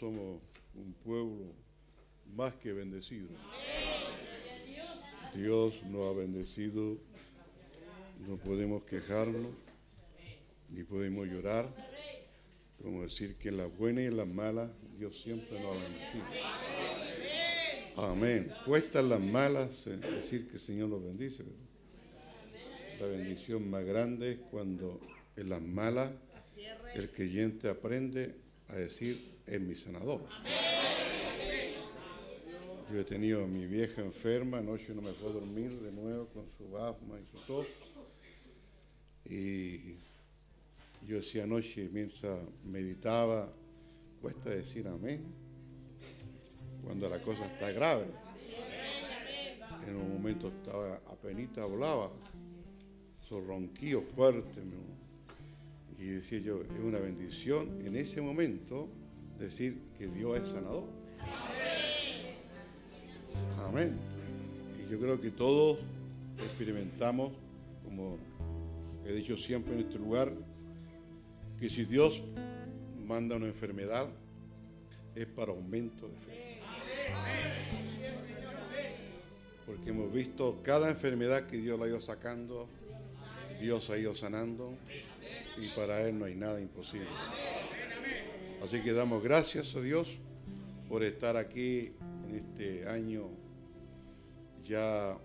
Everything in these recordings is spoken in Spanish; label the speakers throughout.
Speaker 1: somos un pueblo más que bendecido. Dios nos ha bendecido, no podemos quejarnos, ni podemos llorar. Como decir que en las buenas y en las malas, Dios siempre nos ha bendecido. Amén. Cuesta las malas decir que el Señor los bendice. La bendición más grande es cuando en las malas el creyente aprende a decir, es mi sanador. Yo he tenido a mi vieja enferma, anoche no me puedo dormir de nuevo con su asma y su tos. Y yo decía anoche, mientras meditaba, cuesta decir amén cuando la cosa está grave. En un momento estaba apenas hablaba, su ronquillo fuerte. Y decía yo, es una bendición en ese momento decir que Dios es sanador. Amén. Y yo creo que todos experimentamos, como he dicho siempre en este lugar, que si Dios manda una enfermedad es para aumento de fe. Porque hemos visto cada enfermedad que Dios la ha ido sacando, Dios ha ido sanando y para Él no hay nada imposible. Así que damos gracias a Dios por estar aquí en este año ya,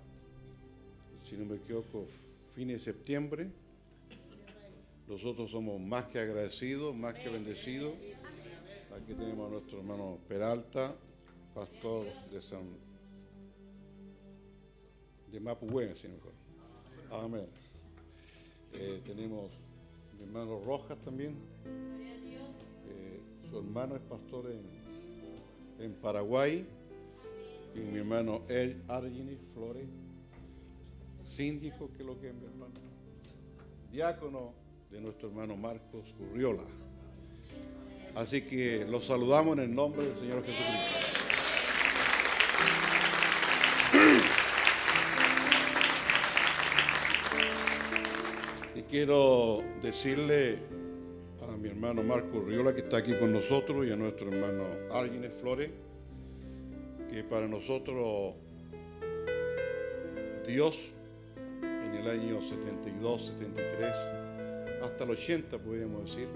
Speaker 1: si no me equivoco, fin de septiembre. Nosotros somos más que agradecidos, más que bendecidos. Aquí tenemos a nuestro hermano Peralta, pastor de San de Mapuhuen, si mejor. Amén. Eh, tenemos mi hermano Rojas también. Su hermano es pastor en, Paraguay. Y mi hermano El Argini Flores, síndico, que es lo que es mi hermano. Diácono de nuestro hermano Marcos Urriola. Así que los saludamos en el nombre del Señor Jesucristo. Y quiero decirle mi hermano Marco Urriola que está aquí con nosotros y a nuestro hermano Argines Flores que para nosotros Dios en el año 72, 73, hasta el 80 podríamos decir,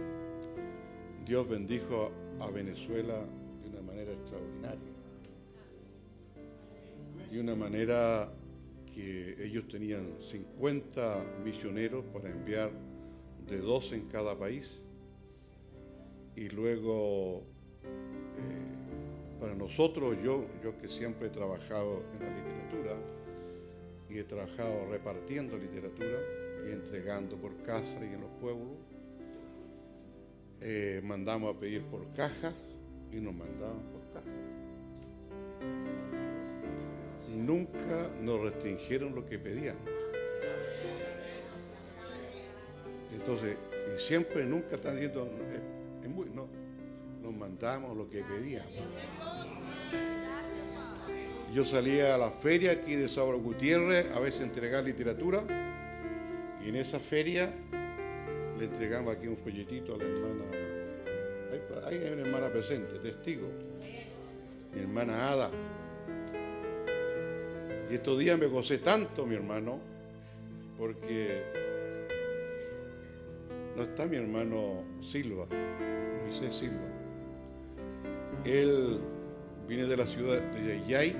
Speaker 1: Dios bendijo a Venezuela de una manera extraordinaria. De una manera que ellos tenían 50 misioneros para enviar de dos en cada país. Y luego, eh, para nosotros, yo, yo que siempre he trabajado en la literatura y he trabajado repartiendo literatura y entregando por casa y en los pueblos, eh, mandamos a pedir por cajas y nos mandaban por cajas. Nunca nos restringieron lo que pedían. Entonces, y siempre, nunca están diciendo, muy, no, nos mandamos lo que pedían. Yo salía a la feria aquí de Sabro Gutiérrez a veces entregar literatura y en esa feria le entregamos aquí un folletito a la hermana. Ahí hay una hermana presente, testigo. Mi hermana Ada. Y estos días me gocé tanto, mi hermano, porque no está mi hermano Silva, Moisés Silva. Él viene de la ciudad de Yayay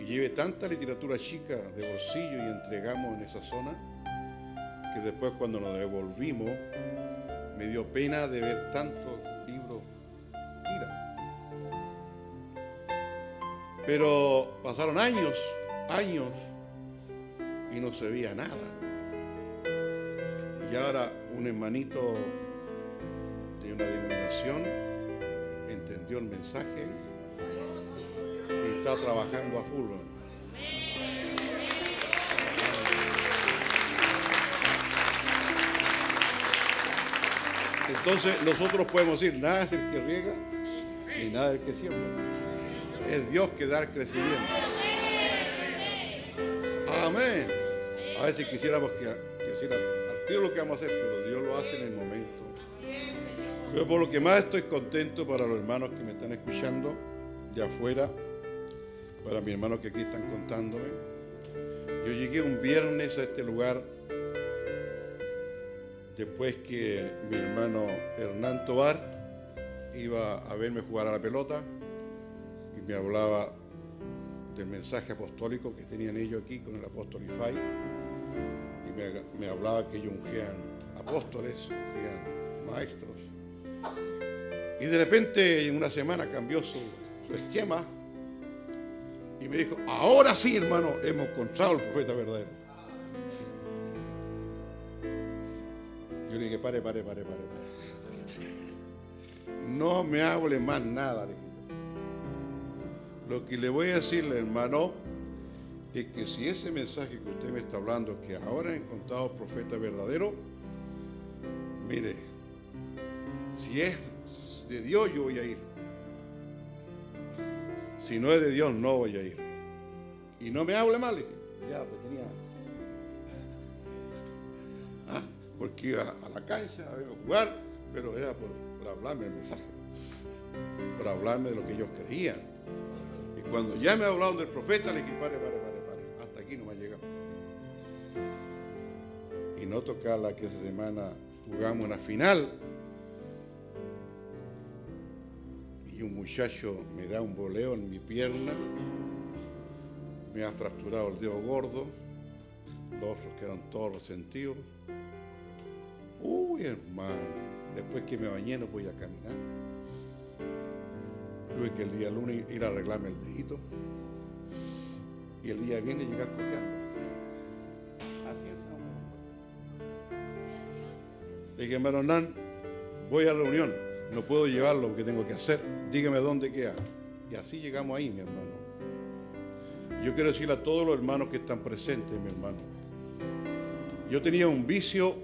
Speaker 1: y lleve tanta literatura chica de bolsillo y entregamos en esa zona que después cuando nos devolvimos me dio pena de ver tantos libros. Pero pasaron años, años y no se veía nada. Y ahora un hermanito de una denominación entendió el mensaje y está trabajando a full. Entonces nosotros podemos decir, nada es el que riega ni nada el que siembra. Es Dios que da el crecimiento. Amén. A veces quisiéramos que, que tiro lo que vamos a hacer, pero Dios lo hace en el momento. Pero por lo que más estoy contento para los hermanos que me están escuchando de afuera, para mis hermanos que aquí están contándome. Yo llegué un viernes a este lugar después que mi hermano Hernán Tobar iba a verme jugar a la pelota y me hablaba del mensaje apostólico que tenían ellos aquí con el apóstol Ifai y me, hablaba que ellos ungían apóstoles, ungían maestros. Y de repente en una semana cambió su, esquema y me dijo, ahora sí hermano, hemos encontrado el profeta verdadero. Yo le dije, pare, pare, pare, pare, pare. No me hable más nada. le dije. Lo que le voy a decirle, hermano, es que si ese mensaje que usted me está hablando, que ahora he encontrado profeta verdadero, mire, si es de Dios yo voy a ir. Si no es de Dios no voy a ir. Y no me hable mal. Ya, pues tenía. Ah, porque iba a la cancha a jugar, pero era por, por hablarme del mensaje, por hablarme de lo que ellos creían. Y cuando ya me hablaron del profeta, le dije, pare, pare, no tocarla que esa semana jugamos una final. Y un muchacho me da un boleo en mi pierna, me ha fracturado el dedo gordo, los otros quedan todos resentidos. Uy, hermano, después que me bañé no podía caminar. Tuve que el día lunes ir a arreglarme el dedito. Y el día viene llegar cojeando. Le dije, hermano Hernán, voy a la reunión. No puedo llevar lo que tengo que hacer. Dígame dónde queda. Y así llegamos ahí, mi hermano. Yo quiero decirle a todos los hermanos que están presentes, mi hermano. Yo tenía un vicio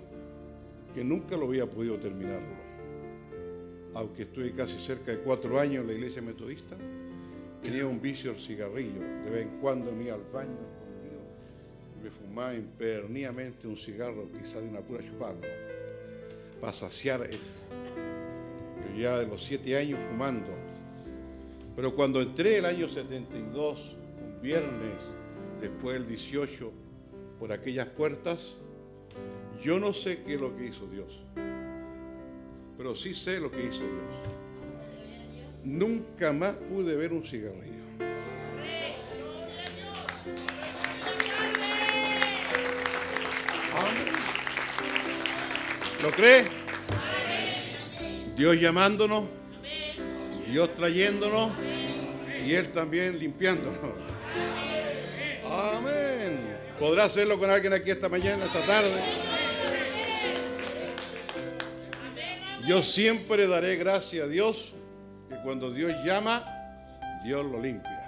Speaker 1: que nunca lo había podido terminarlo. Aunque estuve casi cerca de cuatro años en la iglesia metodista, tenía un vicio al cigarrillo. De vez en cuando me iba al baño me fumaba impernidamente un cigarro, quizá de una pura chupada, para saciar eso. Yo ya de los siete años fumando. Pero cuando entré el año 72, un viernes, después del 18, por aquellas puertas, yo no sé qué es lo que hizo Dios, pero sí sé lo que hizo Dios. Nunca más pude ver un cigarrillo. ¿Lo cree? Dios llamándonos, Dios trayéndonos y Él también limpiándonos. Amén. ¿Podrá hacerlo con alguien aquí esta mañana, esta tarde? Yo siempre daré gracias a Dios que cuando Dios llama, Dios lo limpia.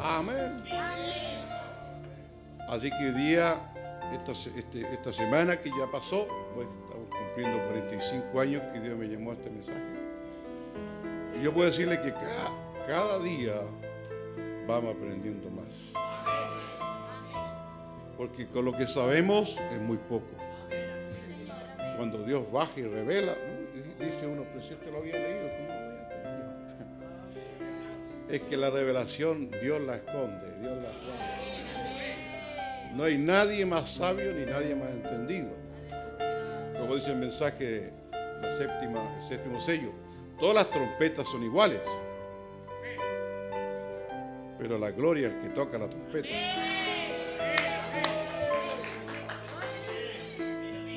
Speaker 1: Amén. Así que hoy día, esta, este- esta semana que ya pasó, pues estamos cumpliendo 45 años que Dios me llamó a este mensaje. Y yo puedo decirle que ca- cada día vamos aprendiendo más. Porque con lo que sabemos es muy poco. Cuando Dios baja y revela, uy, dice uno, pero si esto lo había leído, ¿cómo lo había? Es que la revelación Dios la esconde, Dios la esconde. No hay nadie más sabio ni nadie más entendido. Como dice el mensaje, la séptima, el séptimo sello, todas las trompetas son iguales. Pero la gloria el que toca la trompeta.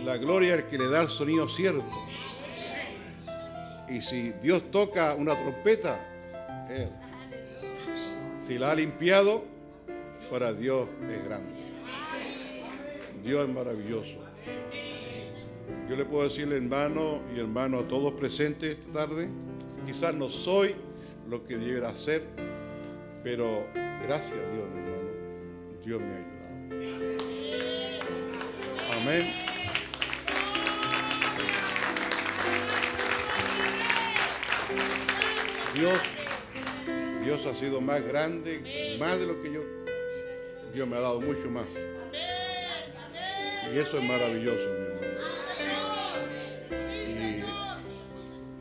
Speaker 1: La gloria el que le da el sonido cierto. Y si Dios toca una trompeta, Él. Si la ha limpiado, para Dios es grande. Dios es maravilloso. Yo le puedo decirle, hermano y hermano, a todos presentes esta tarde, quizás no soy lo que debiera ser, pero gracias a Dios, mi hermano, Dios me ha ayudado. Amén. Dios, Dios ha sido más grande, más de lo que yo, Dios me ha dado mucho más. Y eso es maravilloso, mi hermano.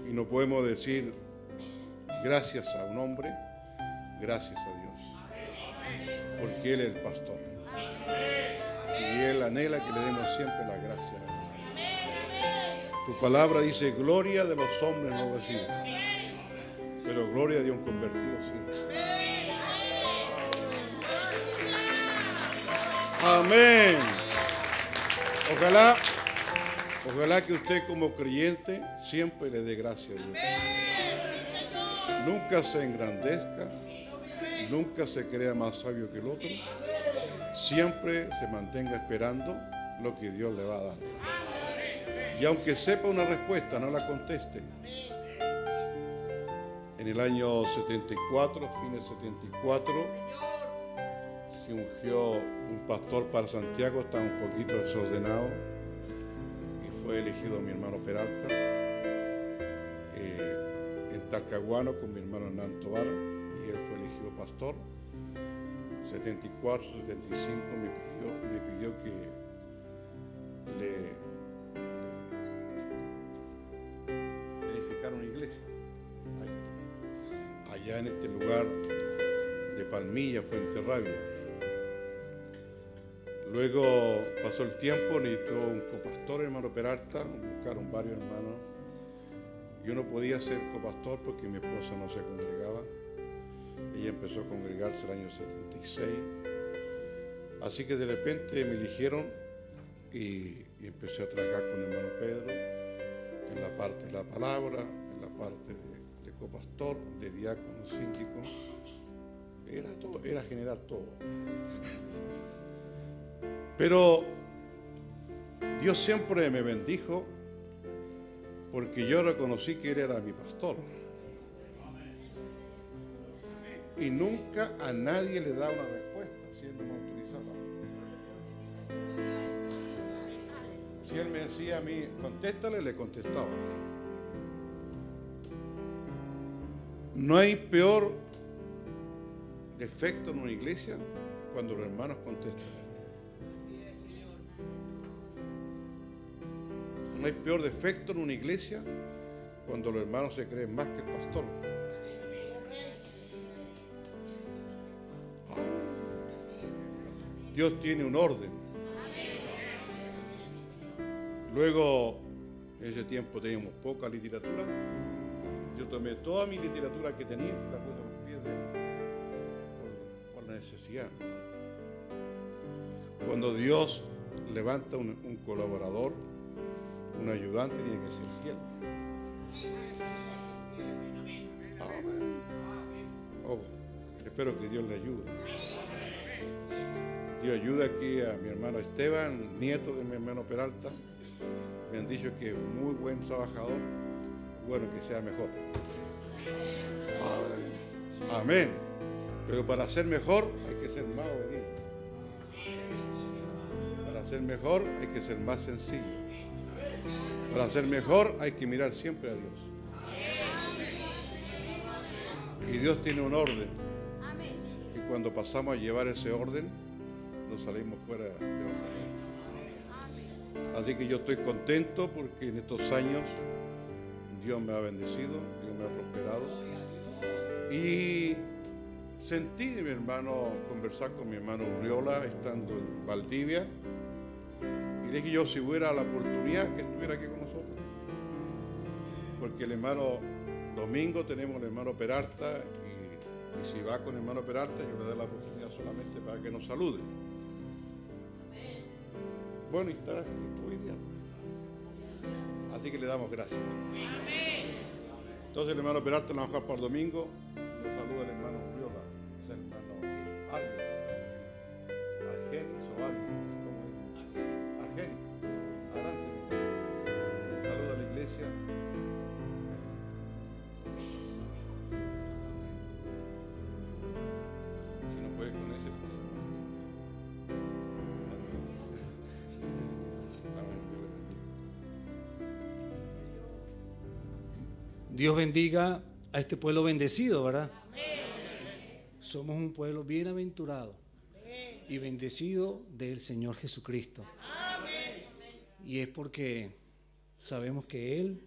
Speaker 1: Y, no podemos decir gracias a un hombre, gracias a Dios. Porque Él es el pastor. Y Él anhela que le demos siempre la gracia. Su palabra dice, gloria de los hombres no recibe, pero gloria de un convertido sí. Amén. Ojalá, ojalá que usted como creyente siempre le dé gracia a Dios. Nunca se engrandezca, nunca se crea más sabio que el otro. Siempre se mantenga esperando lo que Dios le va a dar. Y aunque sepa una respuesta, no la conteste. En el año 74, fin del 74, ungió un pastor para Santiago, estaba un poquito desordenado y fue elegido mi hermano Peralta eh, en Talcahuano con mi hermano Hernán Tobar y él fue elegido pastor. 74, 75 me pidió, me pidió que le una iglesia. Allá en este lugar de Palmilla, Fuente Rabia. Luego pasó el tiempo, necesitó un copastor, hermano Peralta, buscaron varios hermanos. Yo no podía ser copastor porque mi esposa no se congregaba. Ella empezó a congregarse el año 76. Así que de repente me eligieron y, empecé a trabajar con el hermano Pedro en la parte de la palabra, en la parte de, de copastor, de diácono, síndico. Era, todo, era generar todo. Pero Dios siempre me bendijo porque yo reconocí que Él era mi pastor. Y nunca a nadie le da una respuesta si Él no me autorizaba. Si Él me decía a mí, contéstale, le contestaba. No hay peor defecto en una iglesia cuando los hermanos contestan. No hay peor defecto en una iglesia cuando los hermanos se creen más que el pastor. Dios tiene un orden. Luego, en ese tiempo teníamos poca literatura. Yo tomé toda mi literatura que tenía la puse a los pies por, necesidad. Cuando Dios levanta un colaborador, un ayudante, tiene que ser fiel. Amén. Oh, espero que Dios le ayude. Dios ayuda aquí a mi hermano Esteban, nieto de mi hermano Peralta. Me han dicho que es muy buen trabajador. Bueno, que sea mejor. Amén. Amén. Pero para ser mejor hay que ser más obediente. Para ser mejor hay que ser más sencillo. Para ser mejor hay que mirar siempre a Dios. Y Dios tiene un orden. Y cuando pasamos a llevar ese orden, nos salimos fuera de orden. Así que yo estoy contento porque en estos años Dios me ha bendecido, Dios me ha prosperado. Y sentí mi hermano conversar con mi hermano Urriola estando en Valdivia. Le dije yo si hubiera la oportunidad que estuviera aquí con nosotros. Porque el hermano Domingo tenemos el hermano Peralta y, y si va con el hermano Peralta yo le doy la oportunidad solamente para que nos salude. Bueno, y estará aquí hoy día. Así que le damos gracias. Entonces el hermano Peralta lo va a dejar para el domingo. Dios bendiga
Speaker 2: a este pueblo bendecido, ¿verdad? Somos un pueblo bienaventurado y bendecido del Señor Jesucristo. Y es porque sabemos que Él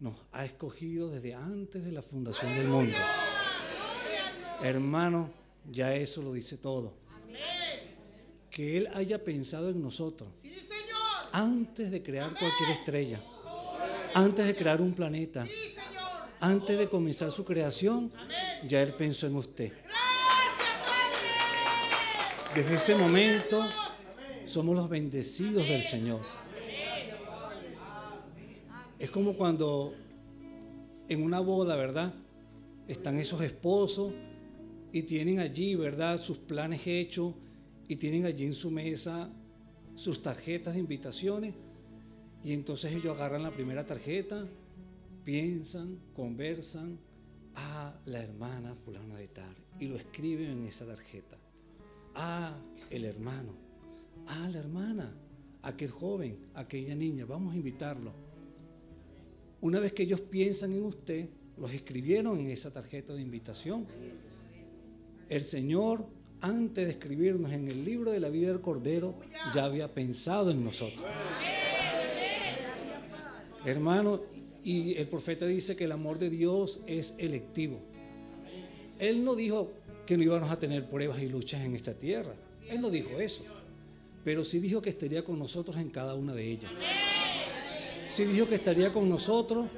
Speaker 2: nos ha escogido desde antes de la fundación del mundo. Hermano, ya eso lo dice todo. Que Él haya pensado en nosotros antes de crear cualquier estrella, antes de crear un planeta, antes de comenzar su creación, ya Él pensó en usted. Desde ese momento somos los bendecidos del Señor. Es como cuando en una boda, ¿verdad? Están esos esposos y tienen allí, ¿verdad? Sus planes hechos y tienen allí en su mesa sus tarjetas de invitaciones. Y entonces ellos agarran la primera tarjeta, piensan, conversan a la hermana fulana de tal y lo escriben en esa tarjeta. A el hermano, a la hermana, aquel joven, aquella niña, vamos a invitarlo. Una vez que ellos piensan en usted, los escribieron en esa tarjeta de invitación. El Señor, antes de escribirnos en el libro de la vida del Cordero, ya había pensado en nosotros. Hermano, y el profeta dice que el amor de Dios es electivo. Él no dijo que no íbamos a tener pruebas y luchas en esta tierra. Él no dijo eso. Pero sí dijo que estaría con nosotros en cada una de ellas. Sí dijo que estaría con nosotros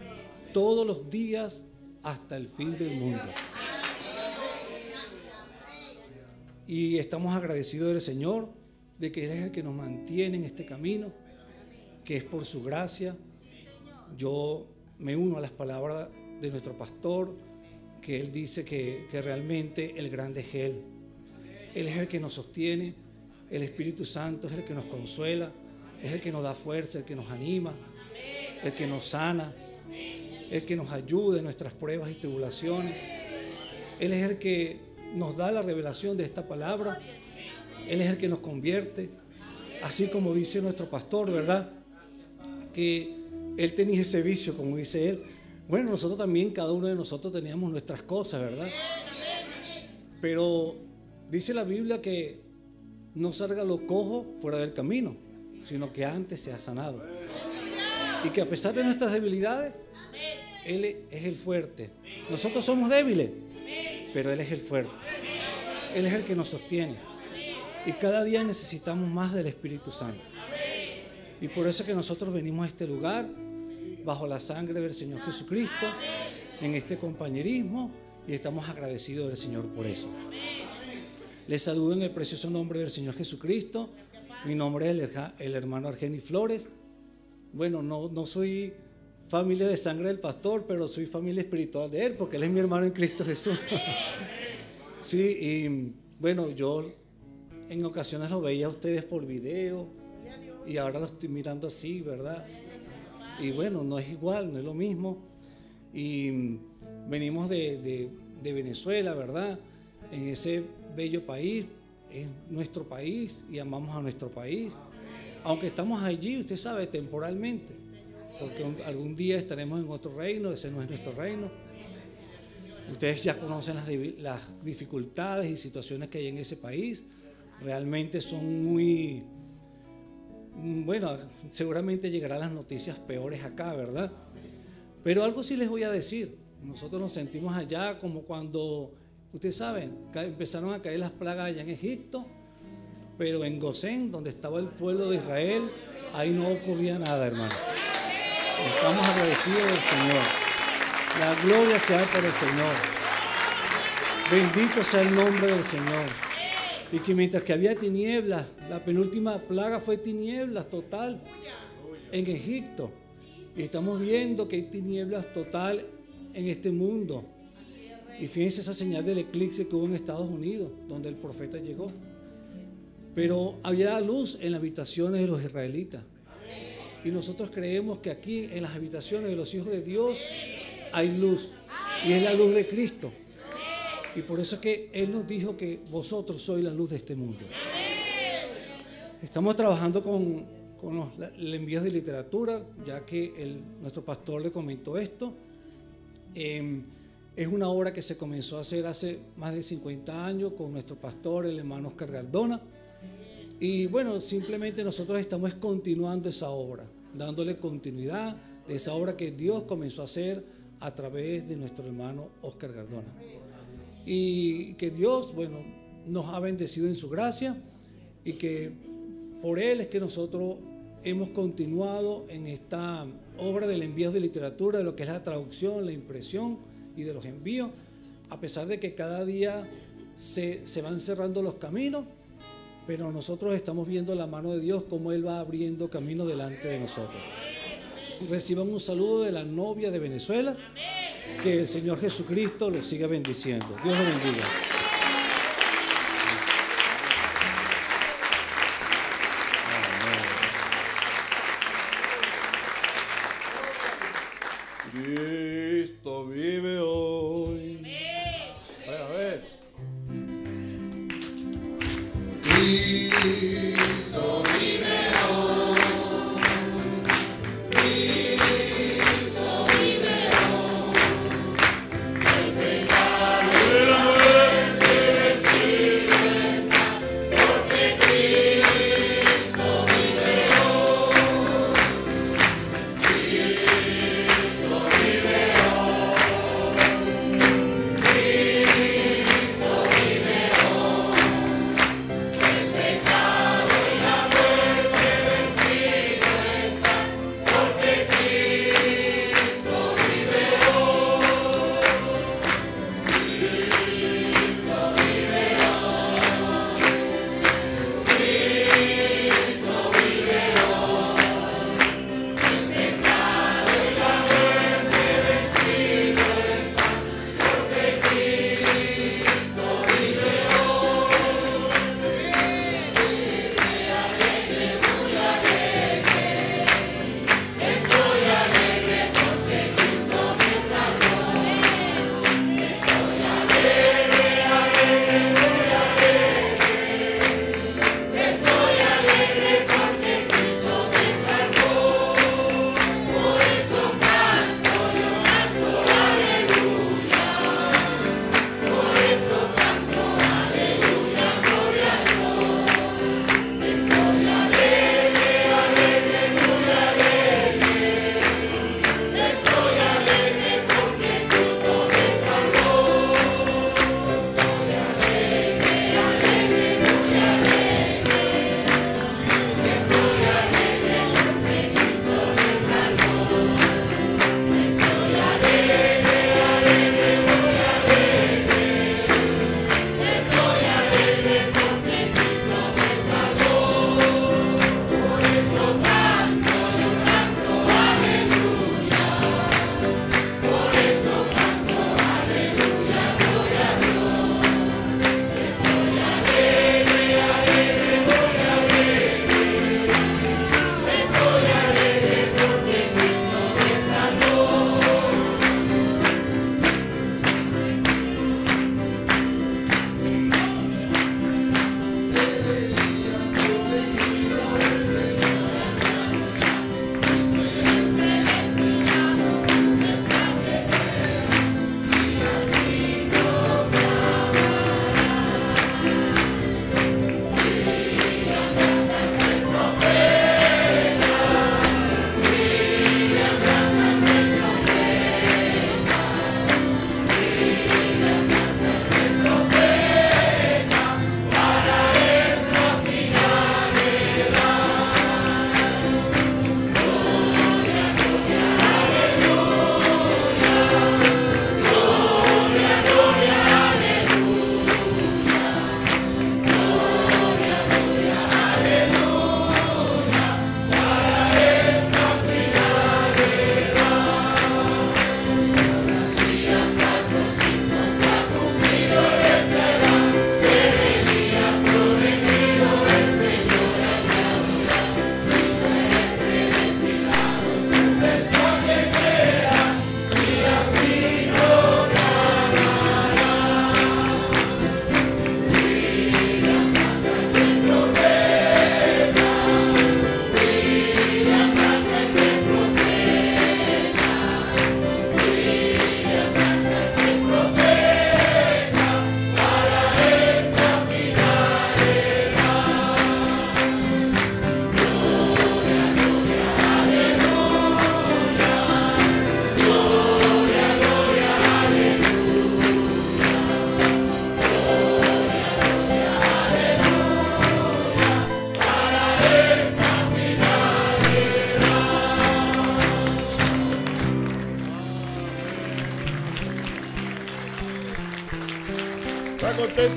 Speaker 2: todos los días hasta el fin del mundo. Y estamos agradecidos del Señor de que Él es el que nos mantiene en este camino, que es por su gracia. Yo me uno a las palabras de nuestro pastor, que Él dice que, realmente el grande es Él. Él es el que nos sostiene, el Espíritu Santo es el que nos consuela, es el que nos da fuerza, el que nos anima, el que nos sana, el que nos ayuda en nuestras pruebas y tribulaciones. Él es el que nos da la revelación de esta palabra. Él es el que nos convierte. Así como dice nuestro pastor, ¿verdad? Que él tenía ese vicio, como dice él. Bueno, nosotros también, cada uno de nosotros teníamos nuestras cosas, ¿verdad? Pero dice la Biblia que no salga lo cojo fuera del camino, sino que antes se ha sanado. Y que a pesar de nuestras debilidades, Él es el fuerte. Nosotros somos débiles, pero Él es el fuerte. Él es el que nos sostiene. Y cada día necesitamos más del Espíritu Santo. Y por eso es que nosotros venimos a este lugar bajo la sangre del Señor Jesucristo, en este compañerismo, y estamos agradecidos del Señor por eso. Les saludo en el precioso nombre del Señor Jesucristo. Mi nombre es el, hermano Argeni Flores. Bueno, no, no soy familia de sangre del pastor, pero soy familia espiritual de él, porque él es mi hermano en Cristo Jesús. sí, y bueno, yo en ocasiones lo veía a ustedes por video y ahora lo estoy mirando así, ¿verdad? Y bueno, no es igual, no es lo mismo. Y venimos de, de Venezuela, ¿verdad? En ese bello país, es nuestro país y amamos a nuestro país. Aunque estamos allí, usted sabe, temporalmente porque algún día estaremos en otro reino, ese no es nuestro reino. Ustedes ya conocen las, las dificultades y situaciones que hay en ese país, realmente son muy, bueno, seguramente llegarán las noticias peores acá, ¿verdad? Pero algo sí les voy a decir, nosotros nos sentimos allá como cuando, ustedes saben, empezaron a caer las plagas allá en Egipto, pero en Gosén, donde estaba el pueblo de Israel, ahí no ocurría nada, hermano. Estamos agradecidos del Señor. La gloria sea para el Señor. Bendito sea el nombre del Señor. Y que mientras que había tinieblas, la penúltima plaga fue tinieblas total en Egipto. Y estamos viendo que hay tinieblas total en este mundo. Y fíjense esa señal del eclipse que hubo en Estados Unidos, donde el profeta llegó. Pero había luz en las habitaciones de los israelitas. Y nosotros creemos que aquí en las habitaciones de los hijos de Dios hay luz. Y es la luz de Cristo. Y por eso es que Él nos dijo que vosotros sois la luz de este mundo. Estamos trabajando con, los, envíos de literatura, ya que nuestro pastor le comentó esto. Em, es una obra que se comenzó a hacer hace más de 50 años con nuestro pastor, el hermano Oscar Galdona. Y bueno, simplemente nosotros estamos continuando esa obra, dándole continuidad de esa obra que Dios comenzó a hacer a través de nuestro hermano Oscar Gardona. Y que Dios, bueno, nos ha bendecido en su gracia y que por Él es que nosotros hemos continuado en esta obra del envío de literatura, de lo que es la traducción, la impresión y de los envíos, a pesar de que cada día se, se van cerrando los caminos, pero nosotros estamos viendo la mano de Dios como Él va abriendo camino delante de nosotros. Reciban un saludo de la novia de Venezuela, que el Señor Jesucristo los siga bendiciendo. Dios los bendiga.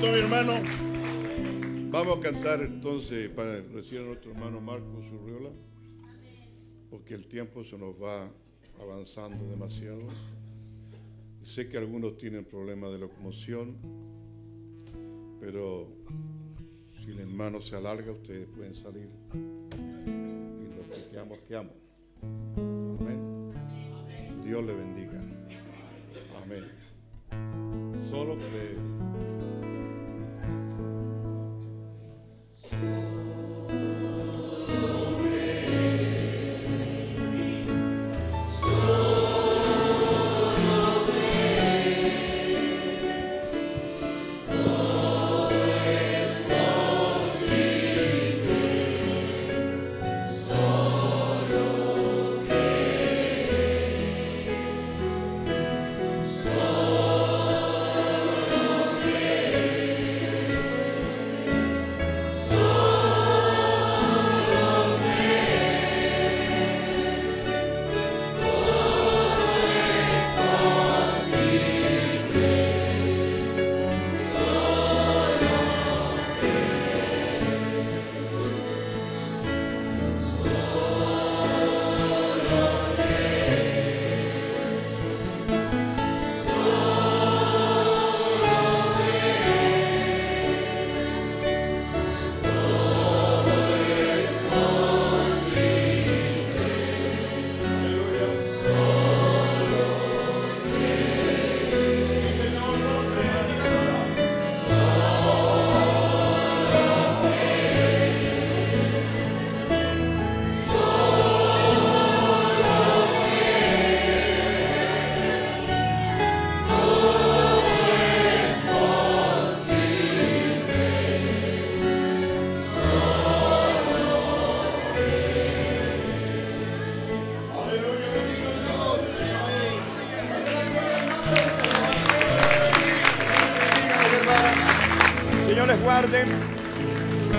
Speaker 3: ¿Está contento, mi hermano? Vamos a cantar entonces para recibir a nuestro hermano Marcos Urriola, porque el tiempo se nos va avanzando demasiado. Sé que algunos tienen problemas de locomoción, pero si el hermano se alarga, ustedes pueden salir. Y los que quedamos, quedamos. Amén. Dios le bendiga. Amén. Solo que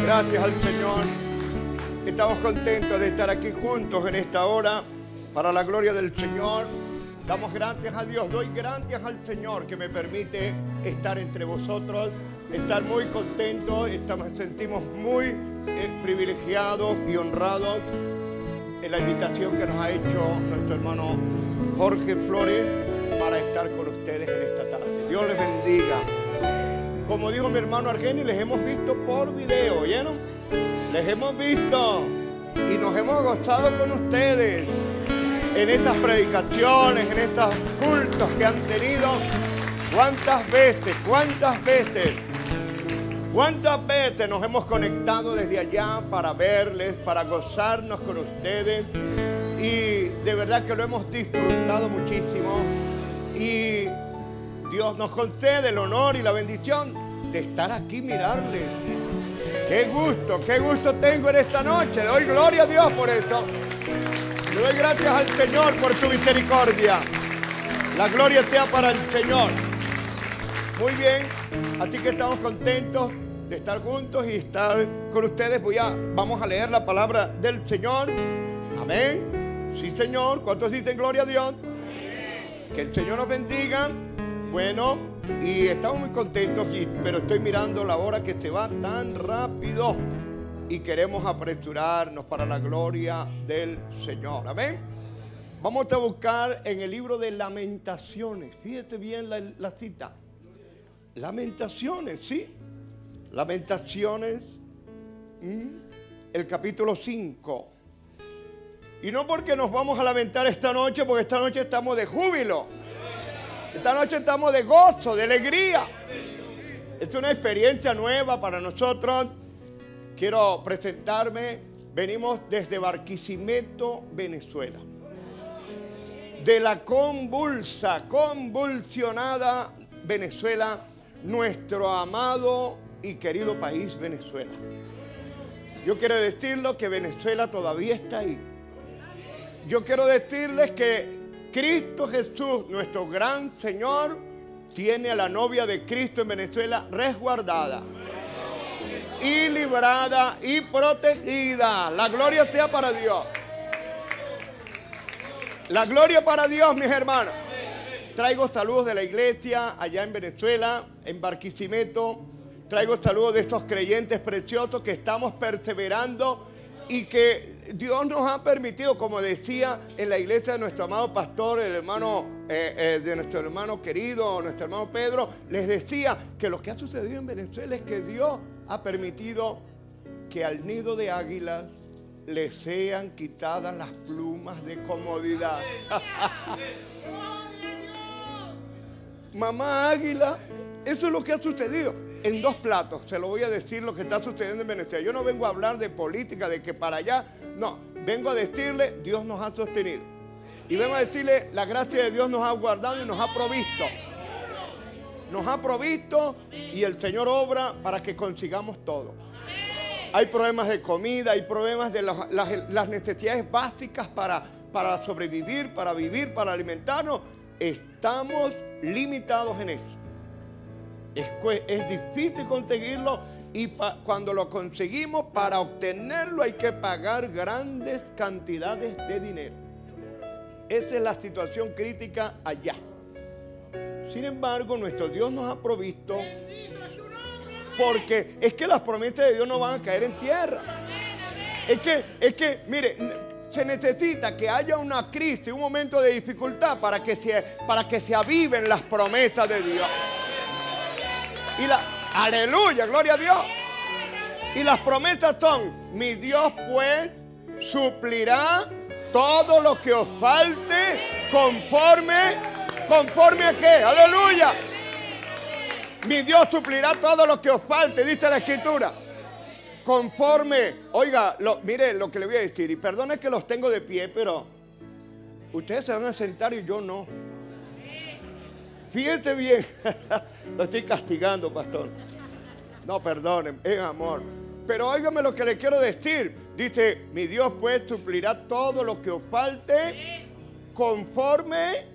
Speaker 3: Gracias al Señor. Estamos contentos de estar aquí juntos en esta hora para la gloria del Señor. Damos gracias a Dios, doy gracias al Señor que me permite estar entre vosotros, estar muy contentos, estamos, sentimos muy eh, privilegiados y honrados en la invitación que nos ha hecho nuestro hermano Jorge Flores para estar con ustedes en esta tarde. Dios les bendiga. Como dijo mi hermano Argeni, les hemos visto por video, ¿oyeron? Les hemos visto y nos hemos gozado con ustedes en estas predicaciones, en estos cultos que han tenido. ¿Cuántas veces, cuántas veces, cuántas veces nos hemos conectado desde allá para verles, para gozarnos con ustedes? Y de verdad que lo hemos disfrutado muchísimo. Y Dios nos concede el honor y la bendición de estar aquí mirarles. Qué gusto, qué gusto tengo en esta noche. Doy gloria a Dios por eso. Le doy gracias al Señor por su misericordia. La gloria sea para el Señor. Muy bien, así que estamos contentos de estar juntos y estar con ustedes. Voy a, vamos a leer la palabra del Señor. Amén. Sí, Señor. ¿Cuántos dicen gloria a Dios? Que el Señor nos bendiga. Bueno, y estamos muy contentos, pero estoy mirando la hora que se va tan rápido y queremos apresurarnos para la gloria del Señor. Amén. Vamos a buscar en el libro de lamentaciones. Fíjate bien la, cita. Lamentaciones, ¿sí? Lamentaciones, el capítulo 5. Y no porque nos vamos a lamentar esta noche, porque esta noche estamos de júbilo. Esta noche estamos de gozo, de alegría. Es una experiencia nueva para nosotros. Quiero presentarme. Venimos desde Barquisimeto, Venezuela. De la convulsa, convulsionada Venezuela, nuestro amado y querido país Venezuela. Yo quiero decirlo que Venezuela todavía está ahí. Yo quiero decirles que Cristo Jesús, nuestro gran Señor, tiene a la novia de Cristo en Venezuela resguardada y librada y protegida. La gloria sea para Dios. La gloria para Dios, mis hermanos. Traigo saludos de la iglesia allá en Venezuela, en Barquisimeto. Traigo saludos de estos creyentes preciosos que estamos perseverando y que Dios nos ha permitido, como decía en la iglesia de nuestro amado pastor, el hermano eh, eh, de nuestro hermano querido, nuestro hermano Pedro, les decía que lo que ha sucedido en Venezuela es que Dios ha permitido que al nido de águilas le sean quitadas las plumas de comodidad. Mamá águila, eso es lo que ha sucedido en dos platos. Se lo voy a decir lo que está sucediendo en Venezuela. Yo no vengo a hablar de política, de que para allá. No, vengo a decirle, Dios nos ha sostenido. Y vengo a decirle, la gracia de Dios nos ha guardado y nos ha provisto. Nos ha provisto y el Señor obra para que consigamos todo. Hay problemas de comida, hay problemas de las, necesidades básicas para, para sobrevivir, para vivir, para alimentarnos. Estamos limitados en eso. Es, difícil conseguirlo y cuando lo conseguimos, para obtenerlo hay que pagar grandes cantidades de dinero. Esa es la situación crítica allá. Sin embargo, nuestro Dios nos ha provisto porque es que las promesas de Dios no van a caer en tierra. Es que, es que, mire, se necesita que haya una crisis, un momento de dificultad para que para que se aviven las promesas de Dios. Aleluya, gloria a Dios. Y las promesas son, mi Dios pues suplirá todo lo que os falte conforme, conforme a qué, aleluya. Mi Dios suplirá todo lo que os falte, dice la escritura. Conforme, oiga, lo, mire lo que le voy a decir, y perdone que los tengo de pie, pero ustedes se van a sentar y yo no. Fíjense bien, lo estoy castigando, pastor. No, perdonen, es amor. Pero óigame lo que le quiero decir. Dice, mi Dios pues suplirá todo lo que os falte conforme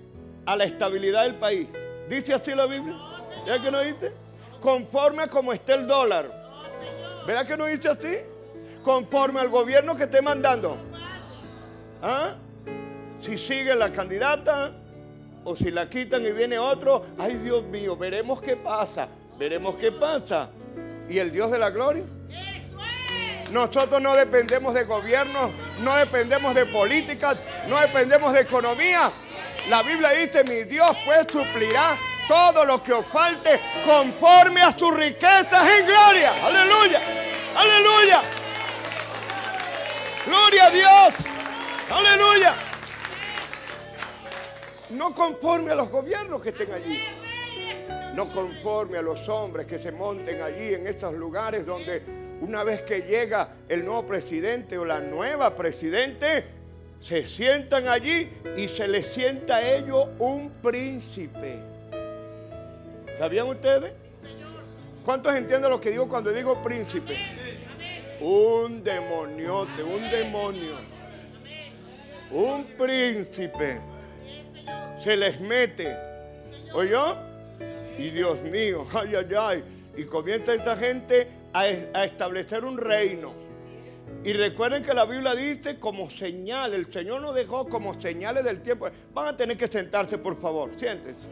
Speaker 3: a la estabilidad del país. ¿Dice así la Biblia? ¿Ya que no dice? Conforme como esté el dólar. ¿Verdad que no dice así? Conforme al gobierno que esté mandando. ¿Ah? Si sigue la candidata, o si la quitan y viene otro, ay Dios mío, veremos qué pasa, veremos qué pasa. ¿Y el Dios de la gloria? Nosotros no dependemos de gobierno, no dependemos de política, no dependemos de economía. La Biblia dice, mi Dios pues suplirá todo lo que os falte conforme a sus riquezas en gloria. Aleluya, aleluya. Gloria a Dios. Aleluya no conforme a los gobiernos que estén allí. No conforme a los hombres que se monten allí en esos lugares donde una vez que llega el nuevo presidente o la nueva presidente, se sientan allí y se les sienta a ellos un príncipe. ¿Sabían ustedes? ¿Cuántos entienden lo que digo cuando digo príncipe? Un demoniote, un demonio. Un príncipe se les mete. ¿Oyó? Y Dios mío, ay, ay, ay. Y comienza esa gente a, establecer un reino. Y recuerden que la Biblia dice como señal, el Señor nos dejó como señales del tiempo. Van a tener que sentarse, por favor, siéntense.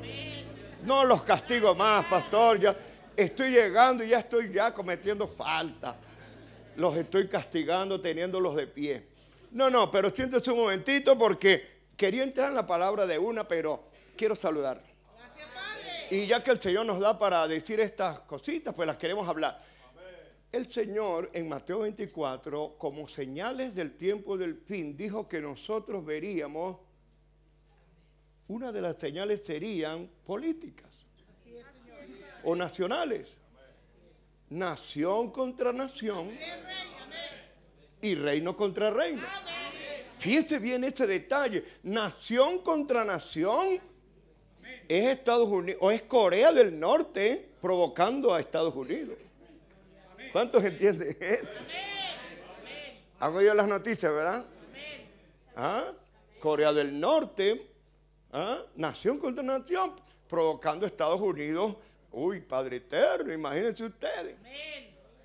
Speaker 3: No los castigo más, pastor. Ya estoy llegando y ya estoy ya cometiendo falta. Los estoy castigando teniéndolos de pie. No, no, pero siéntese un momentito porque Quería entrar en la palabra de una, pero quiero saludar. Gracias, Padre. Y ya que el Señor nos da para decir estas cositas, pues las queremos hablar. El Señor en Mateo 24, como señales del tiempo del fin, dijo que nosotros veríamos, una de las señales serían políticas o nacionales. Nación contra nación y reino contra reino. Fíjese bien este detalle. Nación contra nación es Estados Unidos o es Corea del Norte provocando a Estados Unidos. ¿Cuántos entienden eso? Hago yo las noticias, ¿verdad? ¿Ah? Corea del Norte, ¿ah? nación contra nación, provocando a Estados Unidos. Uy, Padre Eterno, imagínense ustedes.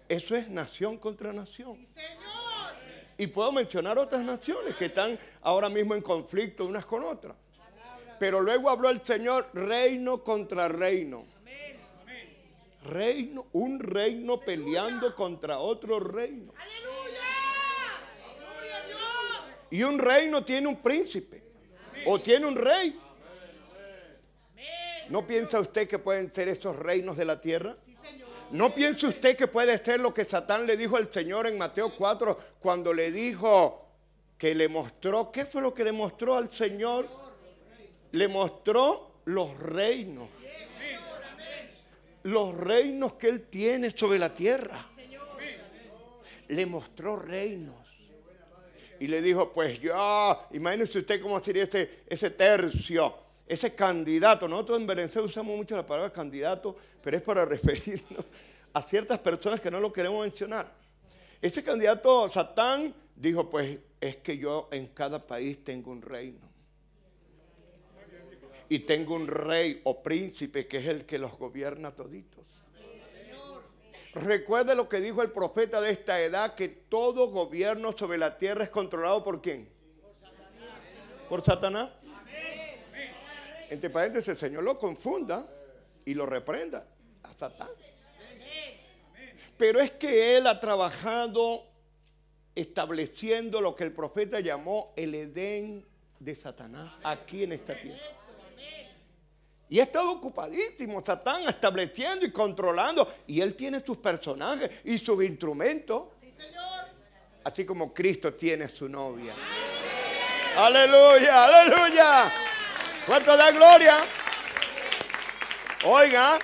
Speaker 3: Eso es nación contra nación. Y puedo mencionar otras naciones que están ahora mismo en conflicto unas con otras. Pero luego habló el Señor reino contra reino. Reino, un reino peleando contra otro reino. Y un reino tiene un príncipe o tiene un rey. ¿No piensa usted que pueden ser esos reinos de la tierra? ¿No piensa usted que puede ser lo que Satán le dijo al Señor en Mateo 4 cuando le dijo que le mostró, ¿qué fue lo que le mostró al Señor? Le mostró los reinos. Los reinos que Él tiene sobre la tierra. Le mostró reinos. Y le dijo, pues yo, imagínese usted cómo sería ese, ese tercio ese candidato, nosotros en Venezuela usamos mucho la palabra candidato, pero es para referirnos a ciertas personas que no lo queremos mencionar. Ese candidato Satán dijo, pues es que yo en cada país tengo un reino. Y tengo un rey o príncipe que es el que los gobierna toditos. Recuerde lo que dijo el profeta de esta edad, que todo gobierno sobre la tierra es controlado por quién? Por Satanás entre paréntesis, el Señor lo confunda y lo reprenda a Satán. Pero es que Él ha trabajado estableciendo lo que el profeta llamó el Edén de Satanás aquí en esta tierra. Y ha estado ocupadísimo Satán estableciendo y controlando. Y él tiene sus personajes y sus instrumentos. Así como Cristo tiene su novia. Aleluya, aleluya. ¿Cuánto da gloria? Oiga,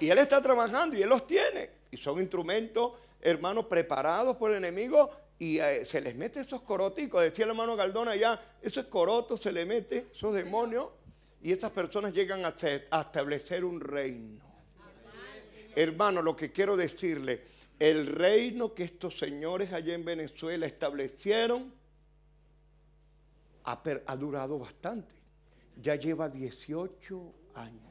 Speaker 3: y él está trabajando y él los tiene. Y son instrumentos, hermanos, preparados por el enemigo y eh, se les mete esos coroticos. Decía el hermano Galdona ya, esos corotos se le mete, esos demonios, y esas personas llegan a, a establecer un reino. Hermano, lo que quiero decirle, el reino que estos señores allá en Venezuela establecieron ha, ha durado bastante ya lleva 18 años.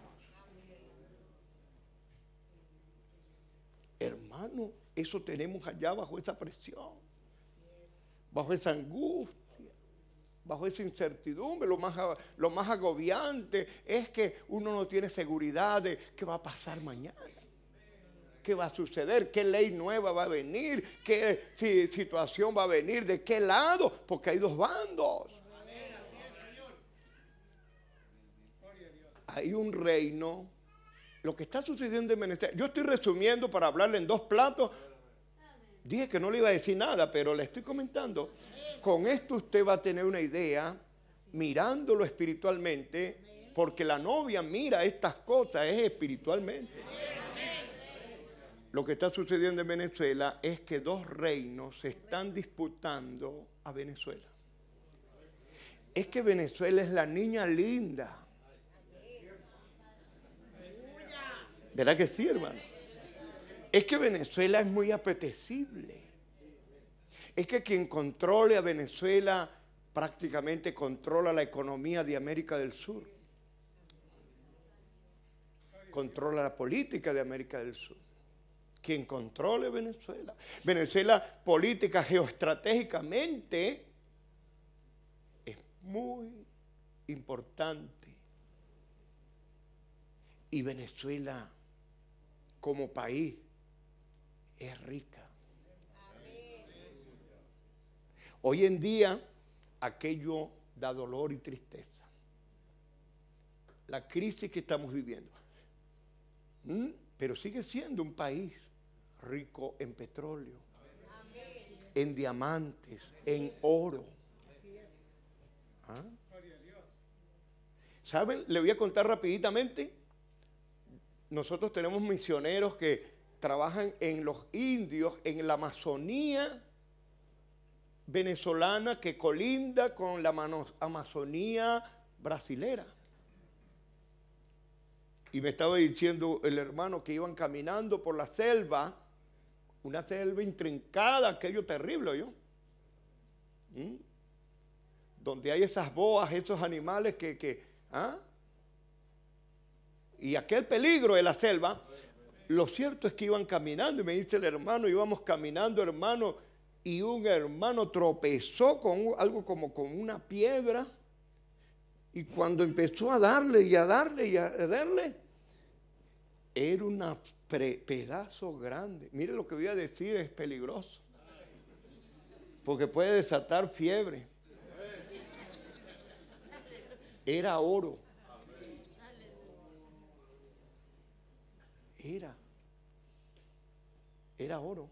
Speaker 3: Hermano, eso tenemos allá bajo esa presión, bajo esa angustia, bajo esa incertidumbre. Lo más, lo más agobiante es que uno no tiene seguridad de qué va a pasar mañana. ¿Qué va a suceder? ¿Qué ley nueva va a venir? ¿Qué situación va a venir? ¿De qué lado? Porque hay dos bandos. Hay un reino. Lo que está sucediendo en Venezuela, yo estoy resumiendo para hablarle en dos platos. Dije que no le iba a decir nada, pero le estoy comentando. Con esto usted va a tener una idea, mirándolo espiritualmente, porque la novia mira estas cosas, es espiritualmente. Lo que está sucediendo en Venezuela es que dos reinos se están disputando a Venezuela. Es que Venezuela es la niña linda ¿Verdad que sí, hermano? Es que Venezuela es muy apetecible. Es que quien controle a Venezuela prácticamente controla la economía de América del Sur. Controla la política de América del Sur. Quien controle Venezuela. Venezuela política geoestratégicamente es muy importante. Y Venezuela como país es rica. Hoy en día aquello da dolor y tristeza. La crisis que estamos viviendo. ¿Mm? Pero sigue siendo un país rico en petróleo, en diamantes, en oro. ¿Ah? ¿Saben? Le voy a contar rapiditamente nosotros tenemos misioneros que trabajan en los indios, en la Amazonía venezolana que colinda con la Amazonía brasilera. Y me estaba diciendo el hermano que iban caminando por la selva, una selva intrincada, aquello terrible, ¿yo? ¿Mm? Donde hay esas boas, esos animales que, que ¿ah? Y aquel peligro de la selva, lo cierto es que iban caminando y me dice el hermano, íbamos caminando hermano y un hermano tropezó con algo como con una piedra Y cuando empezó a darle y a darle y a darle, era un pedazo grande. Mire lo que voy a decir, es peligroso. Porque puede desatar fiebre. Era oro. Era. Era oro.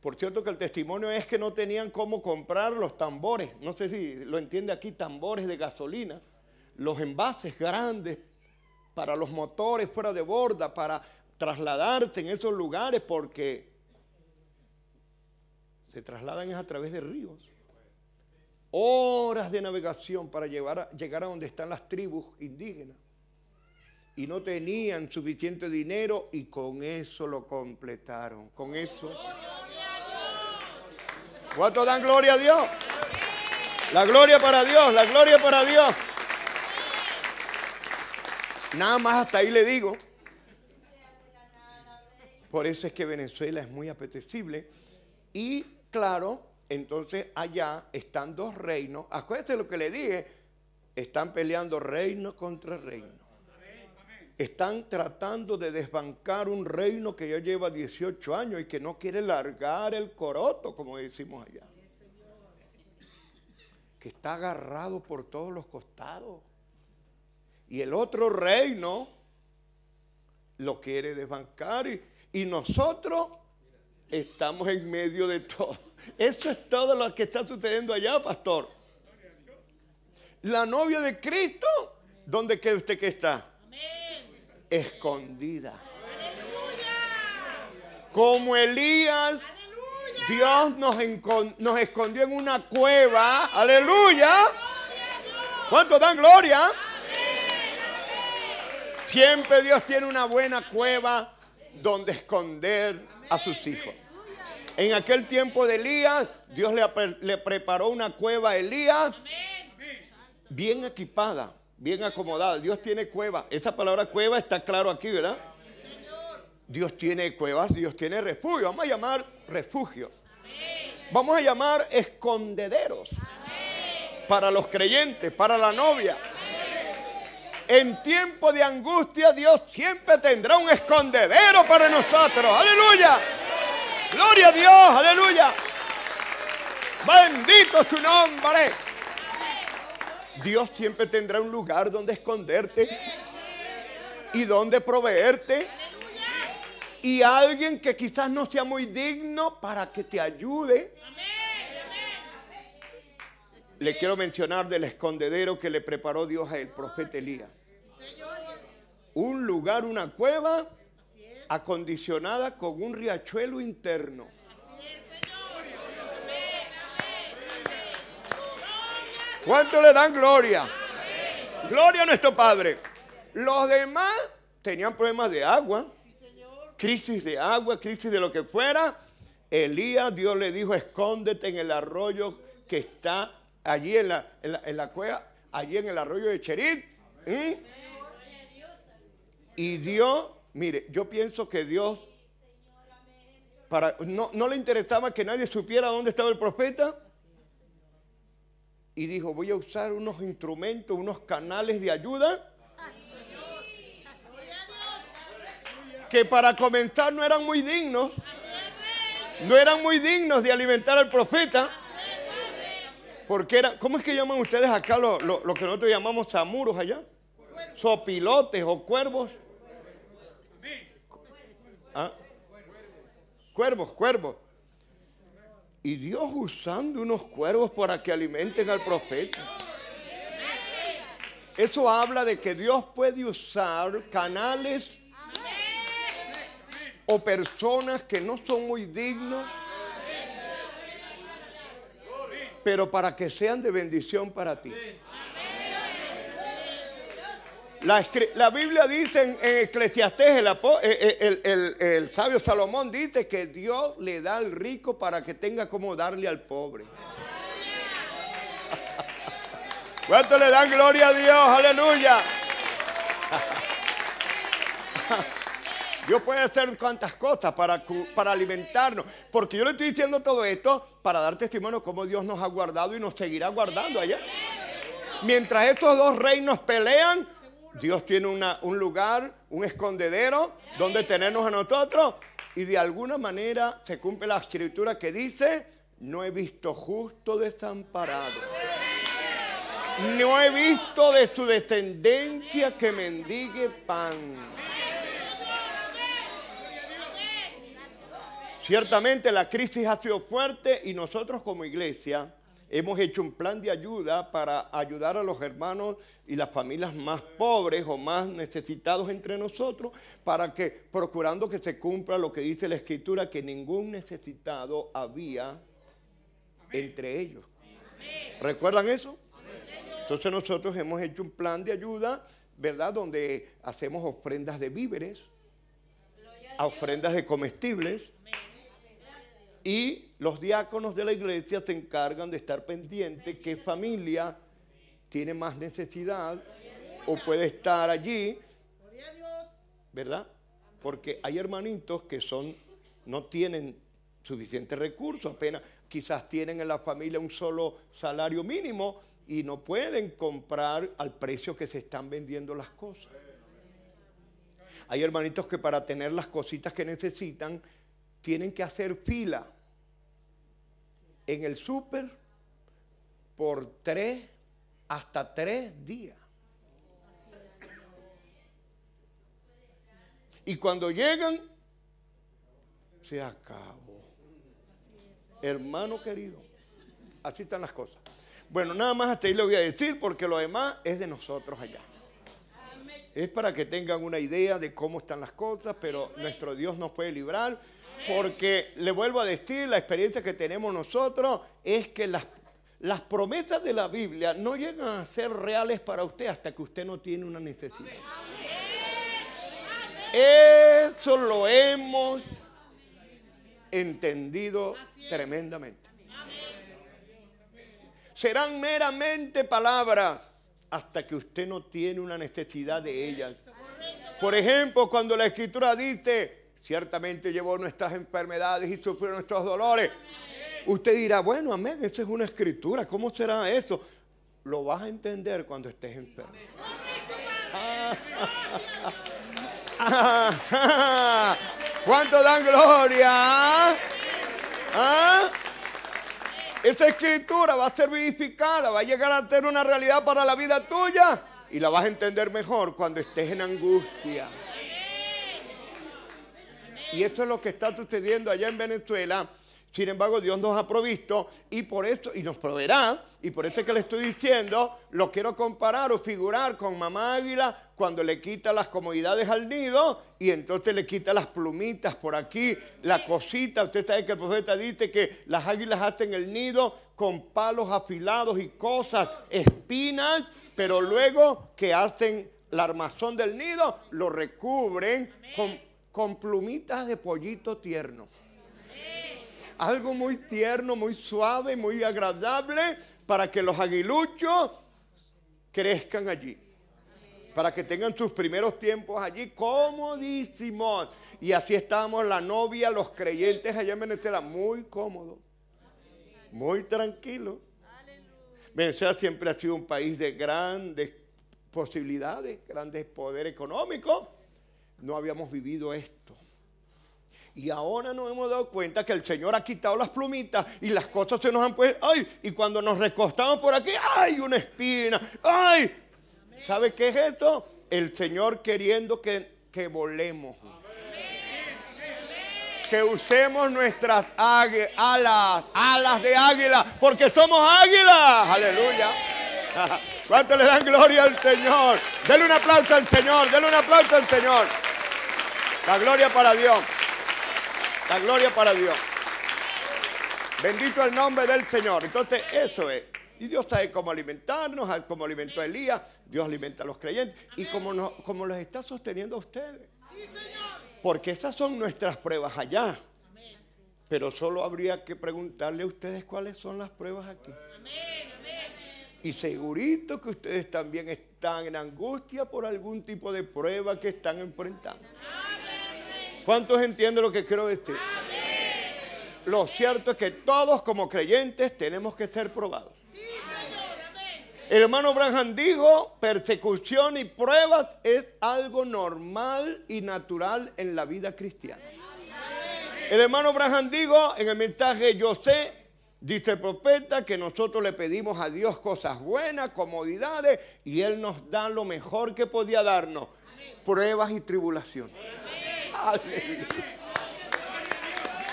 Speaker 3: Por cierto que el testimonio es que no tenían cómo comprar los tambores, no sé si lo entiende aquí, tambores de gasolina, los envases grandes para los motores fuera de borda, para trasladarse en esos lugares, porque se trasladan a través de ríos. Horas de navegación para llevar llegar a donde están las tribus indígenas. Y no tenían suficiente dinero y con eso lo completaron. Con eso ¿Cuánto dan gloria a Dios? La gloria para Dios, la gloria para Dios. Nada más hasta ahí le digo. Por eso es que Venezuela es muy apetecible. Y claro, entonces allá están dos reinos. Acuérdense lo que le dije. Están peleando reino contra reino. Están tratando de desbancar un reino que ya lleva 18 años y que no quiere largar el coroto, como decimos allá. Que está agarrado por todos los costados. Y el otro reino lo quiere desbancar y, y nosotros estamos en medio de todo. Eso es todo lo que está sucediendo allá, pastor. La novia de Cristo, ¿dónde cree usted que está? Escondida. Como Elías, Dios nos, nos escondió en una cueva. Aleluya. ¿Cuánto dan gloria? Siempre Dios tiene una buena cueva donde esconder a sus hijos. En aquel tiempo de Elías, Dios le, le preparó una cueva a Elías bien equipada bien acomodada. Dios tiene cueva. Esa palabra cueva está claro aquí, ¿verdad? Dios tiene cuevas, Dios tiene refugio. Vamos a llamar refugio. Vamos a llamar escondederos. Para los creyentes, para la novia. En tiempo de angustia Dios siempre tendrá un escondedero para nosotros. Aleluya. Gloria a Dios. Aleluya. Bendito su nombre. Dios siempre tendrá un lugar donde esconderte y donde proveerte. Y alguien que quizás no sea muy digno para que te ayude. Le quiero mencionar del escondedero que le preparó Dios al profeta Elías. Un lugar, una cueva acondicionada con un riachuelo interno. ¿Cuánto le dan gloria? Gloria a nuestro Padre. Los demás tenían problemas de agua, crisis de agua, crisis de lo que fuera. Elías, Dios le dijo, escóndete en el arroyo que está allí en la, en la, cueva, allí en el arroyo de Cherit. ¿Mm? Y Dios, mire, yo pienso que Dios, para, no, no le interesaba que nadie supiera dónde estaba el profeta y dijo, voy a usar unos instrumentos, unos canales de ayuda. Que para comenzar no eran muy dignos. No eran muy dignos de alimentar al profeta. Porque era, ¿cómo es que llaman ustedes acá lo, que nosotros llamamos zamuros allá? Sopilotes o cuervos. ¿Ah? Cuervos, cuervos. Y Dios usando unos cuervos para que alimenten al profeta. Eso habla de que Dios puede usar canales o personas que no son muy dignos, pero para que sean de bendición para ti. La, Biblia dice en, Eclesiastés, el, eh, eh, el, sabio Salomón dice que Dios le da al rico para que tenga como darle al pobre. ¿Cuánto le dan gloria a Dios? Aleluya. Dios puede hacer cuantas cosas para, para alimentarnos. Porque yo le estoy diciendo todo esto para dar testimonio cómo Dios nos ha guardado y nos seguirá guardando allá. Mientras estos dos reinos pelean, Dios tiene una, un lugar, un escondedero donde tenernos a nosotros y de alguna manera se cumple la escritura que dice, no he visto justo desamparado. No he visto de su descendencia que mendigue pan. Ciertamente la crisis ha sido fuerte y nosotros como iglesia hemos hecho un plan de ayuda para ayudar a los hermanos y las familias más pobres o más necesitados entre nosotros, para que, procurando que se cumpla lo que dice la escritura, que ningún necesitado había entre ellos. ¿Recuerdan eso? Entonces nosotros hemos hecho un plan de ayuda, ¿verdad? Donde hacemos ofrendas de víveres, ofrendas de comestibles y los diáconos de la iglesia se encargan de estar pendientes qué familia tiene más necesidad o puede estar allí, ¿verdad? Porque hay hermanitos que son no tienen suficientes recursos, apenas quizás tienen en la familia un solo salario mínimo y no pueden comprar al precio que se están vendiendo las cosas. Hay hermanitos que para tener las cositas que necesitan tienen que hacer fila en el súper por tres, hasta tres días. Y cuando llegan, se acabó. Hermano querido, así están las cosas. Bueno, nada más hasta ahí le voy a decir porque lo demás es de nosotros allá. Es para que tengan una idea de cómo están las cosas, pero nuestro Dios nos puede librar porque le vuelvo a decir, la experiencia que tenemos nosotros es que las, promesas de la Biblia no llegan a ser reales para usted hasta que usted no tiene una necesidad. Eso lo hemos entendido tremendamente. Serán meramente palabras hasta que usted no tiene una necesidad de ellas. Por ejemplo, cuando la escritura dice, Ciertamente llevó nuestras enfermedades y sufrió nuestros dolores. Usted dirá, bueno, amén, esa es una escritura. ¿Cómo será eso? Lo vas a entender cuando estés enfermo. ¿Cuánto dan gloria? ¿Ah? Esa escritura va a ser vivificada, va a llegar a ser una realidad para la vida tuya y la vas a entender mejor cuando estés en angustia. Y esto es lo que está sucediendo allá en Venezuela. Sin embargo, Dios nos ha provisto y por esto, y nos proveerá, y por esto que le estoy diciendo, lo quiero comparar o figurar con mamá águila cuando le quita las comodidades al nido y entonces le quita las plumitas por aquí, la cosita. Usted sabe que el profeta dice que las águilas hacen el nido con palos afilados y cosas, espinas, pero luego que hacen la armazón del nido, lo recubren con con plumitas de pollito tierno. Algo muy tierno, muy suave, muy agradable para que los aguiluchos crezcan allí. Para que tengan sus primeros tiempos allí comodísimos. Y así estamos la novia, los creyentes allá en Venezuela, muy cómodos, muy tranquilos. Venezuela siempre ha sido un país de grandes posibilidades, grandes poder económico no habíamos vivido esto. Y ahora nos hemos dado cuenta que el Señor ha quitado las plumitas y las cosas se nos han puesto. ¡Ay! Y cuando nos recostamos por aquí, ¡ay! Una espina. ¡Ay! ¿Sabe qué es eso? El Señor queriendo que, que volemos. Que usemos nuestras alas, alas de águila, porque somos águilas. Aleluya. ¿Cuánto le dan gloria al Señor? Dele un aplauso al Señor, dele un aplauso al Señor. La gloria para Dios. La gloria para Dios. Bendito el nombre del Señor. Entonces, eso es. Y Dios sabe cómo alimentarnos, como alimentó a Elías, Dios alimenta a los creyentes y como, como los está sosteniendo a ustedes. Porque esas son nuestras pruebas allá. Pero solo habría que preguntarle a ustedes cuáles son las pruebas aquí. Y segurito que ustedes también están en angustia por algún tipo de prueba que están enfrentando. ¿Cuántos entienden lo que quiero decir? Lo cierto es que todos como creyentes tenemos que ser probados. El hermano Branham dijo, persecución y pruebas es algo normal y natural en la vida cristiana. El hermano Branham dijo en el mensaje, yo sé, dice el profeta, que nosotros le pedimos a Dios cosas buenas, comodidades, y Él nos da lo mejor que podía darnos, pruebas y tribulaciones. Aleluya.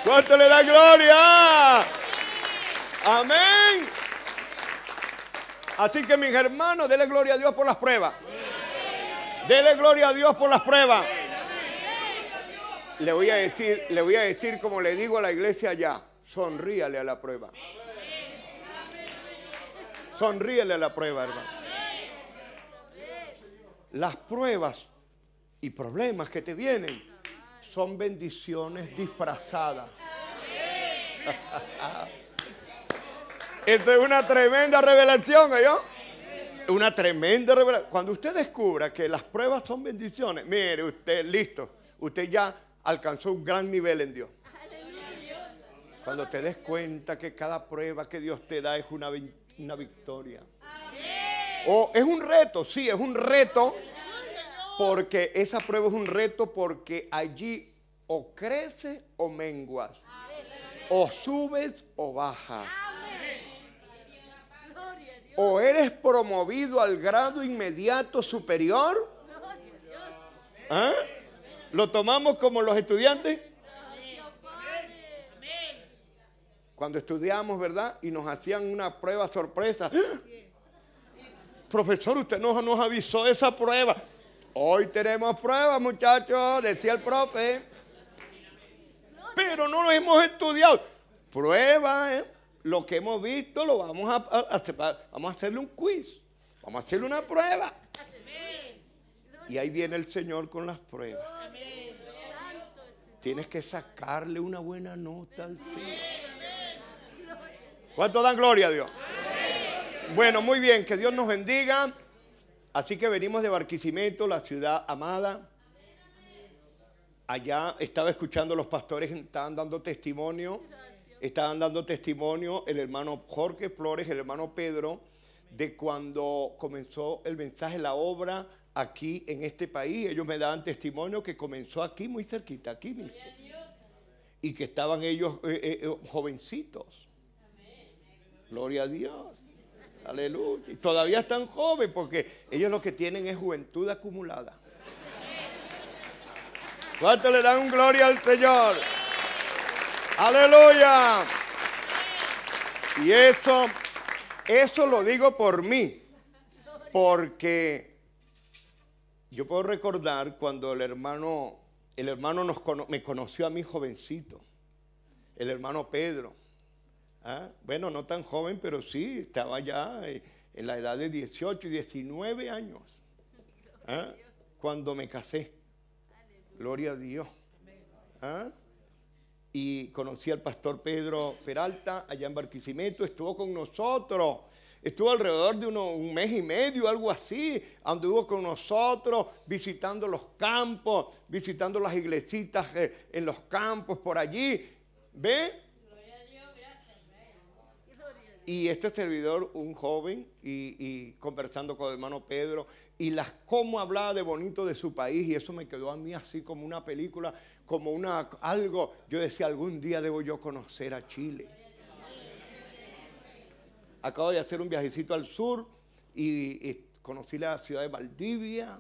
Speaker 3: ¿Cuánto le da gloria? Amén. Así que mis hermanos, denle gloria a Dios por las pruebas. Dele gloria a Dios por las pruebas. Le voy a decir, le voy a decir como le digo a la iglesia allá, sonríale a la prueba. Sonríele a la prueba, hermano. Las pruebas y problemas que te vienen son bendiciones disfrazadas. Esa es una tremenda revelación, ¿yo? Una tremenda revelación. Cuando usted descubra que las pruebas son bendiciones, mire usted, listo, usted ya alcanzó un gran nivel en Dios. Cuando te des cuenta que cada prueba que Dios te da es una, una victoria. O es un reto, sí, es un reto. Porque esa prueba es un reto porque allí o creces o menguas. O subes o bajas. O eres promovido al grado inmediato superior. ¿Ah? ¿Lo tomamos como los estudiantes? Cuando estudiamos, ¿verdad? Y nos hacían una prueba sorpresa. Profesor, usted no nos avisó esa prueba. Hoy tenemos pruebas, muchachos, decía el profe. Pero no lo hemos estudiado. Prueba, ¿eh? lo que hemos visto lo vamos a, hacer. Vamos a hacerle un quiz. Vamos a hacerle una prueba. Y ahí viene el Señor con las pruebas. Tienes que sacarle una buena nota al Señor. ¿Cuánto dan gloria a Dios? Bueno, muy bien, que Dios nos bendiga. Así que venimos de Barquisimeto, la ciudad amada. Allá estaba escuchando los pastores, estaban dando testimonio. Estaban dando testimonio el hermano Jorge Flores, el hermano Pedro, de cuando comenzó el mensaje, la obra aquí en este país. Ellos me daban testimonio que comenzó aquí muy cerquita, aquí mismo. Y que estaban ellos eh, eh, eh, jovencitos. Gloria a Dios. Aleluya. Y todavía están jóvenes porque ellos lo que tienen es juventud acumulada. ¿Cuánto le dan gloria al Señor? Aleluya. Y eso, eso lo digo por mí. Porque yo puedo recordar cuando el hermano, el hermano nos, me conoció a mí jovencito, el hermano Pedro. ¿Ah? Bueno, no tan joven, pero sí, estaba ya eh, en la edad de 18 y 19 años. ¿ah? Cuando me casé. Gloria a Dios. ¿ah? Y conocí al pastor Pedro Peralta allá en Barquisimeto, estuvo con nosotros Estuvo alrededor de un mes y medio, algo así. Anduvo con nosotros visitando los campos, visitando las iglesitas eh, en los campos por allí. ¿Ve? Y este servidor, un joven, y, conversando con el hermano Pedro, y las cómo hablaba de bonito de su país, y eso me quedó a mí así como una película, como una algo. Yo decía, algún día debo yo conocer a Chile acabo de hacer un viajecito al sur y, conocí la ciudad de Valdivia,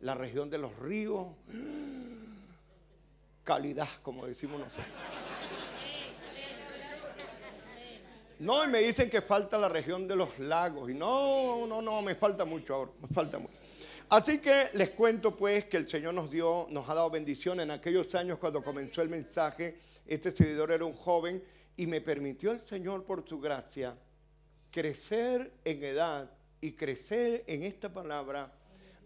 Speaker 3: la región de los ríos. Calidad, como decimos nosotros. No, y me dicen que falta la región de los lagos. Y no, no, no, me falta mucho ahora, me falta mucho. Así que les cuento pues que el Señor nos dio, nos ha dado bendición en aquellos años cuando comenzó el mensaje. Este seguidor era un joven y me permitió el Señor por su gracia crecer en edad y crecer en esta palabra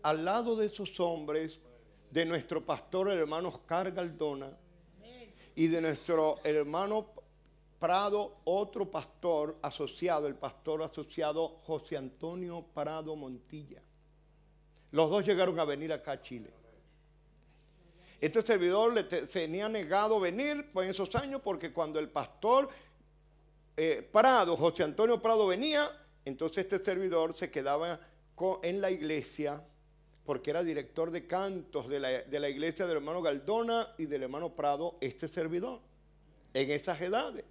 Speaker 3: al lado de esos hombres, de nuestro pastor el hermano Oscar Galdona y de nuestro hermano Prado, otro pastor asociado, el pastor asociado José Antonio Prado Montilla. Los dos llegaron a venir acá a Chile. Este servidor le tenía negado venir en esos años porque cuando el pastor eh, Prado, José Antonio Prado venía, entonces este servidor se quedaba en la iglesia porque era director de cantos de la, de la iglesia del hermano Galdona y del hermano Prado, este servidor, en esas edades.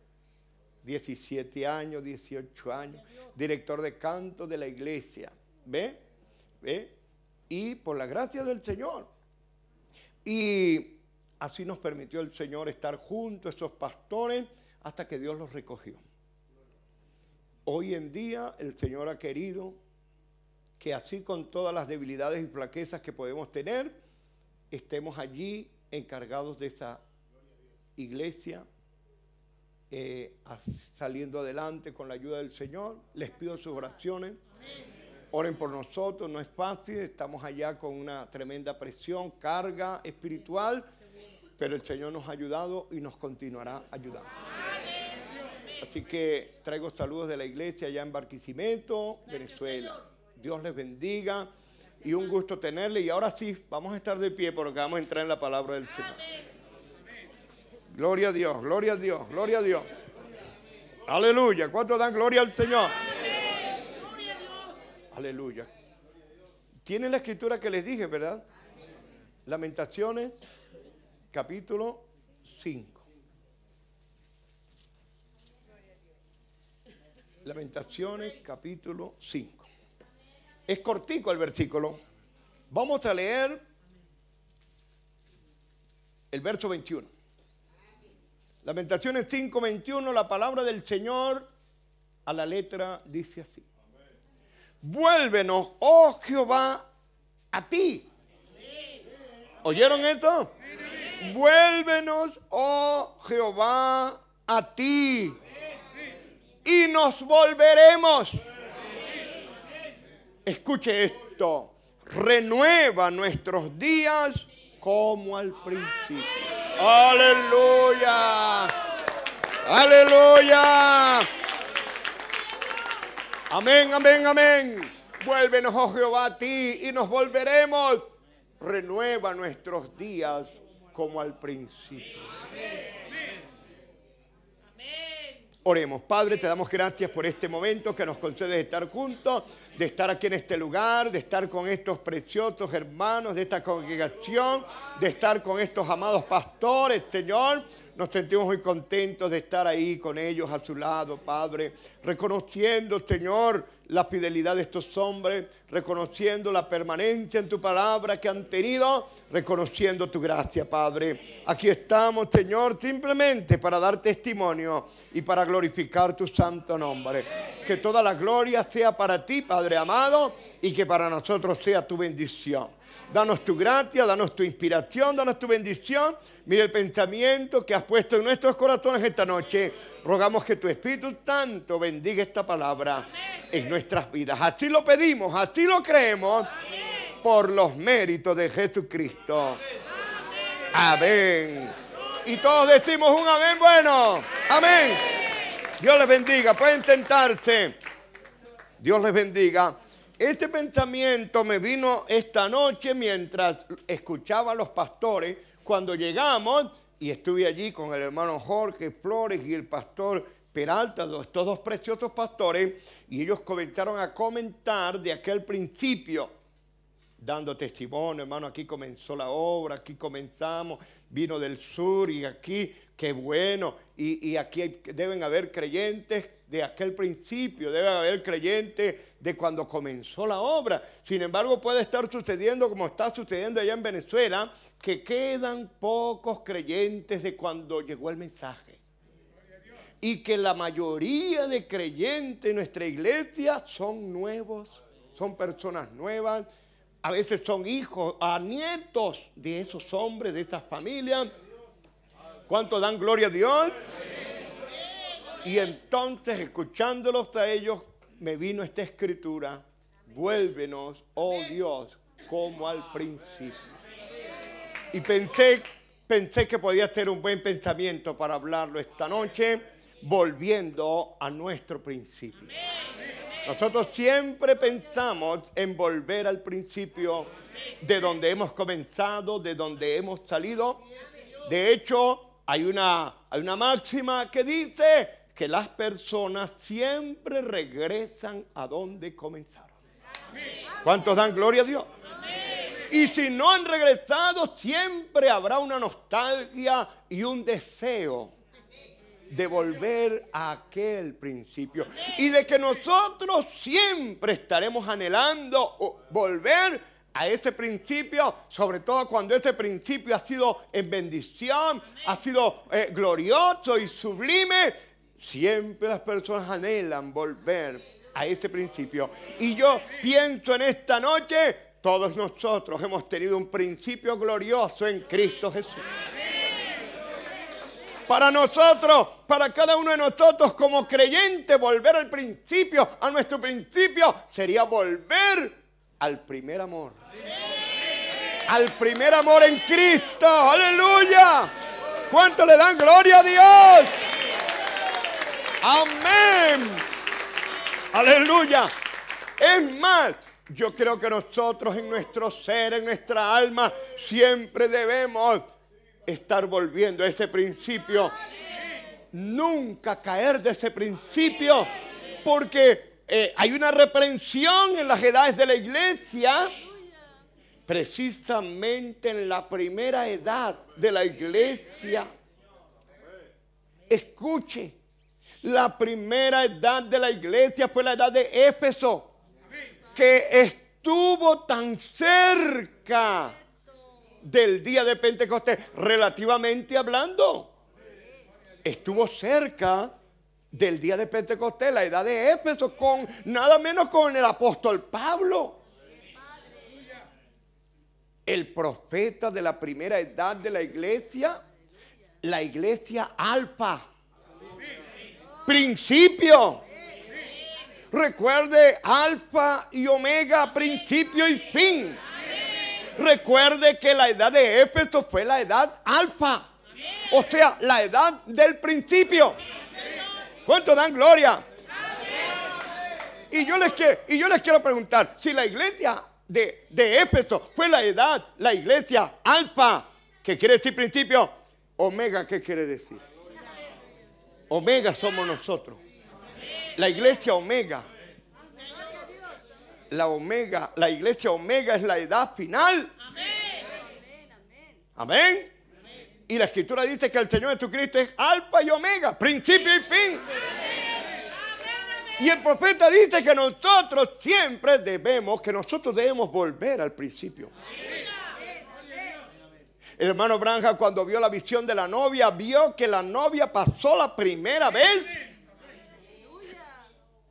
Speaker 3: 17 años, 18 años, director de canto de la iglesia. ¿Ve? ¿Ve? Y por la gracia del Señor. Y así nos permitió el Señor estar junto a esos pastores hasta que Dios los recogió. Hoy en día el Señor ha querido que así con todas las debilidades y flaquezas que podemos tener, estemos allí encargados de esa iglesia, eh, saliendo adelante con la ayuda del Señor. Les pido sus oraciones. Oren por nosotros, no es fácil, estamos allá con una tremenda presión, carga espiritual, pero el Señor nos ha ayudado y nos continuará ayudando. Así que traigo saludos de la iglesia allá en Barquisimeto, Venezuela. Dios les bendiga y un gusto tenerle. Y ahora sí, vamos a estar de pie porque vamos a entrar en la palabra del Señor. Gloria a Dios, gloria a Dios, gloria a Dios. Aleluya. ¿Cuántos dan gloria al Señor? Aleluya. Tienen la escritura que les dije, ¿verdad? Lamentaciones, capítulo 5. Lamentaciones, capítulo 5. Es cortico el versículo. Vamos a leer el verso 21. Lamentaciones 5, 21, la palabra del Señor a la letra dice así. Vuélvenos, oh Jehová, a ti. ¿Oyeron eso? Vuélvenos, oh Jehová, a ti. Y nos volveremos. Escuche esto. Renueva nuestros días como al principio. Aleluya. Aleluya. Amén, amén, amén. Vuélvenos, oh Jehová, a ti y nos volveremos. Renueva nuestros días como al principio. Oremos, Padre, te damos gracias por este momento que nos concedes estar juntos, de estar aquí en este lugar, de estar con estos preciosos hermanos de esta congregación, de estar con estos amados pastores, Señor. Nos sentimos muy contentos de estar ahí con ellos a su lado, Padre, reconociendo, Señor, la fidelidad de estos hombres, reconociendo la permanencia en tu palabra que han tenido, reconociendo tu gracia, Padre. Aquí estamos, Señor, simplemente para dar testimonio y para glorificar tu santo nombre. Que toda la gloria sea para ti, Padre amado, y que para nosotros sea tu bendición. Danos tu gracia, danos tu inspiración, danos tu bendición. Mira el pensamiento que has puesto en nuestros corazones esta noche. Rogamos que tu Espíritu Santo bendiga esta palabra en nuestras vidas. Así lo pedimos, así lo creemos por los méritos de Jesucristo. Amén. Y todos decimos un amén bueno. Amén. Dios les bendiga. Pueden sentarse. Dios les bendiga. Este pensamiento me vino esta noche mientras escuchaba a los pastores. Cuando llegamos y estuve allí con el hermano Jorge Flores y el pastor Peralta, estos dos preciosos pastores, y ellos comenzaron a comentar de aquel principio, dando testimonio, hermano, aquí comenzó la obra, aquí comenzamos, vino del sur y aquí, qué bueno, y, y aquí deben haber creyentes de aquel principio, debe haber creyente de cuando comenzó la obra. Sin embargo, puede estar sucediendo como está sucediendo allá en Venezuela, que quedan pocos creyentes de cuando llegó el mensaje. Y que la mayoría de creyentes en nuestra iglesia son nuevos, son personas nuevas, a veces son hijos, a nietos de esos hombres, de esas familias. ¿Cuánto dan gloria a Dios? Y entonces, escuchándolos a ellos, me vino esta escritura, vuélvenos, oh Dios, como al principio. Y pensé, pensé que podía ser un buen pensamiento para hablarlo esta noche, volviendo a nuestro principio. Nosotros siempre pensamos en volver al principio de donde hemos comenzado, de donde hemos salido. De hecho, hay una, hay una máxima que dice que las personas siempre regresan a donde comenzaron. ¿Cuántos dan gloria a Dios? Y si no han regresado, siempre habrá una nostalgia y un deseo de volver a aquel principio. Y de que nosotros siempre estaremos anhelando volver a ese principio, sobre todo cuando ese principio ha sido en bendición, ha sido eh, glorioso y sublime. Siempre las personas anhelan volver a ese principio. Y yo pienso en esta noche, todos nosotros hemos tenido un principio glorioso en Cristo Jesús. Para nosotros, para cada uno de nosotros como creyente, volver al principio, a nuestro principio, sería volver al primer amor. Al primer amor en Cristo. Aleluya. ¿Cuánto le dan gloria a Dios? Amén. Aleluya. Es más, yo creo que nosotros en nuestro ser, en nuestra alma, siempre debemos estar volviendo a ese principio. Nunca caer de ese principio. Porque eh, hay una reprensión en las edades de la iglesia. Precisamente en la primera edad de la iglesia. Escuche, la primera edad de la iglesia fue la edad de Éfeso, que estuvo tan cerca del día de Pentecostés, relativamente hablando. Estuvo cerca del día de Pentecostés, la edad de Éfeso, con nada menos con el apóstol Pablo. El profeta de la primera edad de la iglesia, la iglesia alfa. Principio. Recuerde, alfa y omega, principio y fin. Recuerde que la edad de Éfeso fue la edad alfa. O sea, la edad del principio. ¿Cuánto dan gloria? Y yo les, quiero, y yo les quiero preguntar, si la iglesia de, de Éfeso fue la edad, la iglesia alfa, que quiere decir principio, omega, ¿qué quiere decir? Omega somos nosotros. La iglesia omega la omega, la iglesia omega es la edad final. Amén. Y la escritura dice que el Señor Jesucristo es alfa y omega, principio y fin. Y el profeta dice que nosotros siempre debemos, que nosotros debemos volver al principio. El hermano Branja cuando vio la visión de la novia, vio que la novia pasó la primera vez.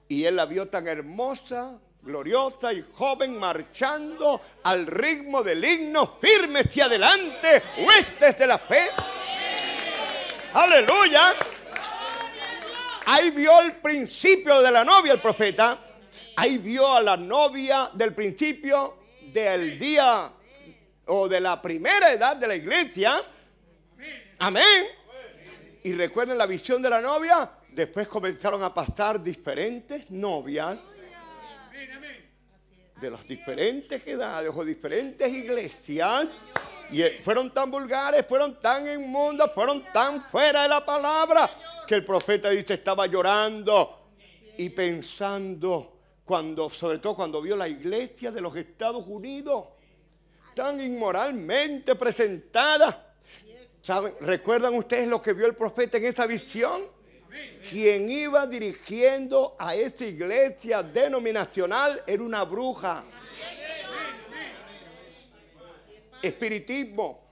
Speaker 3: Y él la vio tan hermosa, gloriosa y joven marchando al ritmo del himno, firmes y adelante, huestes de la fe. Aleluya. Ahí vio el principio de la novia el profeta. Ahí vio a la novia del principio del día o de la primera edad de la iglesia. Amén. Y recuerden la visión de la novia. Después comenzaron a pasar diferentes novias de las diferentes edades o diferentes iglesias. Y fueron tan vulgares, fueron tan inmundos, fueron tan fuera de la palabra que el profeta dice estaba llorando y pensando cuando, sobre todo cuando vio la iglesia de los Estados Unidos tan inmoralmente presentada. ¿Saben? ¿Recuerdan ustedes lo que vio el profeta en esa visión? Quien iba dirigiendo a esa iglesia denominacional era una bruja. Espiritismo.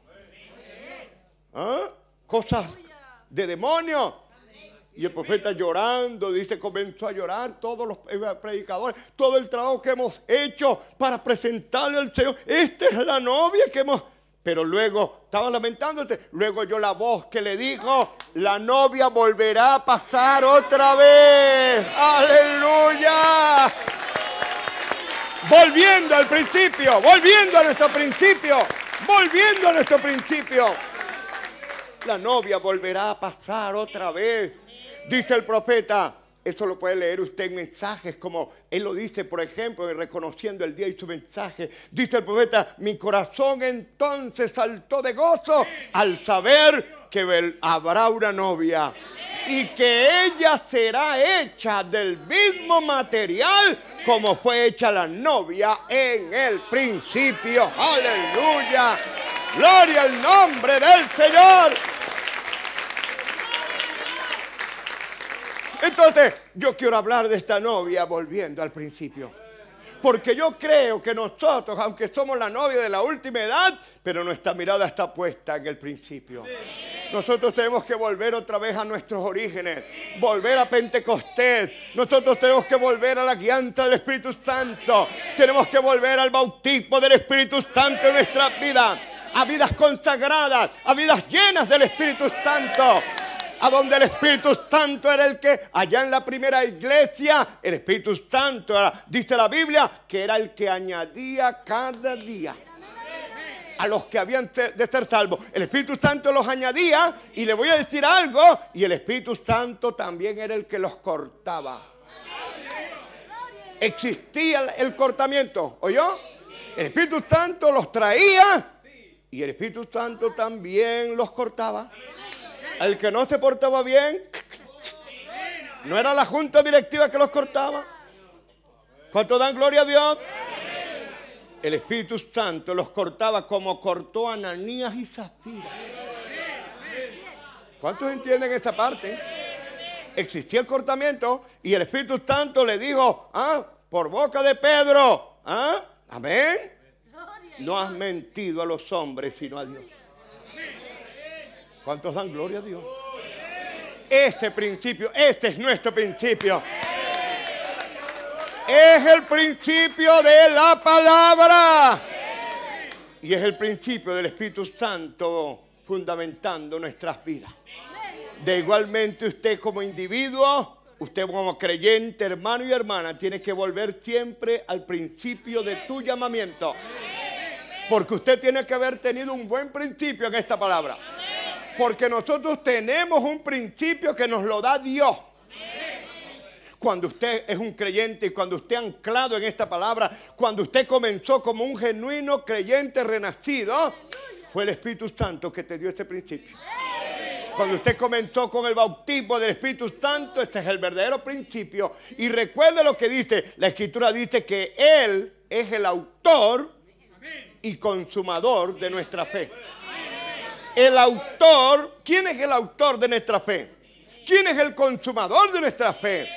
Speaker 3: ¿Ah? Cosas de demonio. Y el profeta llorando, dice, comenzó a llorar todos los predicadores, todo el trabajo que hemos hecho para presentarle al Señor. Esta es la novia que hemos pero luego, estaba lamentándose, luego yo la voz que le dijo, la novia volverá a pasar otra vez. Aleluya. Volviendo al principio, volviendo a nuestro principio, volviendo a nuestro principio. La novia volverá a pasar otra vez, dice el profeta. Eso lo puede leer usted en mensajes, como él lo dice, por ejemplo, en reconociendo el día y su mensaje. Dice el profeta, mi corazón entonces saltó de gozo al saber que habrá una novia. y que ella será hecha del mismo material como fue hecha la novia en el principio. Aleluya. Gloria al nombre del Señor. Entonces, yo quiero hablar de esta novia volviendo al principio. Porque yo creo que nosotros, aunque somos la novia de la última edad, pero nuestra mirada está puesta en el principio. Nosotros tenemos que volver otra vez a nuestros orígenes, volver a Pentecostés. Nosotros tenemos que volver a la guianza del Espíritu Santo. Tenemos que volver al bautismo del Espíritu Santo en nuestras vidas, a vidas consagradas, a vidas llenas del Espíritu Santo a donde el Espíritu Santo era el que, allá en la primera iglesia, el Espíritu Santo, dice la Biblia, que era el que añadía cada día a los que habían de ser salvos. El Espíritu Santo los añadía y le voy a decir algo, y el Espíritu Santo también era el que los cortaba. Existía el cortamiento, ¿oyó? El Espíritu Santo los traía y el Espíritu Santo también los cortaba. El que no se portaba bien, no era la junta directiva que los cortaba. ¿Cuánto dan gloria a Dios? El Espíritu Santo los cortaba como cortó a Ananías y Zafira. ¿Cuántos entienden esa parte? Existía el cortamiento y el Espíritu Santo le dijo, ah, por boca de Pedro, ah, amén. No has mentido a los hombres sino a Dios. ¿Cuántos dan gloria a Dios? Ese principio, este es nuestro principio. Es el principio de la palabra. Y es el principio del Espíritu Santo fundamentando nuestras vidas. De igualmente usted como individuo, usted como creyente, hermano y hermana, tiene que volver siempre al principio de tu llamamiento. Porque usted tiene que haber tenido un buen principio en esta palabra. Porque nosotros tenemos un principio que nos lo da Dios. Cuando usted es un creyente y cuando usted anclado en esta palabra, cuando usted comenzó como un genuino creyente renacido, fue el Espíritu Santo que te dio ese principio. Cuando usted comenzó con el bautismo del Espíritu Santo, este es el verdadero principio. Y recuerde lo que dice, la escritura dice que Él es el autor y consumador de nuestra fe el autor, ¿quién es el autor de nuestra fe? ¿Quién es el consumador de nuestra fe?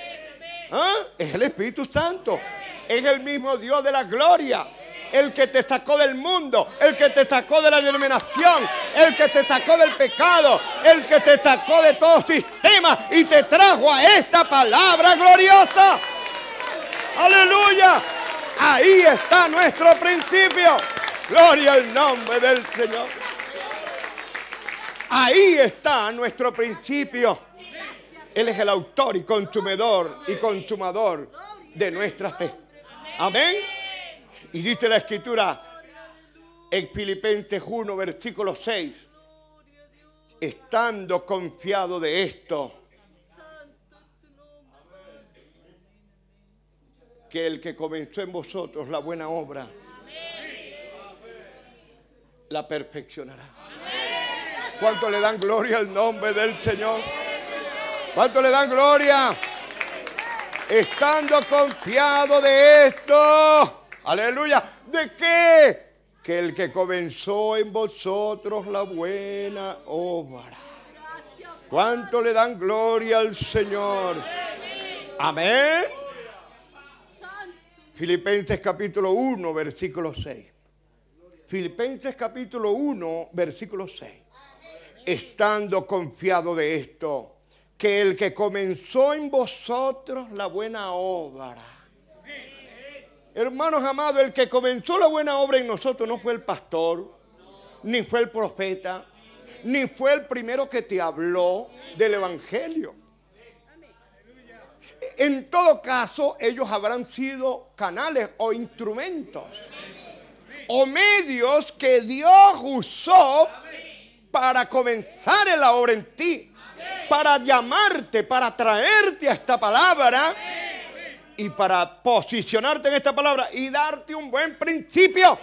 Speaker 3: ¿Ah? Es el Espíritu Santo. Es el mismo Dios de la gloria. El que te sacó del mundo, el que te sacó de la denominación, el que te sacó del pecado, el que te sacó de todo sistema y te trajo a esta palabra gloriosa. Aleluya. Ahí está nuestro principio. Gloria al nombre del Señor. Ahí está nuestro principio. Él es el autor y consumidor y consumador de nuestra fe. Amén. Y dice la escritura en Filipenses 1, versículo 6, estando confiado de esto, que el que comenzó en vosotros la buena obra, la perfeccionará. ¿Cuánto le dan gloria al nombre del Señor? ¿Cuánto le dan gloria? Estando confiado de esto. Aleluya. ¿De qué? Que el que comenzó en vosotros la buena obra. ¿Cuánto le dan gloria al Señor? Amén. Filipenses capítulo 1, versículo 6. Filipenses capítulo 1, versículo 6 estando confiado de esto, que el que comenzó en vosotros la buena obra. Hermanos amados, el que comenzó la buena obra en nosotros no fue el pastor, ni fue el profeta, ni fue el primero que te habló del Evangelio. En todo caso, ellos habrán sido canales o instrumentos o medios que Dios usó para comenzar en la obra en ti, para llamarte, para traerte a esta palabra y para posicionarte en esta palabra y darte un buen principio.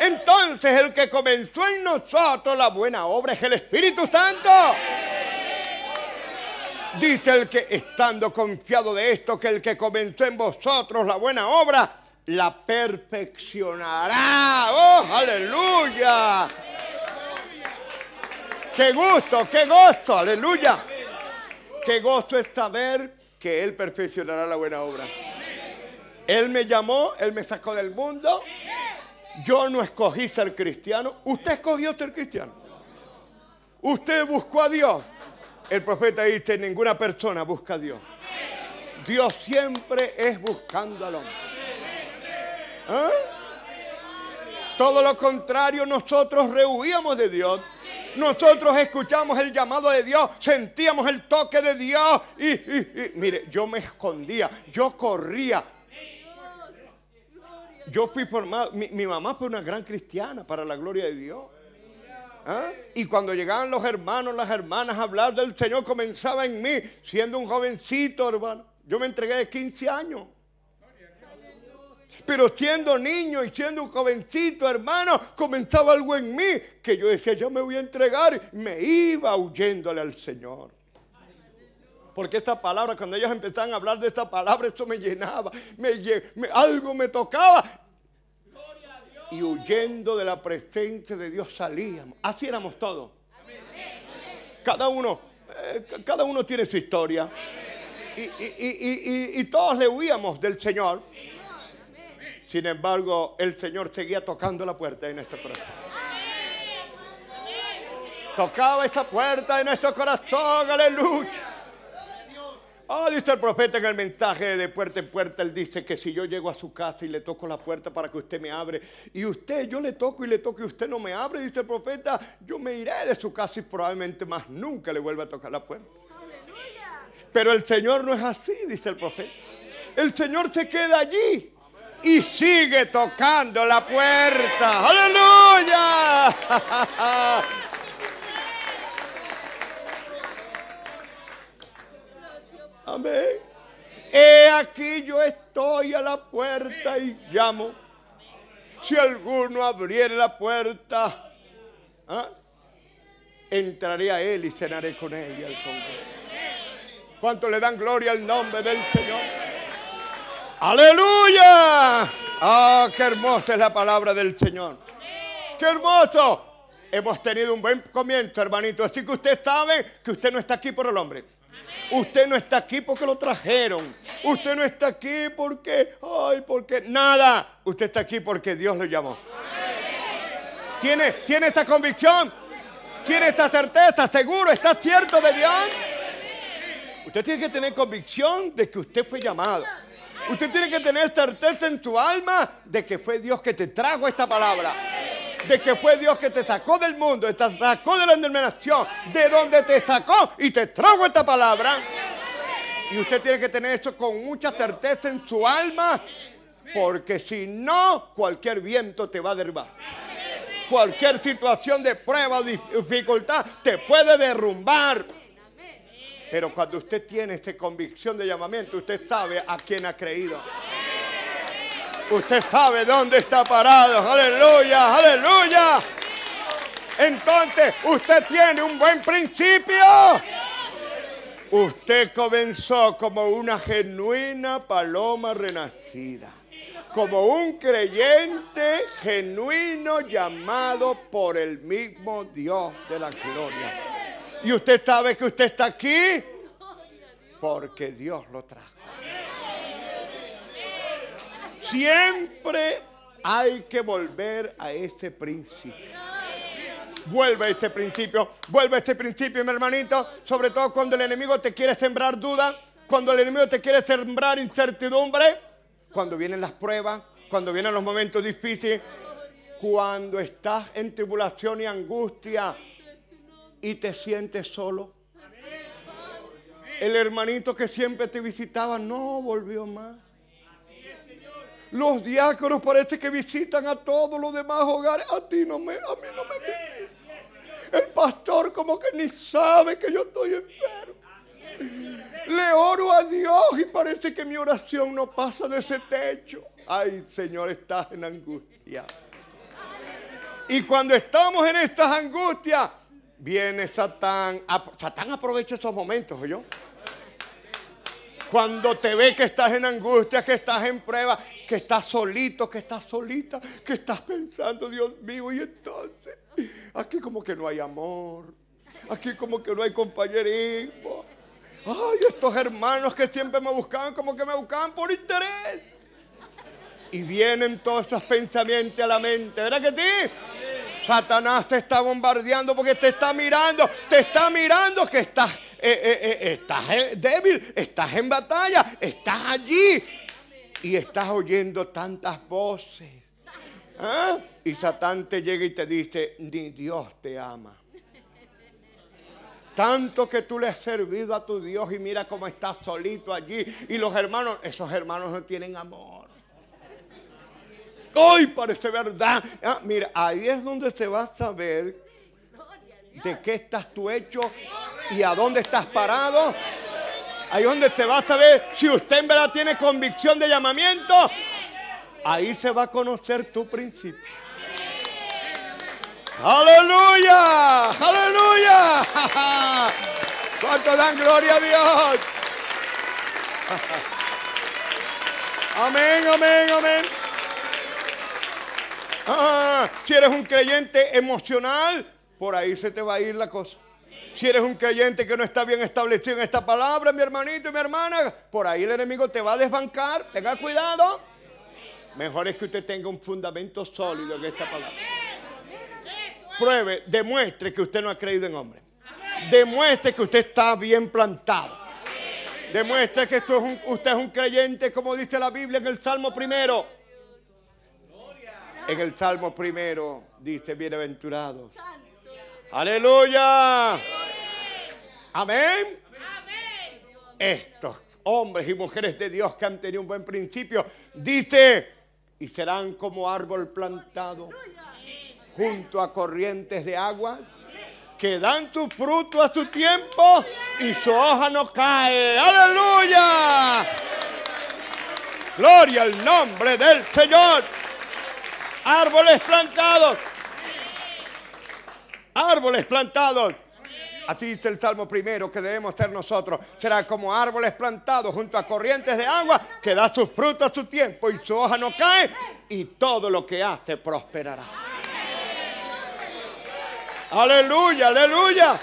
Speaker 3: Entonces el que comenzó en nosotros la buena obra es el Espíritu Santo. Dice el que, estando confiado de esto, que el que comenzó en vosotros la buena obra, la perfeccionará. ¡Oh, aleluya! ¡Qué gusto, qué gozo! ¡Aleluya! ¡Qué gozo es saber que Él perfeccionará la buena obra! Él me llamó, Él me sacó del mundo. Yo no escogí ser cristiano. Usted escogió ser cristiano. Usted buscó a Dios. El profeta dice, ninguna persona busca a Dios. Dios siempre es buscando al hombre. ¿Ah? Todo lo contrario, nosotros rehuíamos de Dios. Nosotros escuchamos el llamado de Dios, sentíamos el toque de Dios y, mire, yo me escondía, yo corría, yo fui formado, mi, mamá fue una gran cristiana para la gloria de Dios. ¿Ah? Y cuando llegaban los hermanos, las hermanas a hablar del Señor, comenzaba en mí, siendo un jovencito, hermano. Yo me entregué de 15 años. Pero siendo niño y siendo un jovencito, hermano, comenzaba algo en mí que yo decía, yo me voy a entregar. Me iba huyéndole al Señor. Porque esta palabra, cuando ellos empezaban a hablar de esta palabra, esto me llenaba, algo me tocaba. Y huyendo de la presencia de Dios salíamos. Así éramos todos. Cada uno, eh, cada uno tiene su historia. Y, todos le huíamos del Señor. Sin embargo, el Señor seguía tocando la puerta de nuestro corazón. Tocaba esa puerta de nuestro corazón, aleluya. Oh, dice el profeta en el mensaje de puerta en puerta, él dice que si yo llego a su casa y le toco la puerta para que usted me abre, y usted, yo le toco y le toco y usted no me abre, dice el profeta, yo me iré de su casa y probablemente más nunca le vuelva a tocar la puerta. Pero el Señor no es así, dice el profeta. El Señor se queda allí y sigue tocando la puerta. Aleluya. Amén. He aquí yo estoy a la puerta y llamo. Si alguno abriere la puerta, ¿ah? entraré a él y cenaré con él. ¿Cuánto le dan gloria al nombre del Señor? Aleluya. Ah, qué hermosa es la palabra del Señor. Qué hermoso. Hemos tenido un buen comienzo, hermanito. Así que usted sabe que usted no está aquí por el hombre. Usted no está aquí porque lo trajeron. Usted no está aquí porque, ay, porque nada. Usted está aquí porque Dios lo llamó. ¿Tiene, ¿Tiene esta convicción? ¿Tiene esta certeza? ¿Seguro? ¿Está cierto de Dios? Usted tiene que tener convicción de que usted fue llamado. Usted tiene que tener certeza en su alma de que fue Dios que te trajo esta palabra de que fue Dios que te sacó del mundo, te sacó de la endemonización, de donde te sacó y te trajo esta palabra. Y usted tiene que tener esto con mucha certeza en su alma, porque si no, cualquier viento te va a derribar. Cualquier situación de prueba o dificultad te puede derrumbar. Pero cuando usted tiene esta convicción de llamamiento, usted sabe a quién ha creído. Usted sabe dónde está parado. Aleluya, aleluya. Entonces, usted tiene un buen principio. Usted comenzó como una genuina paloma renacida. Como un creyente genuino llamado por el mismo Dios de la gloria. Y usted sabe que usted está aquí porque Dios lo trajo. Siempre hay que volver a ese principio. Vuelve a este principio, vuelve a este principio, mi hermanito. Sobre todo cuando el enemigo te quiere sembrar duda, cuando el enemigo te quiere sembrar incertidumbre, cuando vienen las pruebas, cuando vienen los momentos difíciles, cuando estás en tribulación y angustia y te sientes solo. El hermanito que siempre te visitaba no volvió más. Los diáconos parece que visitan a todos los demás hogares. A ti no me, a mí no me visitan. El pastor como que ni sabe que yo estoy enfermo. Le oro a Dios y parece que mi oración no pasa de ese techo. Ay, Señor, estás en angustia. Y cuando estamos en estas angustias, viene Satán. Satán aprovecha esos momentos, yo. Cuando te ve que estás en angustia, que estás en prueba, que estás solito, que estás solita, que estás pensando, Dios mío, y entonces, aquí como que no hay amor, aquí como que no hay compañerismo. Ay, estos hermanos que siempre me buscaban, como que me buscaban por interés. Y vienen todos esos pensamientos a la mente, ¿verdad que sí? Satanás te está bombardeando porque te está mirando, te está mirando que estás, eh, eh, eh, estás débil, estás en batalla, estás allí y estás oyendo tantas voces. ¿Ah? Y Satán te llega y te dice, ni Dios te ama. Tanto que tú le has servido a tu Dios y mira cómo estás solito allí. Y los hermanos, esos hermanos no tienen amor. Hoy parece verdad. Ah, mira, ahí es donde se va a saber de qué estás tú hecho y a dónde estás parado. Ahí es donde se va a saber si usted en verdad tiene convicción de llamamiento. Ahí se va a conocer tu principio. Aleluya, aleluya. ¿Cuánto dan gloria a Dios? Amén, amén, amén. Ah, si eres un creyente emocional, por ahí se te va a ir la cosa. Si eres un creyente que no está bien establecido en esta palabra, mi hermanito y mi hermana, por ahí el enemigo te va a desbancar. Tenga cuidado. Mejor es que usted tenga un fundamento sólido en esta palabra. Pruebe, demuestre que usted no ha creído en hombre. Demuestre que usted está bien plantado. Demuestre que usted es un creyente, como dice la Biblia en el Salmo primero en el Salmo primero dice, bienaventurados. Aleluya. Amén. Estos hombres y mujeres de Dios que han tenido un buen principio, dice, y serán como árbol plantado junto a corrientes de aguas que dan su fruto a su tiempo y su hoja no cae. Aleluya. Gloria al nombre del Señor. Árboles plantados. Árboles plantados. Así dice el Salmo primero que debemos ser nosotros. Será como árboles plantados junto a corrientes de agua que da sus frutos a su tiempo y su hoja no cae y todo lo que hace prosperará. Aleluya, aleluya.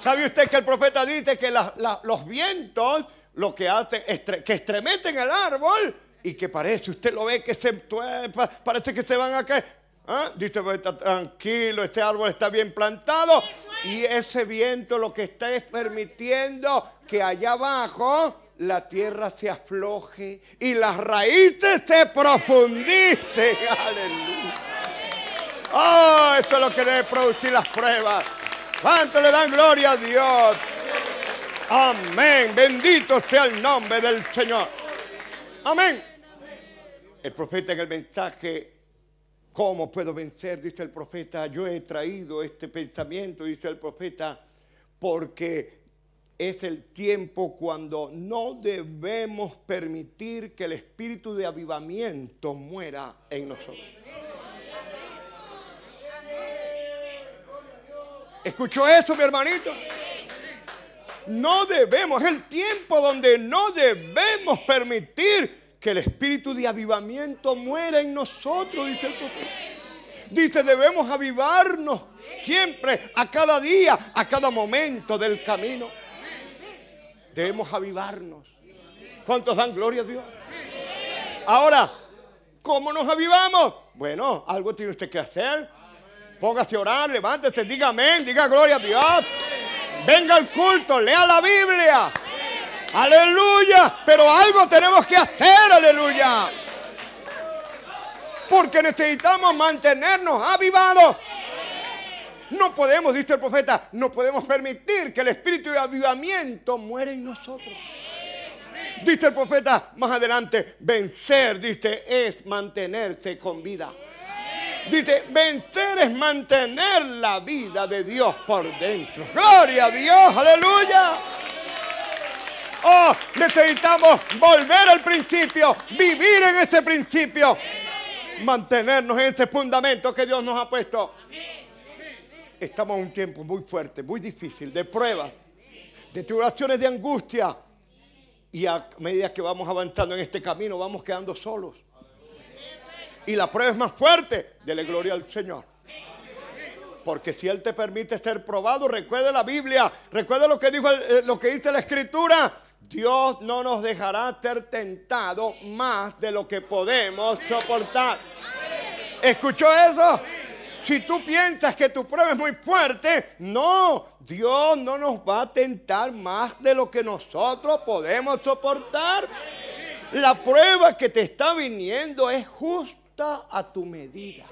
Speaker 3: ¿Sabe usted que el profeta dice que los vientos lo que hacen que estremeten el árbol y que parece, usted lo ve que se parece que se van a caer. ¿Ah? Dice, pues, está tranquilo, este árbol está bien plantado y ese viento lo que está es permitiendo que allá abajo la tierra se afloje y las raíces se profundicen. Aleluya. Oh, esto es lo que debe producir las pruebas. ¿Cuánto le dan gloria a Dios? Amén. Bendito sea el nombre del Señor. Amén. El profeta en el mensaje, ¿cómo puedo vencer? Dice el profeta, yo he traído este pensamiento, dice el profeta, porque es el tiempo cuando no debemos permitir que el espíritu de avivamiento muera en nosotros. ¿Escuchó eso, mi hermanito? No debemos, es el tiempo donde no debemos permitir que el espíritu de avivamiento muera en nosotros, dice el profeta. Dice, debemos avivarnos siempre, a cada día, a cada momento del camino. Debemos avivarnos. ¿Cuántos dan gloria a Dios? Ahora, ¿cómo nos avivamos? Bueno, algo tiene usted que hacer. Póngase a orar, levántese, diga amén, diga gloria a Dios. Venga al culto, lea la Biblia. Aleluya. Pero algo tenemos que hacer, aleluya. Porque necesitamos mantenernos avivados. No podemos, dice el profeta, no podemos permitir que el espíritu de avivamiento muera en nosotros. Dice el profeta más adelante, vencer, dice, es mantenerse con vida. Dice, vencer es mantener la vida de Dios por dentro. Gloria a Dios, aleluya. Oh, necesitamos volver al principio, vivir en este principio, mantenernos en este fundamento que Dios nos ha puesto. Estamos en un tiempo muy fuerte, muy difícil, de pruebas, de tribulaciones, de angustia. Y a medida que vamos avanzando en este camino, vamos quedando solos. Y la prueba es más fuerte. Dele gloria al Señor. Porque si Él te permite ser probado, recuerde la Biblia, recuerde lo que dijo eh, lo que dice la Escritura. Dios no nos dejará ser tentado más de lo que podemos soportar. ¿Escuchó eso? Si tú piensas que tu prueba es muy fuerte, no, Dios no nos va a tentar más de lo que nosotros podemos soportar. La prueba que te está viniendo es justa a tu medida.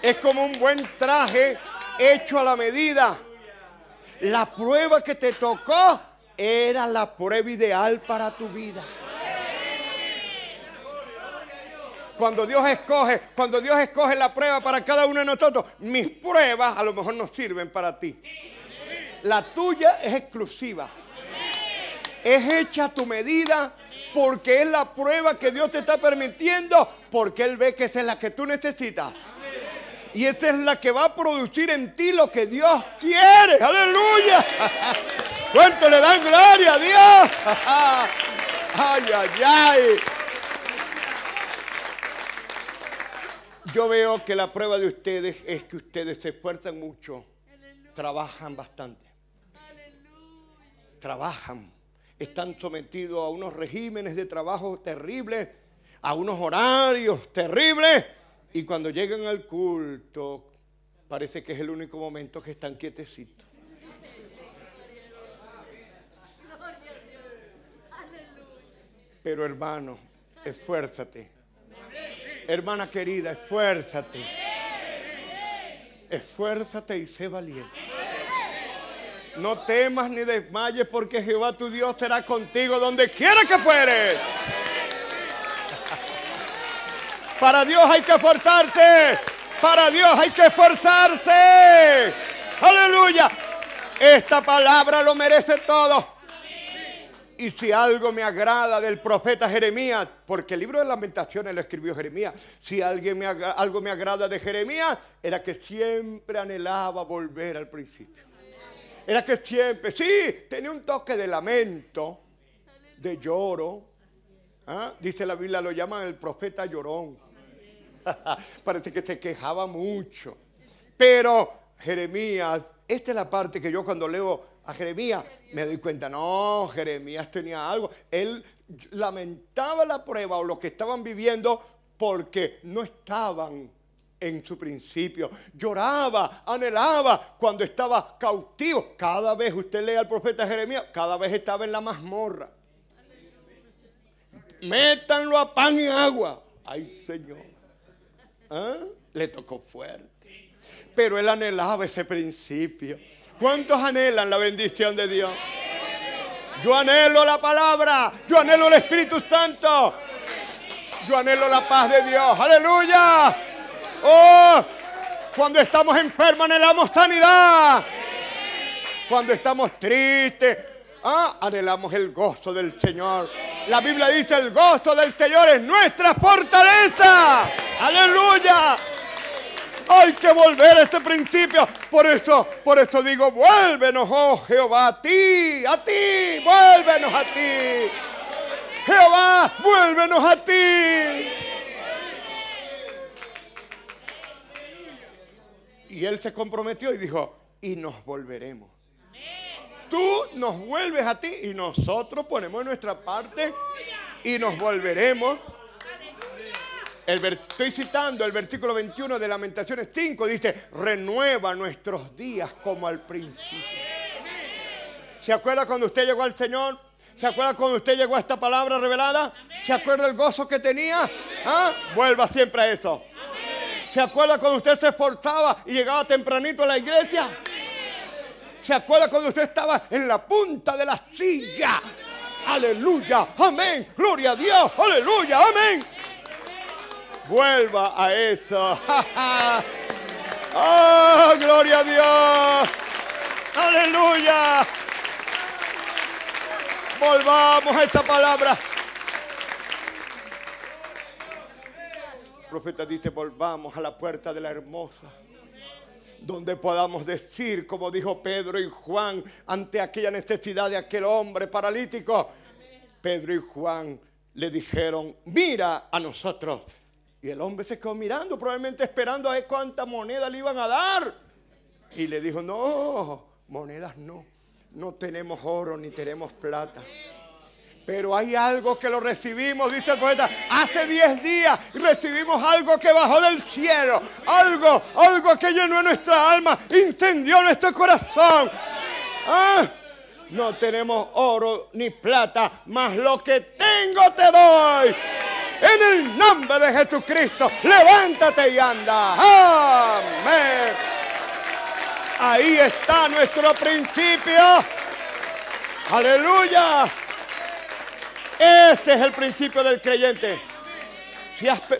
Speaker 3: Es como un buen traje hecho a la medida. La prueba que te tocó era la prueba ideal para tu vida. Cuando Dios escoge, cuando Dios escoge la prueba para cada uno de nosotros, mis pruebas a lo mejor no sirven para ti. La tuya es exclusiva. Es hecha a tu medida porque es la prueba que Dios te está permitiendo, porque Él ve que esa es la que tú necesitas. Y esa es la que va a producir en ti lo que Dios quiere. Aleluya. ¿Cuánto le dan gloria a Dios? Ay, ay, ay. Yo veo que la prueba de ustedes es que ustedes se esfuerzan mucho, trabajan bastante, trabajan, están sometidos a unos regímenes de trabajo terribles, a unos horarios terribles, y cuando llegan al culto parece que es el único momento que están quietecitos. Pero hermano, esfuérzate Hermana querida, esfuérzate. Esfuérzate y sé valiente. No temas ni desmayes porque Jehová tu Dios será contigo donde quiera que fueres. Para Dios hay que esforzarse. Para Dios hay que esforzarse. Aleluya. Esta palabra lo merece todo. Y si algo me agrada del profeta Jeremías, porque el libro de lamentaciones lo escribió Jeremías, si alguien me algo me agrada de Jeremías, era que siempre anhelaba volver al principio. Era que siempre, sí, tenía un toque de lamento, de lloro. ¿ah? Dice la Biblia, lo llaman el profeta llorón. Parece que se quejaba mucho. Pero Jeremías, esta es la parte que yo cuando leo a Jeremías, me doy cuenta, no, Jeremías tenía algo. Él lamentaba la prueba o lo que estaban viviendo porque no estaban en su principio. Lloraba, anhelaba cuando estaba cautivo. Cada vez usted lee al profeta Jeremías, cada vez estaba en la mazmorra. Métanlo a pan y agua. Ay, Señor. ¿Ah? Le tocó fuerte. Pero él anhelaba ese principio. ¿Cuántos anhelan la bendición de Dios? Yo anhelo la palabra. Yo anhelo el Espíritu Santo. Yo anhelo la paz de Dios. Aleluya. Oh, cuando estamos enfermos anhelamos sanidad. Cuando estamos tristes, ah, anhelamos el gozo del Señor. La Biblia dice, el gozo del Señor es nuestra fortaleza. Aleluya. Hay que volver a este principio. Por eso, por eso digo, vuélvenos, oh Jehová, a ti, a ti, vuélvenos a ti. Jehová, vuélvenos a ti. Y él se comprometió y dijo, y nos volveremos. Tú nos vuelves a ti y nosotros ponemos nuestra parte y nos volveremos estoy citando el versículo 21 de Lamentaciones 5, dice, renueva nuestros días como al principio. ¿Se acuerda cuando usted llegó al Señor? ¿Se acuerda cuando usted llegó a esta palabra revelada? ¿Se acuerda el gozo que tenía? ¿Ah? Vuelva siempre a eso. ¿Se acuerda cuando usted se esforzaba y llegaba tempranito a la iglesia? ¿Se acuerda cuando usted estaba en la punta de la silla? Aleluya, amén, gloria a Dios, aleluya, amén. Vuelva a eso. ¡Oh, gloria a Dios! ¡Aleluya! Volvamos a esta palabra. El profeta dice, volvamos a la puerta de la hermosa. donde podamos decir, como dijo Pedro y Juan, ante aquella necesidad de aquel hombre paralítico, Pedro y Juan le dijeron, mira a nosotros. Y el hombre se quedó mirando, probablemente esperando a ver cuánta moneda le iban a dar. Y le dijo, no, monedas no, no tenemos oro ni tenemos plata. Pero hay algo que lo recibimos, dice el poeta, hace 10 días recibimos algo que bajó del cielo, algo, algo que llenó nuestra alma, incendió nuestro corazón. ¿Ah? No tenemos oro ni plata, mas lo que tengo te doy. En el nombre de Jesucristo, levántate y anda. Amén. Ahí está nuestro principio. Aleluya. Este es el principio del creyente.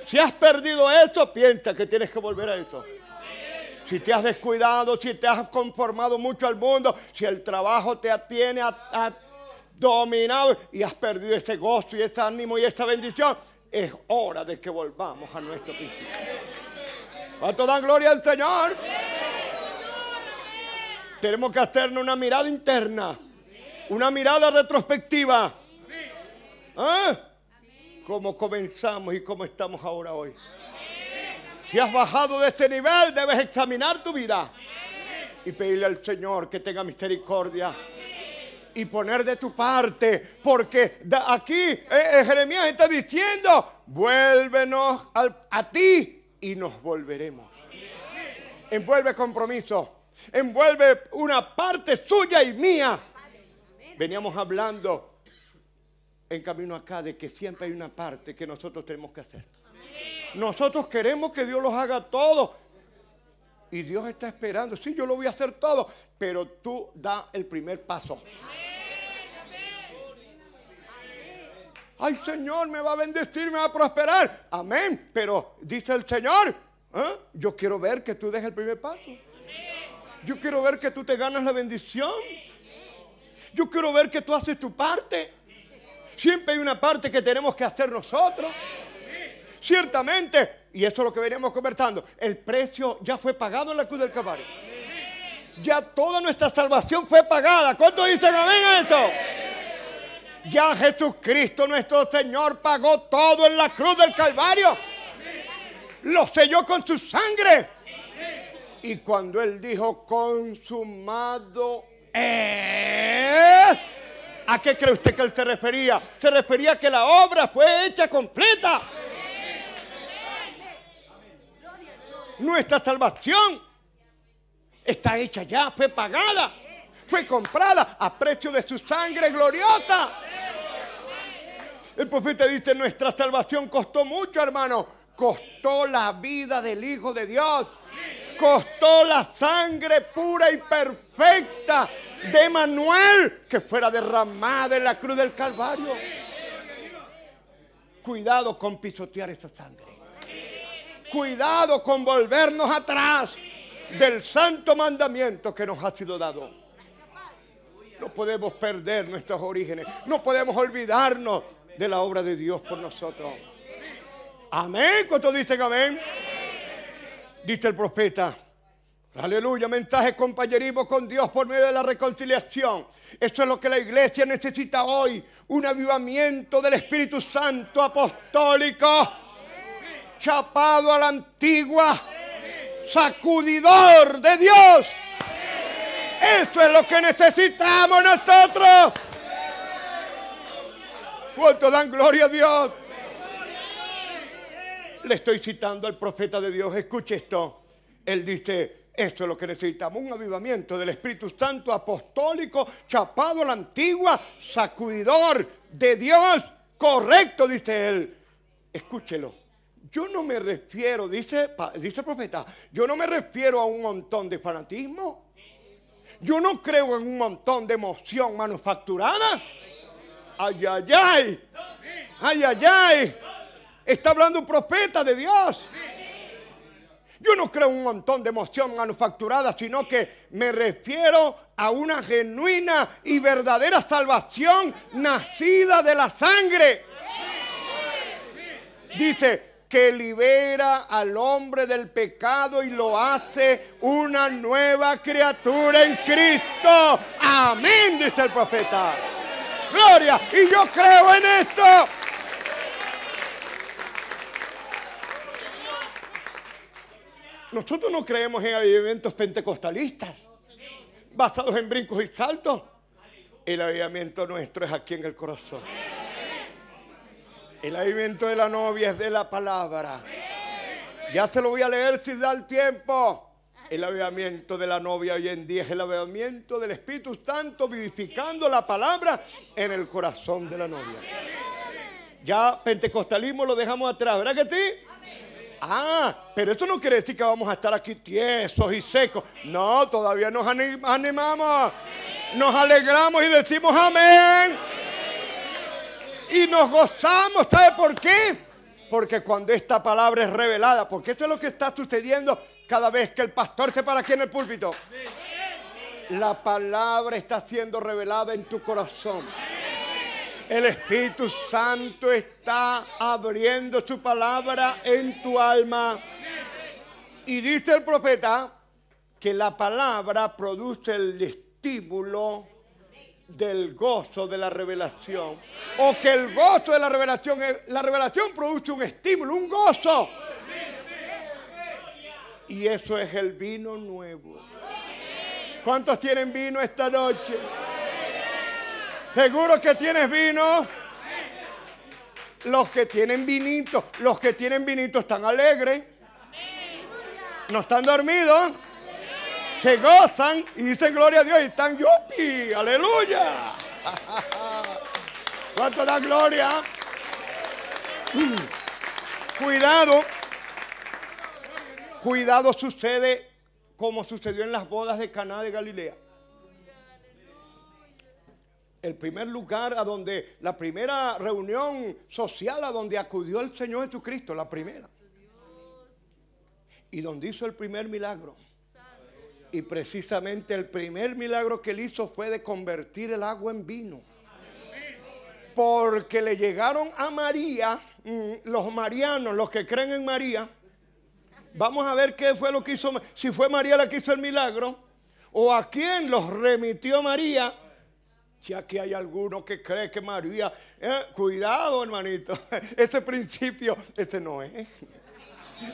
Speaker 3: Si has, perdido eso, piensa que tienes que volver a eso. Si te has descuidado, si te has conformado mucho al mundo, si el trabajo te tiene dominado y has perdido ese gozo y ese ánimo y esta bendición, es hora de que volvamos a nuestro principio. ¿Cuánto dan gloria al Señor? Tenemos que hacernos una mirada interna, una mirada retrospectiva. ¿Ah? Cómo comenzamos y cómo estamos ahora hoy. Si has bajado de este nivel, debes examinar tu vida y pedirle al Señor que tenga misericordia y poner de tu parte, porque aquí eh, eh, Jeremías está diciendo, vuélvenos a ti y nos volveremos. Envuelve compromiso, envuelve una parte suya y mía. Veníamos hablando en camino acá de que siempre hay una parte que nosotros tenemos que hacer. Nosotros queremos que Dios los haga todo. Y Dios está esperando. Sí, yo lo voy a hacer todo. Pero tú da el primer paso. Ay, Señor, me va a bendecir, me va a prosperar. Amén. Pero dice el Señor, ¿eh? yo quiero ver que tú des el primer paso. Yo quiero ver que tú te ganas la bendición. Yo quiero ver que tú haces tu parte. Siempre hay una parte que tenemos que hacer nosotros. Ciertamente, y eso es lo que veníamos conversando, el precio ya fue pagado en la cruz del Calvario. Ya toda nuestra salvación fue pagada. ¿Cuántos dicen amén a eso? Ya Jesucristo nuestro Señor pagó todo en la cruz del Calvario. Lo selló con su sangre. Y cuando Él dijo consumado es ¿A qué cree usted que él se refería? Se refería a que la obra fue hecha completa. Nuestra salvación está hecha ya, fue pagada, fue comprada a precio de su sangre gloriosa. El profeta dice, nuestra salvación costó mucho, hermano. Costó la vida del Hijo de Dios. Costó la sangre pura y perfecta de Manuel que fuera derramada en la cruz del Calvario. Cuidado con pisotear esa sangre. Cuidado con volvernos atrás del santo mandamiento que nos ha sido dado. No podemos perder nuestros orígenes. No podemos olvidarnos de la obra de Dios por nosotros. Amén. ¿Cuántos dicen amén? Dice el profeta. Aleluya, mensaje compañerismo con Dios por medio de la reconciliación. Eso es lo que la iglesia necesita hoy. Un avivamiento del Espíritu Santo apostólico. Chapado a la antigua. Sacudidor de Dios. Eso es lo que necesitamos nosotros. ¿Cuánto dan gloria a Dios? Le estoy citando al profeta de Dios. Escuche esto. Él dice, esto es lo que necesitamos, un avivamiento del Espíritu Santo apostólico, chapado a la antigua, sacudidor de Dios, correcto, dice él. Escúchelo. Yo no me refiero, dice, dice el profeta, yo no me refiero a un montón de fanatismo. Yo no creo en un montón de emoción manufacturada. Ay, ay, ay. Ay, ay, ay. Está hablando un profeta de Dios. Yo no creo en un montón de emoción manufacturada, sino que me refiero a una genuina y verdadera salvación nacida de la sangre. Dice que libera al hombre del pecado y lo hace una nueva criatura en Cristo. Amén, dice el profeta. Gloria, y yo creo en esto. Nosotros no creemos en avivamientos pentecostalistas basados en brincos y saltos. El avivamiento nuestro es aquí en el corazón. El avivamiento de la novia es de la palabra. Ya se lo voy a leer si da el tiempo. El avivamiento de la novia hoy en día es el avivamiento del Espíritu Santo vivificando la palabra en el corazón de la novia. Ya pentecostalismo lo dejamos atrás, ¿verdad que sí? Ah, pero eso no quiere decir que vamos a estar aquí tiesos y secos. No, todavía nos animamos. Nos alegramos y decimos amén. Y nos gozamos. ¿Sabe por qué? Porque cuando esta palabra es revelada, porque esto es lo que está sucediendo cada vez que el pastor se para aquí en el púlpito. La palabra está siendo revelada en tu corazón. El Espíritu Santo está abriendo su palabra en tu alma. Y dice el profeta que la palabra produce el estímulo del gozo de la revelación. O que el gozo de la revelación, la revelación produce un estímulo, un gozo. Y eso es el vino nuevo. ¿Cuántos tienen vino esta noche? Seguro que tienes vino. Los que tienen vinito, los que tienen vinito están alegres. No están dormidos. Se gozan y dicen gloria a Dios y están yupi. Aleluya. ¿Cuánto da gloria? Cuidado. Cuidado sucede como sucedió en las bodas de Caná de Galilea el primer lugar a donde, la primera reunión social a donde acudió el Señor Jesucristo, la primera. Y donde hizo el primer milagro. Y precisamente el primer milagro que él hizo fue de convertir el agua en vino. Porque le llegaron a María, mm, los marianos, los que creen en María. Vamos a ver qué fue lo que hizo, si fue María la que hizo el milagro, o a quién los remitió María si aquí hay alguno que cree que María, eh, cuidado hermanito, ese principio, ese no es.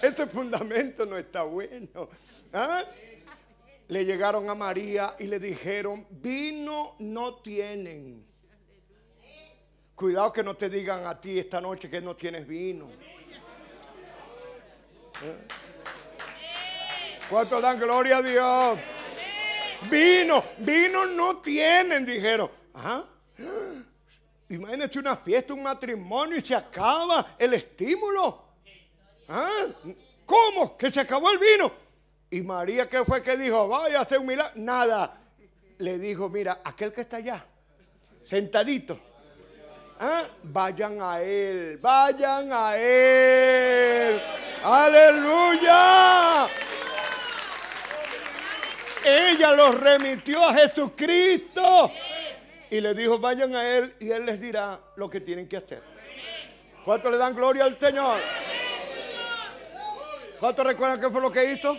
Speaker 3: Ese fundamento no está bueno. ¿ah? Le llegaron a María y le dijeron, vino no tienen. Cuidado que no te digan a ti esta noche que no tienes vino. ¿Eh? ¿Cuánto dan gloria a Dios? Vino, vino no tienen, dijeron. Ajá. Imagínate una fiesta, un matrimonio y se acaba el estímulo. ¿Ah? ¿Cómo? Que se acabó el vino. Y María, ¿qué fue que dijo? Vaya a hacer un milagro. Nada. Le dijo, mira, aquel que está allá, sentadito. ¿ah? Vayan a él, vayan a él. Aleluya. Ella los remitió a Jesucristo. Y le dijo, vayan a él y él les dirá lo que tienen que hacer. ¿Cuánto le dan gloria al Señor? ¿Cuántos recuerdan qué fue lo que hizo?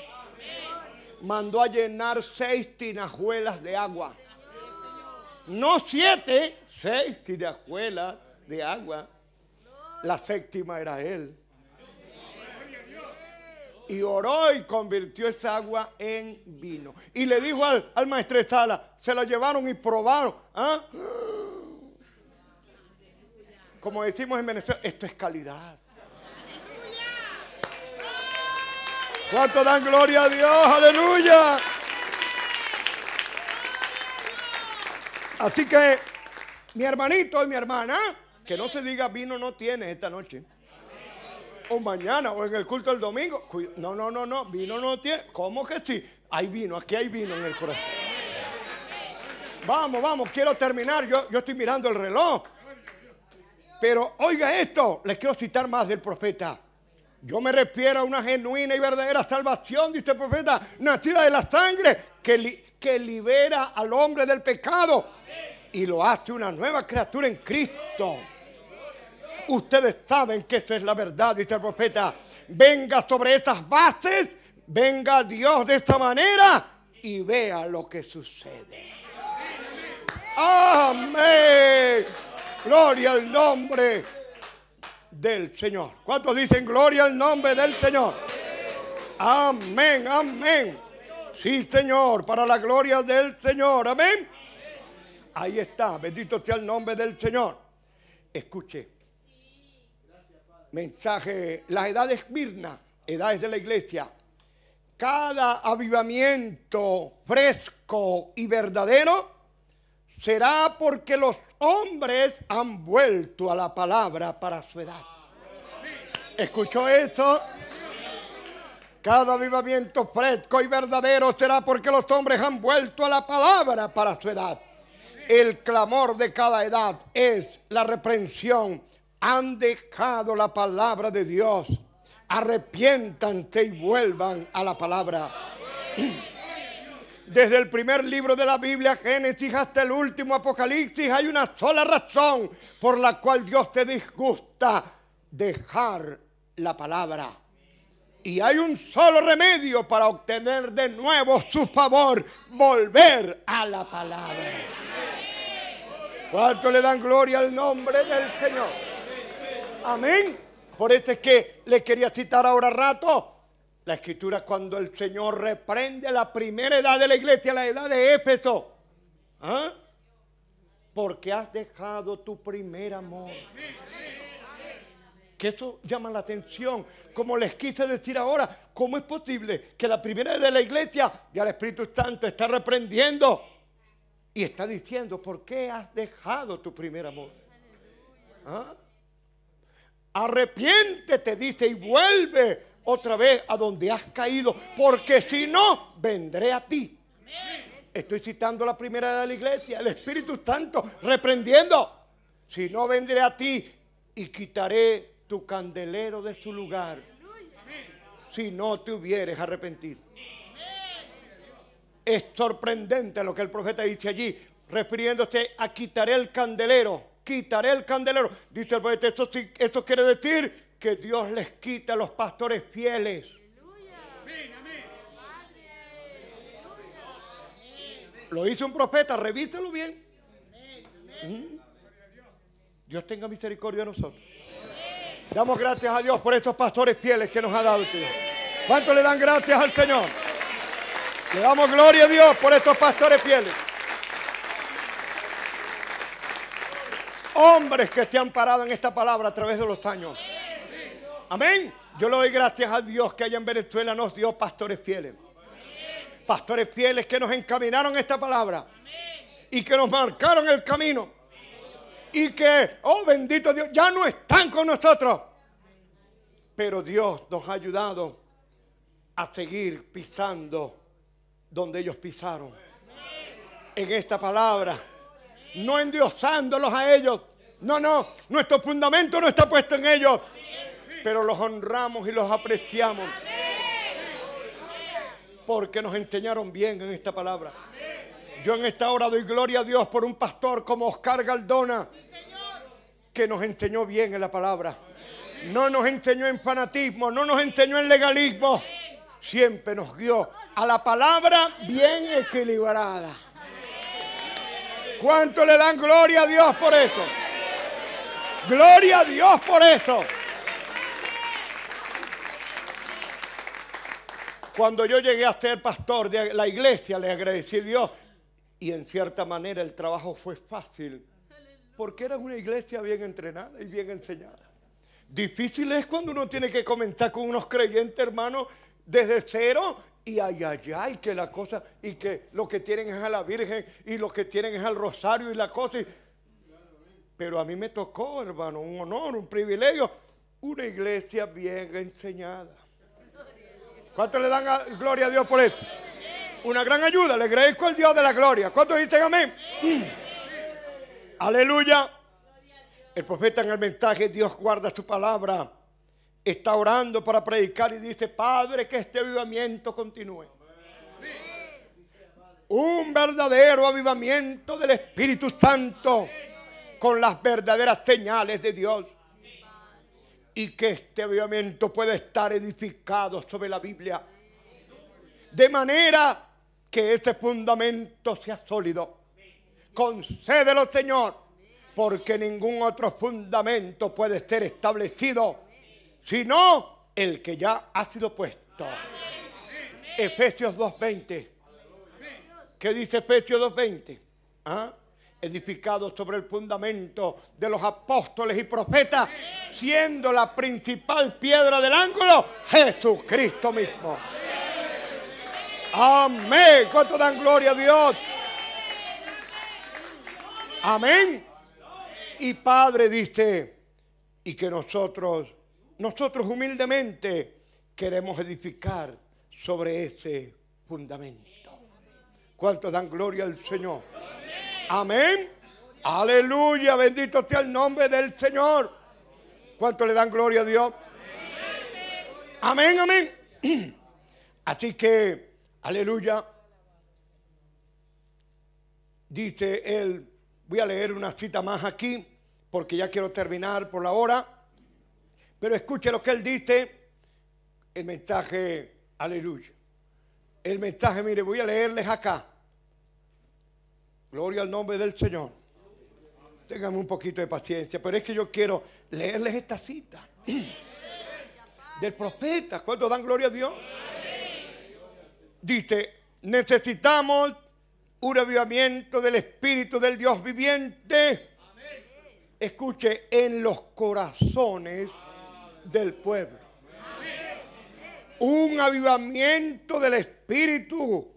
Speaker 3: Mandó a llenar seis tinajuelas de agua. No siete, seis tinajuelas de agua. La séptima era él y oró y convirtió esa agua en vino. Y le dijo al, al maestresala, se la llevaron y probaron. ¿ah? Como decimos en Venezuela, esto es calidad. ¿Cuánto dan gloria a Dios? Aleluya. Así que, mi hermanito y mi hermana, que no se diga vino no tiene esta noche o mañana o en el culto del domingo. No, no, no, no, vino no tiene. ¿Cómo que sí? Hay vino, aquí hay vino en el corazón. Vamos, vamos, quiero terminar. Yo, yo estoy mirando el reloj. Pero oiga esto, les quiero citar más del profeta. Yo me refiero a una genuina y verdadera salvación, dice el profeta, nacida de la sangre, que, libera al hombre del pecado y lo hace una nueva criatura en Cristo. Ustedes saben que esa es la verdad, dice el profeta. Venga sobre estas bases, venga Dios de esta manera y vea lo que sucede. Amén. Gloria al nombre del Señor. ¿Cuántos dicen gloria al nombre del Señor? Amén, amén. Sí, Señor, para la gloria del Señor. Amén. Ahí está, bendito sea el nombre del Señor. Escuche. Mensaje, las edades Mirna, edades de la iglesia. Cada avivamiento fresco y verdadero será porque los hombres han vuelto a la palabra para su edad. ¿Escuchó eso? Cada avivamiento fresco y verdadero será porque los hombres han vuelto a la palabra para su edad. El clamor de cada edad es la reprensión. Han dejado la palabra de Dios. Arrepiéntanse y vuelvan a la palabra. Desde el primer libro de la Biblia, Génesis, hasta el último Apocalipsis, hay una sola razón por la cual Dios te disgusta dejar la palabra. Y hay un solo remedio para obtener de nuevo su favor, volver a la palabra. ¿Cuánto le dan gloria al nombre del Señor? Amén. Por eso es que le quería citar ahora rato la escritura cuando el Señor reprende la primera edad de la iglesia, la edad de Éfeso. ¿Ah? Porque has dejado tu primer amor. Que eso llama la atención. Como les quise decir ahora, ¿cómo es posible que la primera edad de la iglesia ya el Espíritu Santo está reprendiendo y está diciendo, ¿por qué has dejado tu primer amor? ¿Ah? Arrepiéntete, dice, y vuelve otra vez a donde has caído, porque si no, vendré a ti. Estoy citando la primera de la iglesia, el Espíritu Santo reprendiendo. Si no, vendré a ti y quitaré tu candelero de su lugar. Si no te hubieres arrepentido. Es sorprendente lo que el profeta dice allí, refiriéndose a quitaré el candelero, quitaré el candelero. Dice el profeta, esto, esto quiere decir que Dios les quita a los pastores fieles. Lo hizo un profeta, revíselo bien. ¿Mm? Dios tenga misericordia de nosotros. Damos gracias a Dios por estos pastores fieles que nos ha dado Señor. ¿Cuánto le dan gracias al Señor? Le damos gloria a Dios por estos pastores fieles. Hombres que se han parado en esta palabra a través de los años. Amén. Yo le doy gracias a Dios que allá en Venezuela nos dio pastores fieles. Pastores fieles que nos encaminaron esta palabra. Y que nos marcaron el camino. Y que, oh bendito Dios, ya no están con nosotros. Pero Dios nos ha ayudado a seguir pisando donde ellos pisaron. En esta palabra. No endiosándolos a ellos. No, no. Nuestro fundamento no está puesto en ellos pero los honramos y los apreciamos. Porque nos enseñaron bien en esta palabra. Yo en esta hora doy gloria a Dios por un pastor como Oscar Galdona, que nos enseñó bien en la palabra. No nos enseñó en fanatismo, no nos enseñó en legalismo. Siempre nos guió a la palabra bien equilibrada. ¿Cuánto le dan gloria a Dios por eso? Gloria a Dios por eso. Cuando yo llegué a ser pastor de la iglesia, le agradecí a Dios. Y en cierta manera el trabajo fue fácil. Porque era una iglesia bien entrenada y bien enseñada. Difícil es cuando uno tiene que comenzar con unos creyentes, hermanos, desde cero. Y ay, ay, ay, que la cosa, y que lo que tienen es a la Virgen, y lo que tienen es al Rosario y la cosa. Pero a mí me tocó, hermano, un honor, un privilegio, una iglesia bien enseñada. ¿Cuánto le dan gloria a Dios por esto? Una gran ayuda. Le agradezco al Dios de la gloria. ¿Cuántos dicen amén? Aleluya. El profeta en el mensaje, Dios guarda su palabra. Está orando para predicar y dice, Padre, que este avivamiento continúe. Un verdadero avivamiento del Espíritu Santo con las verdaderas señales de Dios. Y que este avivamiento pueda estar edificado sobre la Biblia. De manera que ese fundamento sea sólido. Concédelo, Señor, porque ningún otro fundamento puede ser establecido, sino el que ya ha sido puesto. Efesios 2.20. ¿Qué dice Efesios 2.20? ¿Ah? Edificado sobre el fundamento de los apóstoles y profetas, siendo la principal piedra del ángulo Jesucristo mismo. Amén. ¿Cuánto dan gloria a Dios? Amén. Y Padre dice, y que nosotros, nosotros humildemente queremos edificar sobre ese fundamento. ¿Cuántos dan gloria al Señor? Amén. Aleluya. Bendito sea el nombre del Señor. ¿Cuánto le dan gloria a Dios? Amén, amén. Así que, aleluya. Dice él, voy a leer una cita más aquí, porque ya quiero terminar por la hora. Pero escuche lo que él dice, el mensaje, aleluya. El mensaje, mire, voy a leerles acá. Gloria al nombre del Señor. Ténganme un poquito de paciencia, pero es que yo quiero leerles esta cita del profeta. ¿Cuántos dan gloria a Dios? Dice, necesitamos un avivamiento del Espíritu del Dios viviente. Escuche, en los corazones del pueblo. Un avivamiento del Espíritu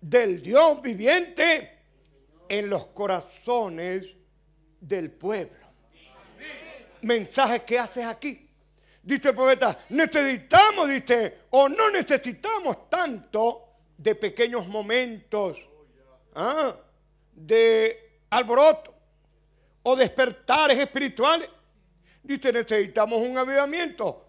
Speaker 3: del Dios viviente en los corazones del pueblo. Mensaje que haces aquí. Dice el profeta, necesitamos, dice, o no necesitamos tanto de pequeños momentos ¿ah? de alboroto o despertares espirituales. Dice, necesitamos un avivamiento.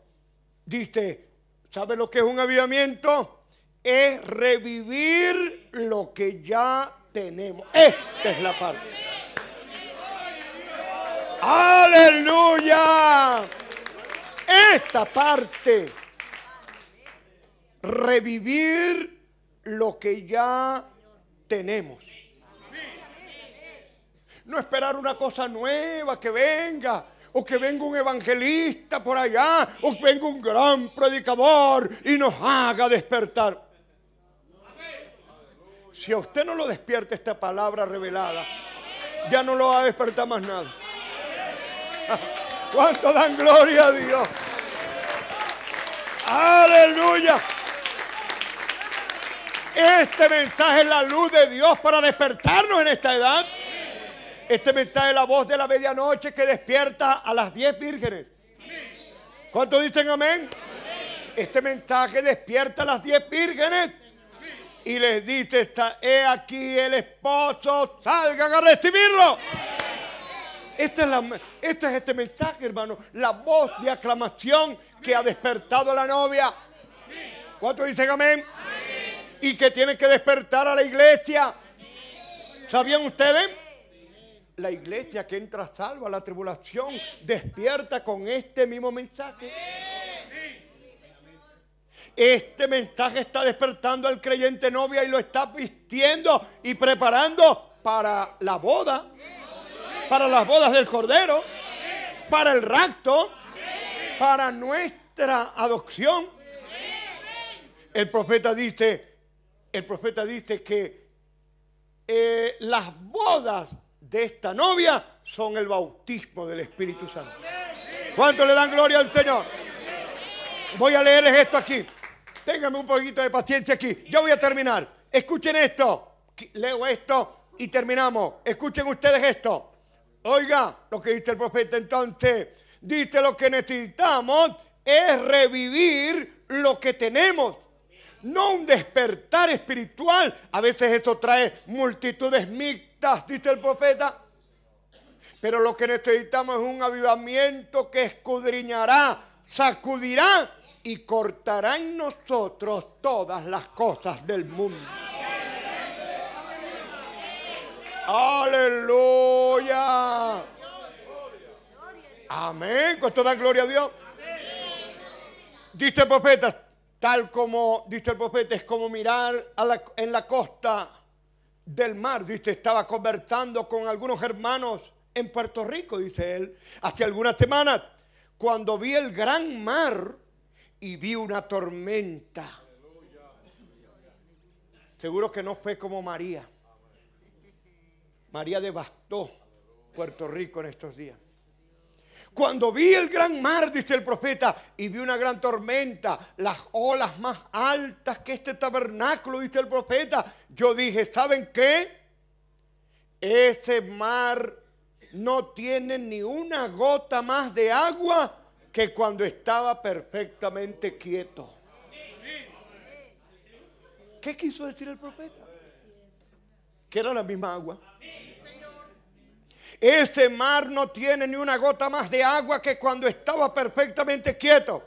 Speaker 3: Dice, ¿sabe lo que es un avivamiento? Es revivir lo que ya tenemos. Esta es la parte. Aleluya. Esta parte. Revivir lo que ya tenemos. No esperar una cosa nueva que venga. O que venga un evangelista por allá. O que venga un gran predicador y nos haga despertar. Si a usted no lo despierta esta palabra revelada, ya no lo va a despertar más nada. ¿Cuánto dan gloria a Dios? Aleluya. Este mensaje es la luz de Dios para despertarnos en esta edad. Este mensaje es la voz de la medianoche que despierta a las diez vírgenes. ¿Cuántos dicen amén? Este mensaje despierta a las diez vírgenes y les dice, está, he aquí el esposo, salgan a recibirlo. Este es, este es este mensaje, hermano, la voz de aclamación que ha despertado a la novia. ¿Cuántos dicen amén? Y que tiene que despertar a la iglesia. ¿Sabían ustedes? La iglesia que entra salva a la tribulación despierta con este mismo mensaje. Este mensaje está despertando al creyente novia y lo está vistiendo y preparando para la boda, para las bodas del Cordero, para el rapto, para nuestra adopción. El profeta dice, el profeta dice que eh, las bodas de esta novia son el bautismo del Espíritu Santo. ¿Cuánto le dan gloria al Señor? Voy a leerles esto aquí. Ténganme un poquito de paciencia aquí. Yo voy a terminar. Escuchen esto. Leo esto y terminamos. Escuchen ustedes esto. Oiga lo que dice el profeta entonces. Dice lo que necesitamos es revivir lo que tenemos. No un despertar espiritual. A veces esto trae multitudes mixtas, dice el profeta. Pero lo que necesitamos es un avivamiento que escudriñará, sacudirá y cortará en nosotros todas las cosas del mundo. Aleluya. Amén. ¿Cuánto da gloria a Dios? Dice el profeta, tal como dice el profeta, es como mirar en la costa del mar. Dice, estaba conversando con algunos hermanos en Puerto Rico, dice él, hace algunas semanas, cuando vi el gran mar y vi una tormenta. Seguro que no fue como María. María devastó Puerto Rico en estos días. Cuando vi el gran mar, dice el profeta, y vi una gran tormenta, las olas más altas que este tabernáculo, dice el profeta, yo dije, ¿saben qué? Ese mar no tiene ni una gota más de agua que cuando estaba perfectamente quieto. ¿Qué quiso decir el profeta? Que era la misma agua. Ese mar no tiene ni una gota más de agua que cuando estaba perfectamente quieto.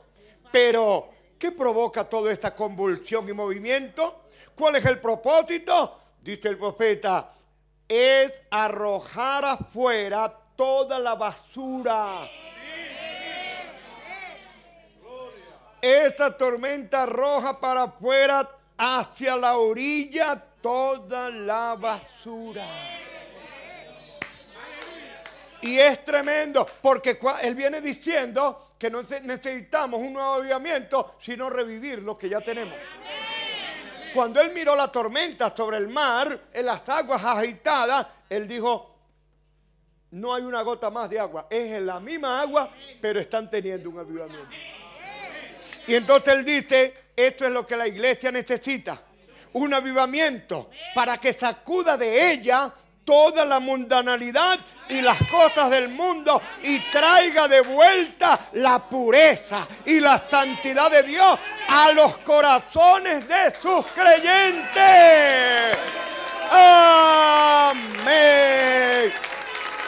Speaker 3: Pero, ¿qué provoca toda esta convulsión y movimiento? ¿Cuál es el propósito? Dice el profeta, es arrojar afuera toda la basura. Esa tormenta arroja para afuera hacia la orilla toda la basura. Y es tremendo, porque él viene diciendo que no necesitamos un nuevo avivamiento, sino revivir lo que ya tenemos. Cuando él miró la tormenta sobre el mar, en las aguas agitadas, él dijo, no hay una gota más de agua, es la misma agua, pero están teniendo un avivamiento. Y entonces él dice, esto es lo que la iglesia necesita, un avivamiento para que sacuda de ella toda la mundanalidad y las cosas del mundo y traiga de vuelta la pureza y la santidad de Dios a los corazones de sus creyentes. Amén.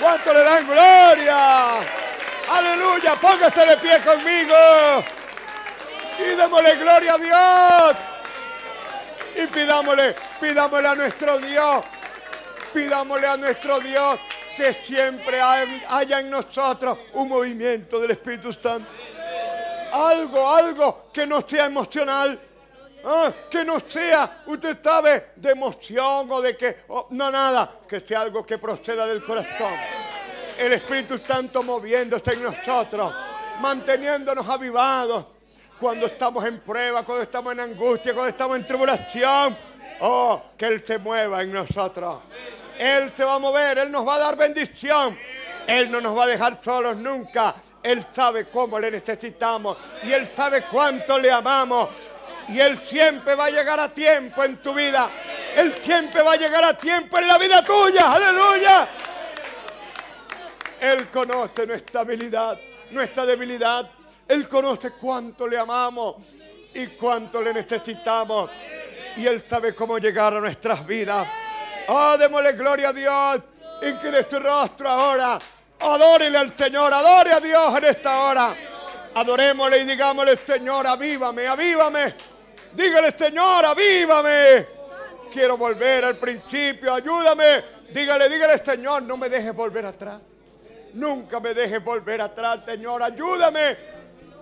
Speaker 3: ¿Cuánto le dan gloria? Aleluya, póngase de pie conmigo. Y gloria a Dios. Y pidámosle, pidámosle a nuestro Dios. Pidámosle a nuestro Dios que siempre hay- haya en nosotros un movimiento del Espíritu Santo. Algo, algo que no sea emocional. ah, que no sea, usted sabe, de emoción o de que, no nada, que sea algo que proceda del corazón. El Espíritu Santo moviéndose en nosotros, manteniéndonos avivados cuando estamos en prueba, cuando estamos en angustia, cuando estamos en tribulación. Oh, que Él se mueva en nosotros. Él se va a mover, Él nos va a dar bendición. Él no nos va a dejar solos nunca. Él sabe cómo le necesitamos y Él sabe cuánto le amamos. Y Él siempre va a llegar a tiempo en tu vida. Él siempre va a llegar a tiempo en la vida tuya. Aleluya. Él conoce nuestra habilidad, nuestra debilidad. Él conoce cuánto le amamos y cuánto le necesitamos. Y Él sabe cómo llegar a nuestras vidas. Oh, démosle gloria a Dios. Incline tu rostro ahora. Adórele al Señor. Adore a Dios en esta hora. Adorémosle y digámosle, Señor, avívame, avívame. Dígale, Señor, avívame. Quiero volver al principio. Ayúdame. Dígale, dígale, Señor, no me dejes volver atrás. Nunca me dejes volver atrás, Señor. Ayúdame.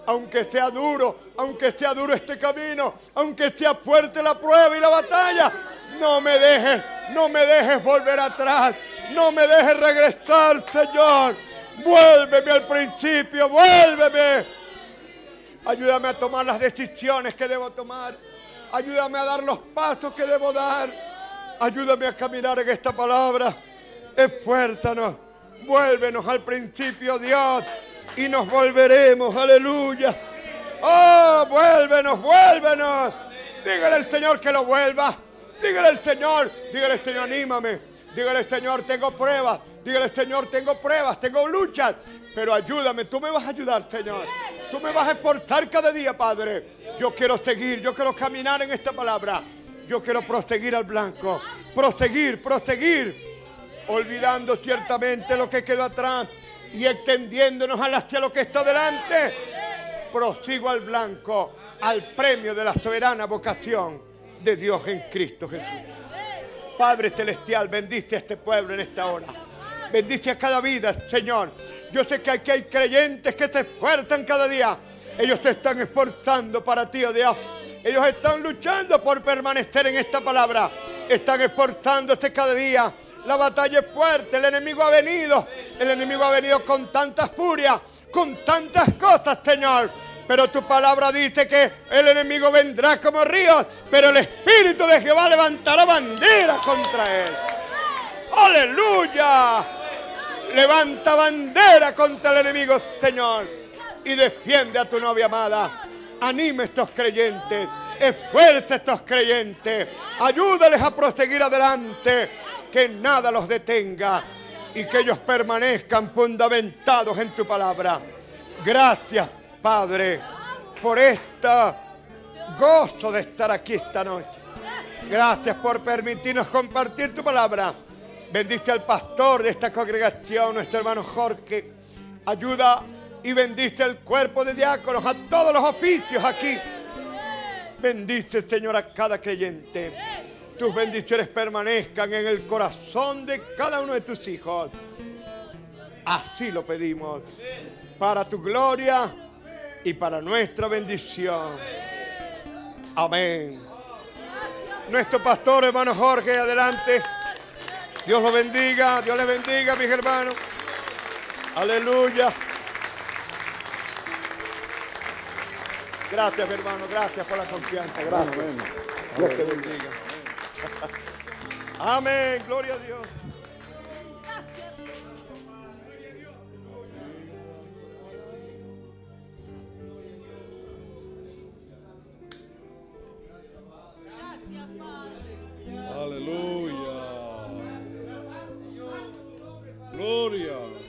Speaker 3: Aunque sea duro, aunque sea duro este camino, aunque sea fuerte la prueba y la batalla, no me dejes, no me dejes volver atrás. No me dejes regresar, Señor. Vuélveme al principio, vuélveme. Ayúdame a tomar las decisiones que debo tomar. Ayúdame a dar los pasos que debo dar. Ayúdame a caminar en esta palabra. Esfuérzanos. Vuélvenos al principio, Dios. Y nos volveremos. Aleluya. Oh, vuélvenos, vuélvenos. Dígale al Señor que lo vuelva. Dígale al Señor. Dígale al Señor, anímame. Dígale al Señor, tengo pruebas. Dígale al Señor, tengo pruebas, tengo luchas. Pero ayúdame, tú me vas a ayudar, Señor. Tú me vas a exportar cada día, Padre. Yo quiero seguir, yo quiero caminar en esta palabra. Yo quiero proseguir al blanco. Proseguir, proseguir. Olvidando ciertamente lo que quedó atrás y extendiéndonos hacia lo que está delante. Prosigo al blanco, al premio de la soberana vocación de Dios en Cristo Jesús. Padre Celestial, bendice a este pueblo en esta hora. Bendice a cada vida, Señor. Yo sé que aquí hay creyentes que se esfuerzan cada día. Ellos te están esforzando para ti, oh Dios. Ellos están luchando por permanecer en esta palabra. Están esforzándose cada día. La batalla es fuerte, el enemigo ha venido. El enemigo ha venido con tanta furia, con tantas cosas, Señor. Pero tu palabra dice que el enemigo vendrá como río, pero el Espíritu de Jehová levantará bandera contra él. Aleluya. Levanta bandera contra el enemigo, Señor. Y defiende a tu novia amada. Anime a estos creyentes. Esfuerza a estos creyentes. Ayúdales a proseguir adelante. Que nada los detenga. Y que ellos permanezcan fundamentados en tu palabra. Gracias, Padre, por esta gozo de estar aquí esta noche. Gracias por permitirnos compartir tu palabra. Bendice al pastor de esta congregación, nuestro hermano Jorge. Ayuda y bendice el cuerpo de diáconos, a todos los oficios aquí. Bendice, Señor, a cada creyente. Tus bendiciones permanezcan en el corazón de cada uno de tus hijos. Así lo pedimos. Para tu gloria y para nuestra bendición. Amén. Nuestro pastor, hermano Jorge, adelante. Dios lo bendiga, Dios le bendiga, mis hermanos. Aleluya. Gracias, hermano, gracias por la confianza. Gracias. Dios te bendiga. Amén, gloria a Dios.
Speaker 1: Aleluya. Gloria.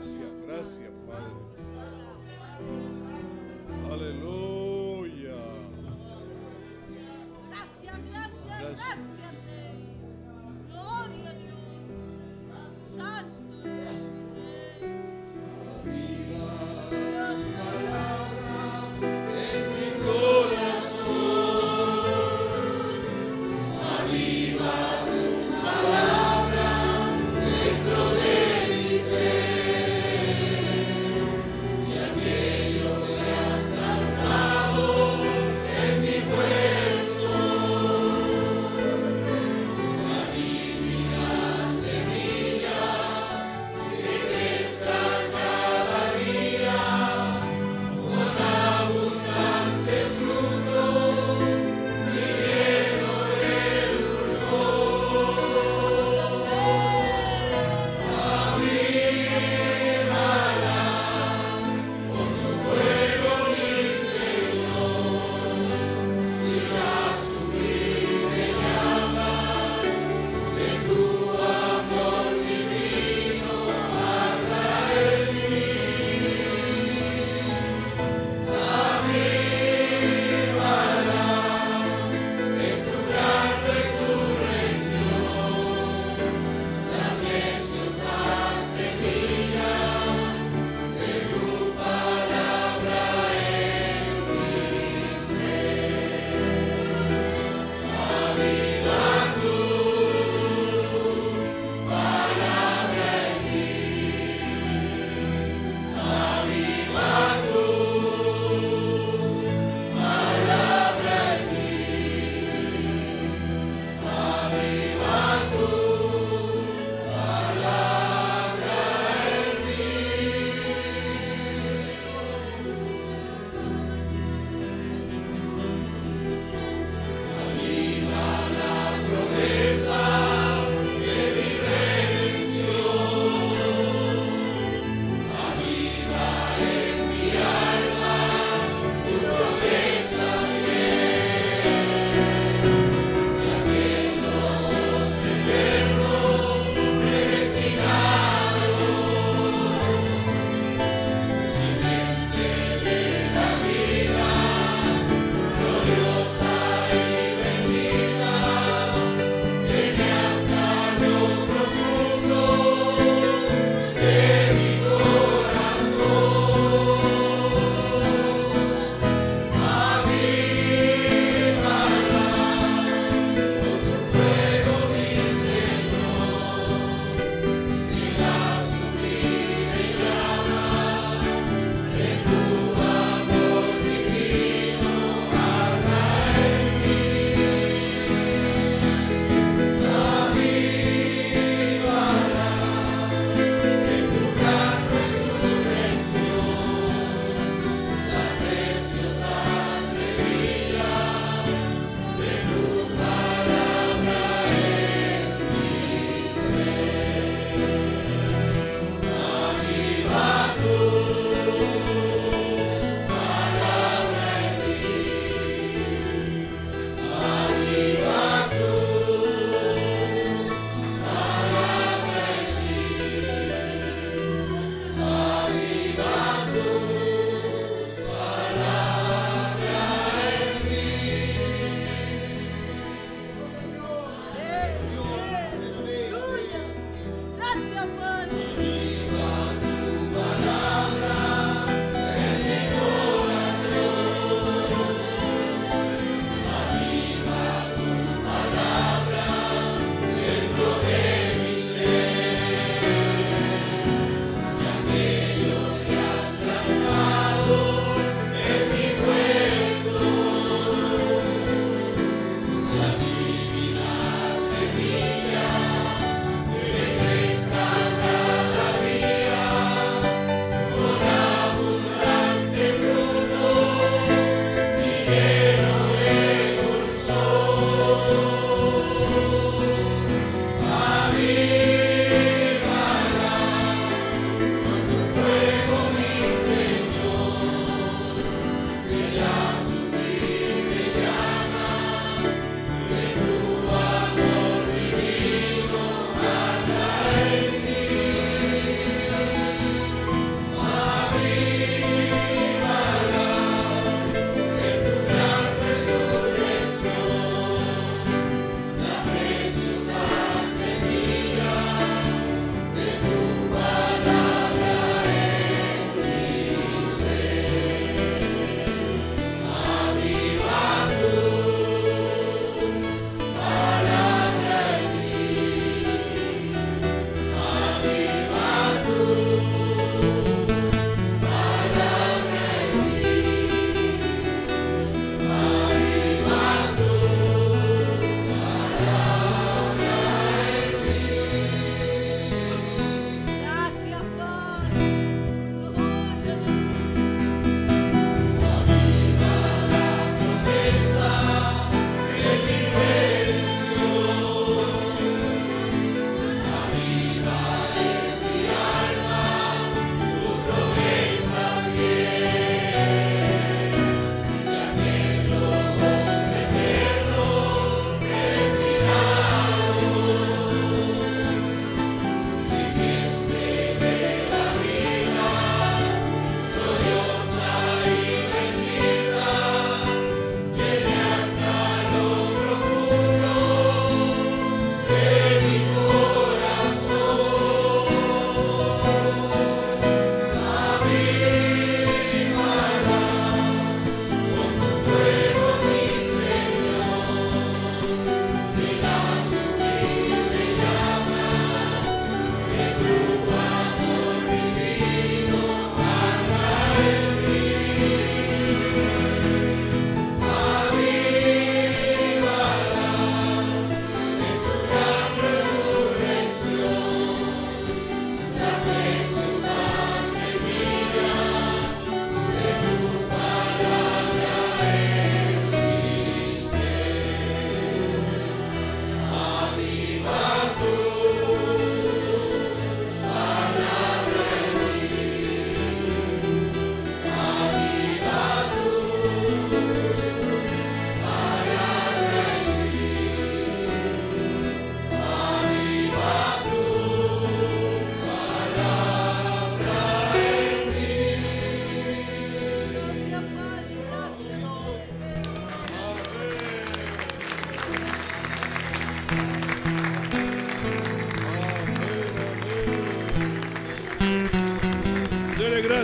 Speaker 1: Gracias, gracias,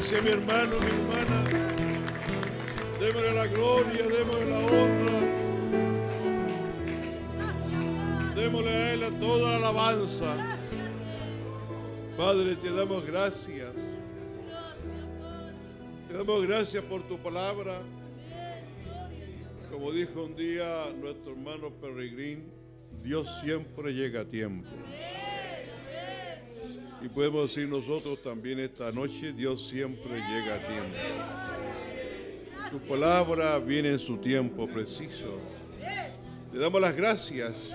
Speaker 4: gracias,
Speaker 1: mi hermano, mi hermana. Démosle la gloria, démosle la honra. Démosle a Él toda la alabanza. Padre, te damos gracias. Te damos gracias por tu palabra. Como dijo un día nuestro hermano Peregrín, Dios siempre llega a tiempo. Podemos decir nosotros también esta noche, Dios siempre llega a tiempo. Tu palabra viene en su tiempo preciso. Te damos las gracias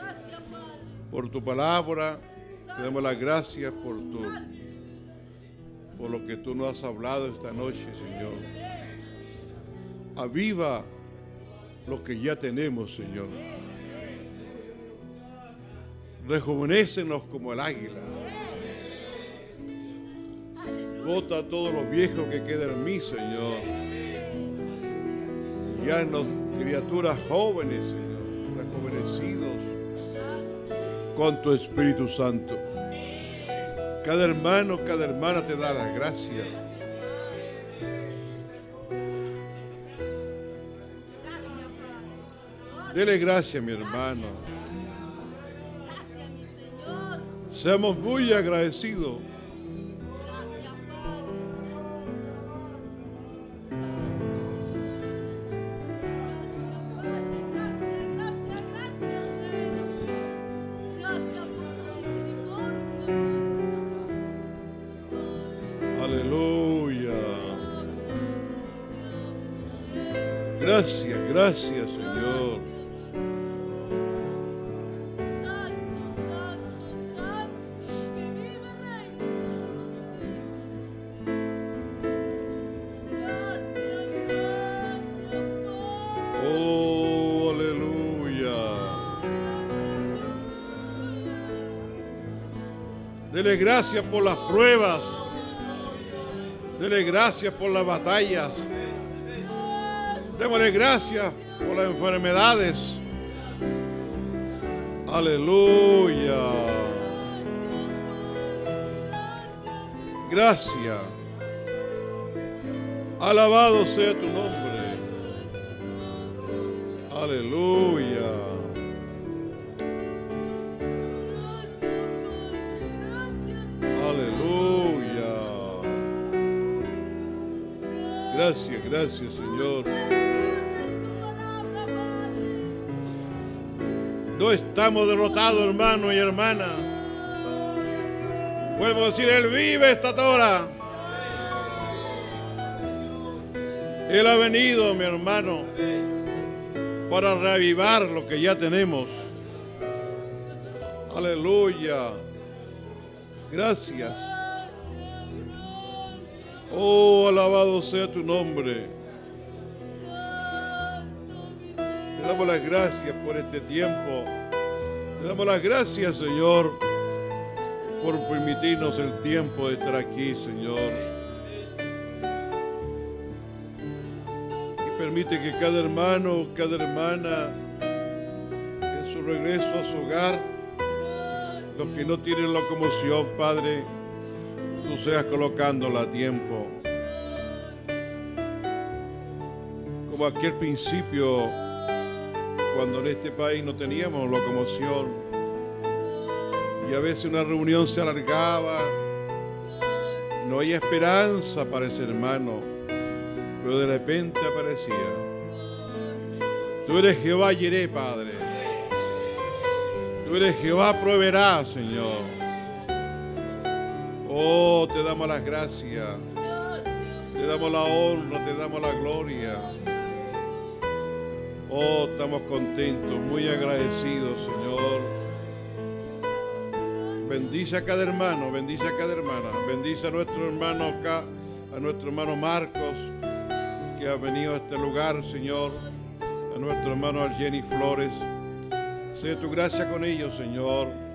Speaker 1: por tu palabra. Te damos las gracias por tu por lo que tú nos has hablado esta noche, Señor. Aviva lo que ya tenemos, Señor. Rejuvenécenos como el águila. Bota todos los viejos que quedan en mí, Señor. Ya nos criaturas jóvenes, Señor, rejuvenecidos con tu Espíritu Santo. Cada hermano, cada hermana te da las gracias. Dele gracias, mi hermano. Seamos muy agradecidos. Gracias por las pruebas. Dele gracias por las batallas. Démosle gracias por las enfermedades. Aleluya. Gracias. Alabado sea tu nombre. Aleluya. Gracias, Señor. No estamos derrotados, hermano y hermana. Podemos decir, Él vive esta hora. Él ha venido, mi hermano, para reavivar lo que ya tenemos. Aleluya. Gracias. Oh, alabado sea tu nombre. Te damos las gracias por este tiempo. Te damos las gracias, Señor, por permitirnos el tiempo de estar aquí, Señor. Y permite que cada hermano, cada hermana, en su regreso a su hogar, los que no tienen locomoción, Padre, tú seas colocándola a tiempo. Como aquel principio, cuando en este país no teníamos locomoción, y a veces una reunión se alargaba, no había esperanza para ese hermano, pero de repente aparecía. Tú eres Jehová Jiré, Padre. Tú eres Jehová proveerá, Señor. Oh, te damos las gracias. Te damos la honra, te damos la gloria. Oh, estamos contentos, muy agradecidos, Señor. Bendice a cada hermano, bendice a cada hermana. Bendice a nuestro hermano acá, a nuestro hermano Marcos, que ha venido a este lugar, Señor. A nuestro hermano Jenny Flores. Sea tu gracia con ellos, Señor.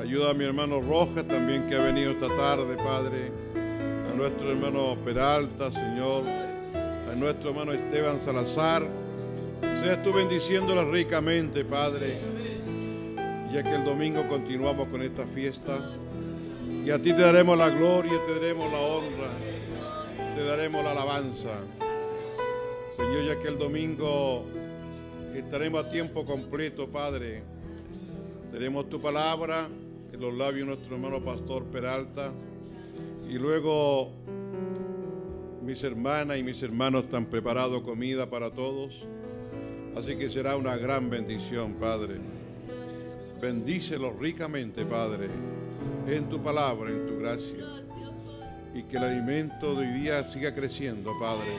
Speaker 1: Ayuda a mi hermano Rojas también que ha venido esta tarde, Padre. A nuestro hermano Peralta, Señor. A nuestro hermano Esteban Salazar. Seas tú bendiciéndolas ricamente, Padre. Ya que el domingo continuamos con esta fiesta. Y a ti te daremos la gloria, te daremos la honra. te daremos la alabanza. Señor, ya que el domingo estaremos a tiempo completo, Padre. Tenemos tu palabra los labios de nuestro hermano Pastor Peralta. Y luego mis hermanas y mis hermanos están preparados comida para todos. Así que será una gran bendición, Padre. Bendícelo ricamente, Padre, en tu palabra, en tu gracia. Y que el alimento de hoy día siga creciendo, Padre.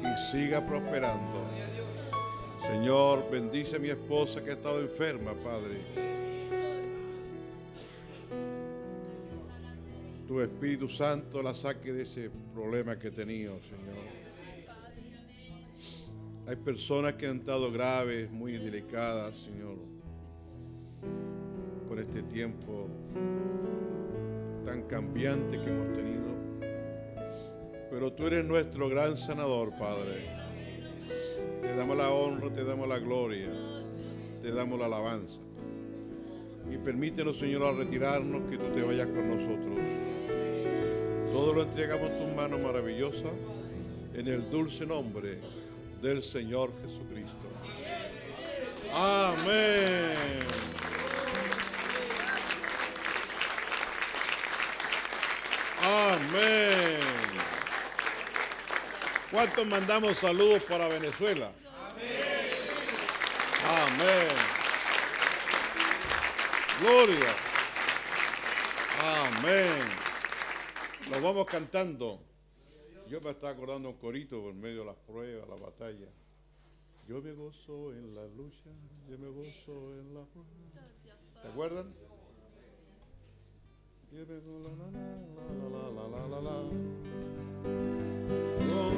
Speaker 1: Y siga prosperando. Señor, bendice a mi esposa que ha estado enferma, Padre. Tu Espíritu Santo la saque de ese problema que he tenido, Señor. Hay personas que han estado graves, muy delicadas, Señor, con este tiempo tan cambiante que hemos tenido. Pero tú eres nuestro gran sanador, Padre. Te damos la honra, te damos la gloria, te damos la alabanza. Y permítenos, Señor, al retirarnos, que tú te vayas con nosotros. Todo lo entregamos en tus manos maravillosas, en el dulce nombre del Señor Jesucristo. Amén. Amén. ¿Cuántos mandamos saludos para Venezuela? Amén. Gloria. Amén. Nos vamos cantando. Yo me estaba acordando un corito por medio de las pruebas, la batalla. Yo me gozo en la lucha, yo me gozo en la prueba. ¿Se acuerdan? Yo me go- la, la, la, la, la, la, la, la. Oh.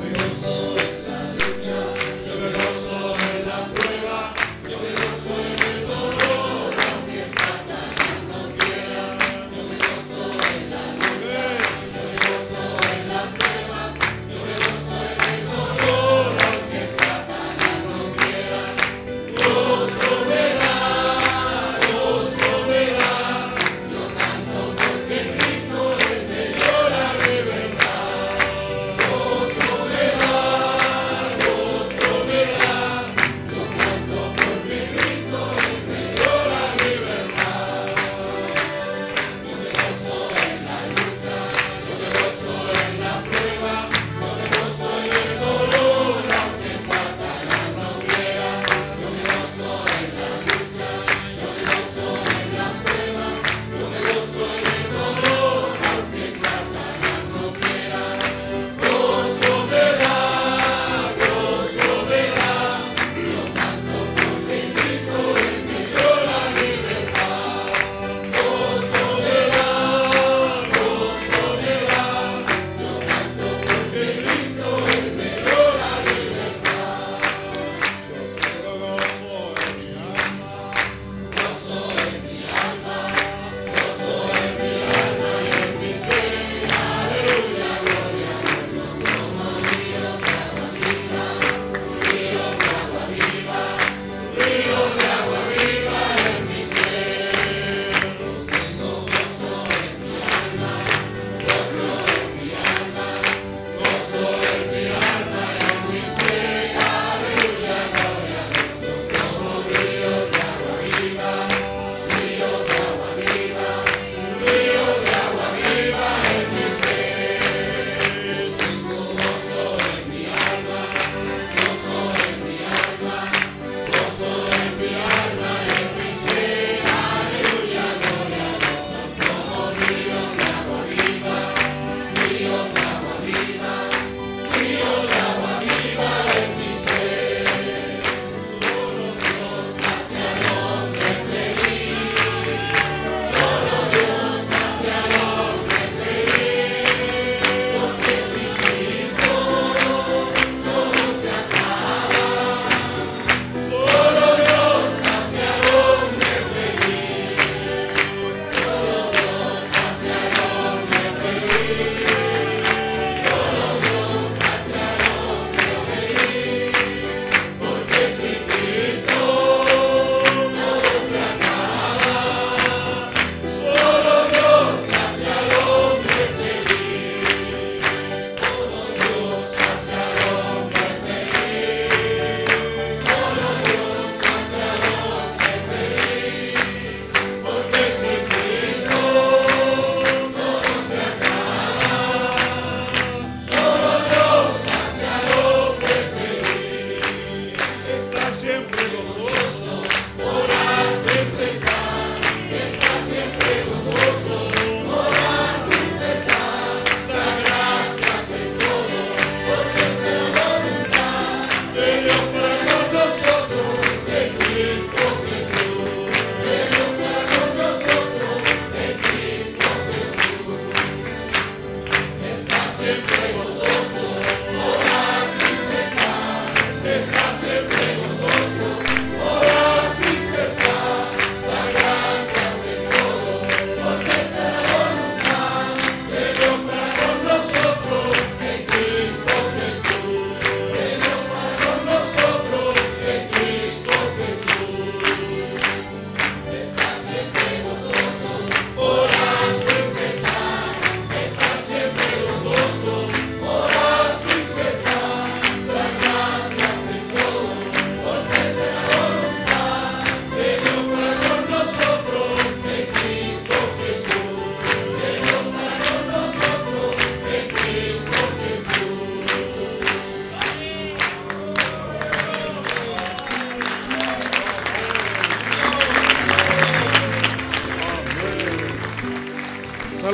Speaker 5: Cristo es mejor a beber.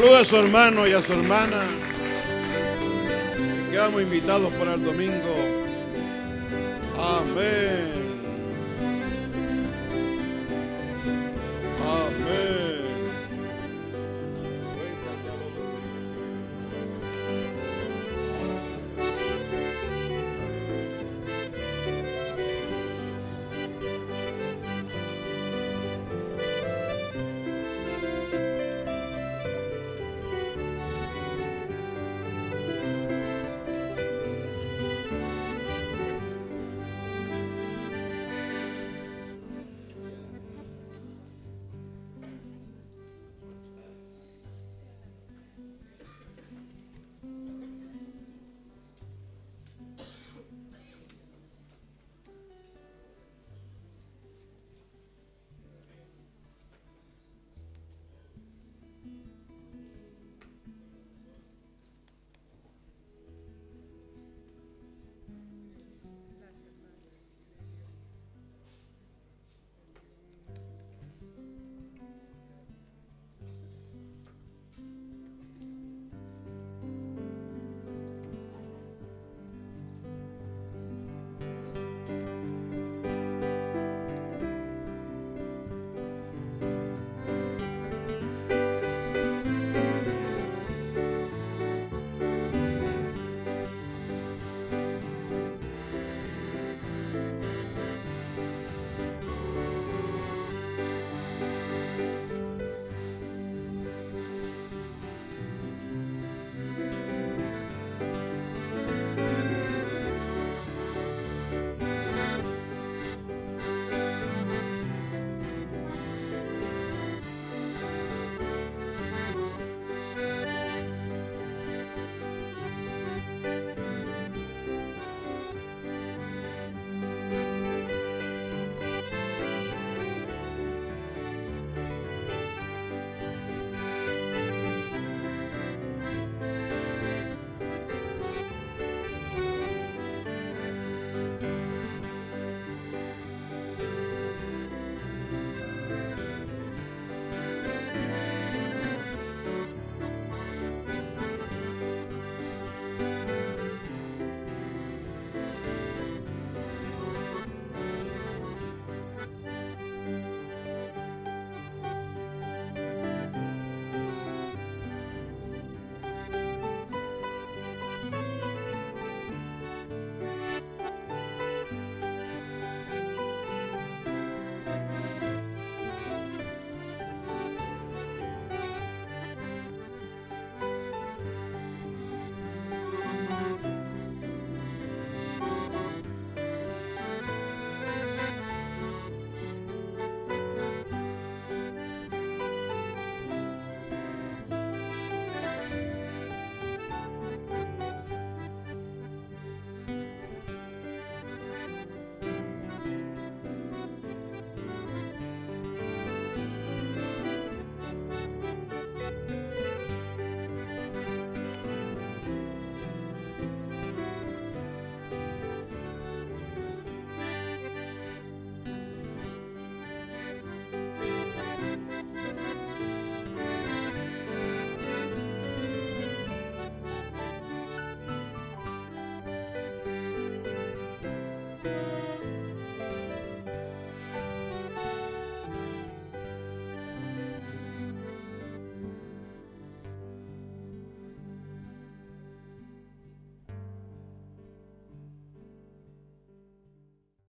Speaker 1: Saluda a su hermano y a su hermana. Quedamos invitados para el domingo. Amén.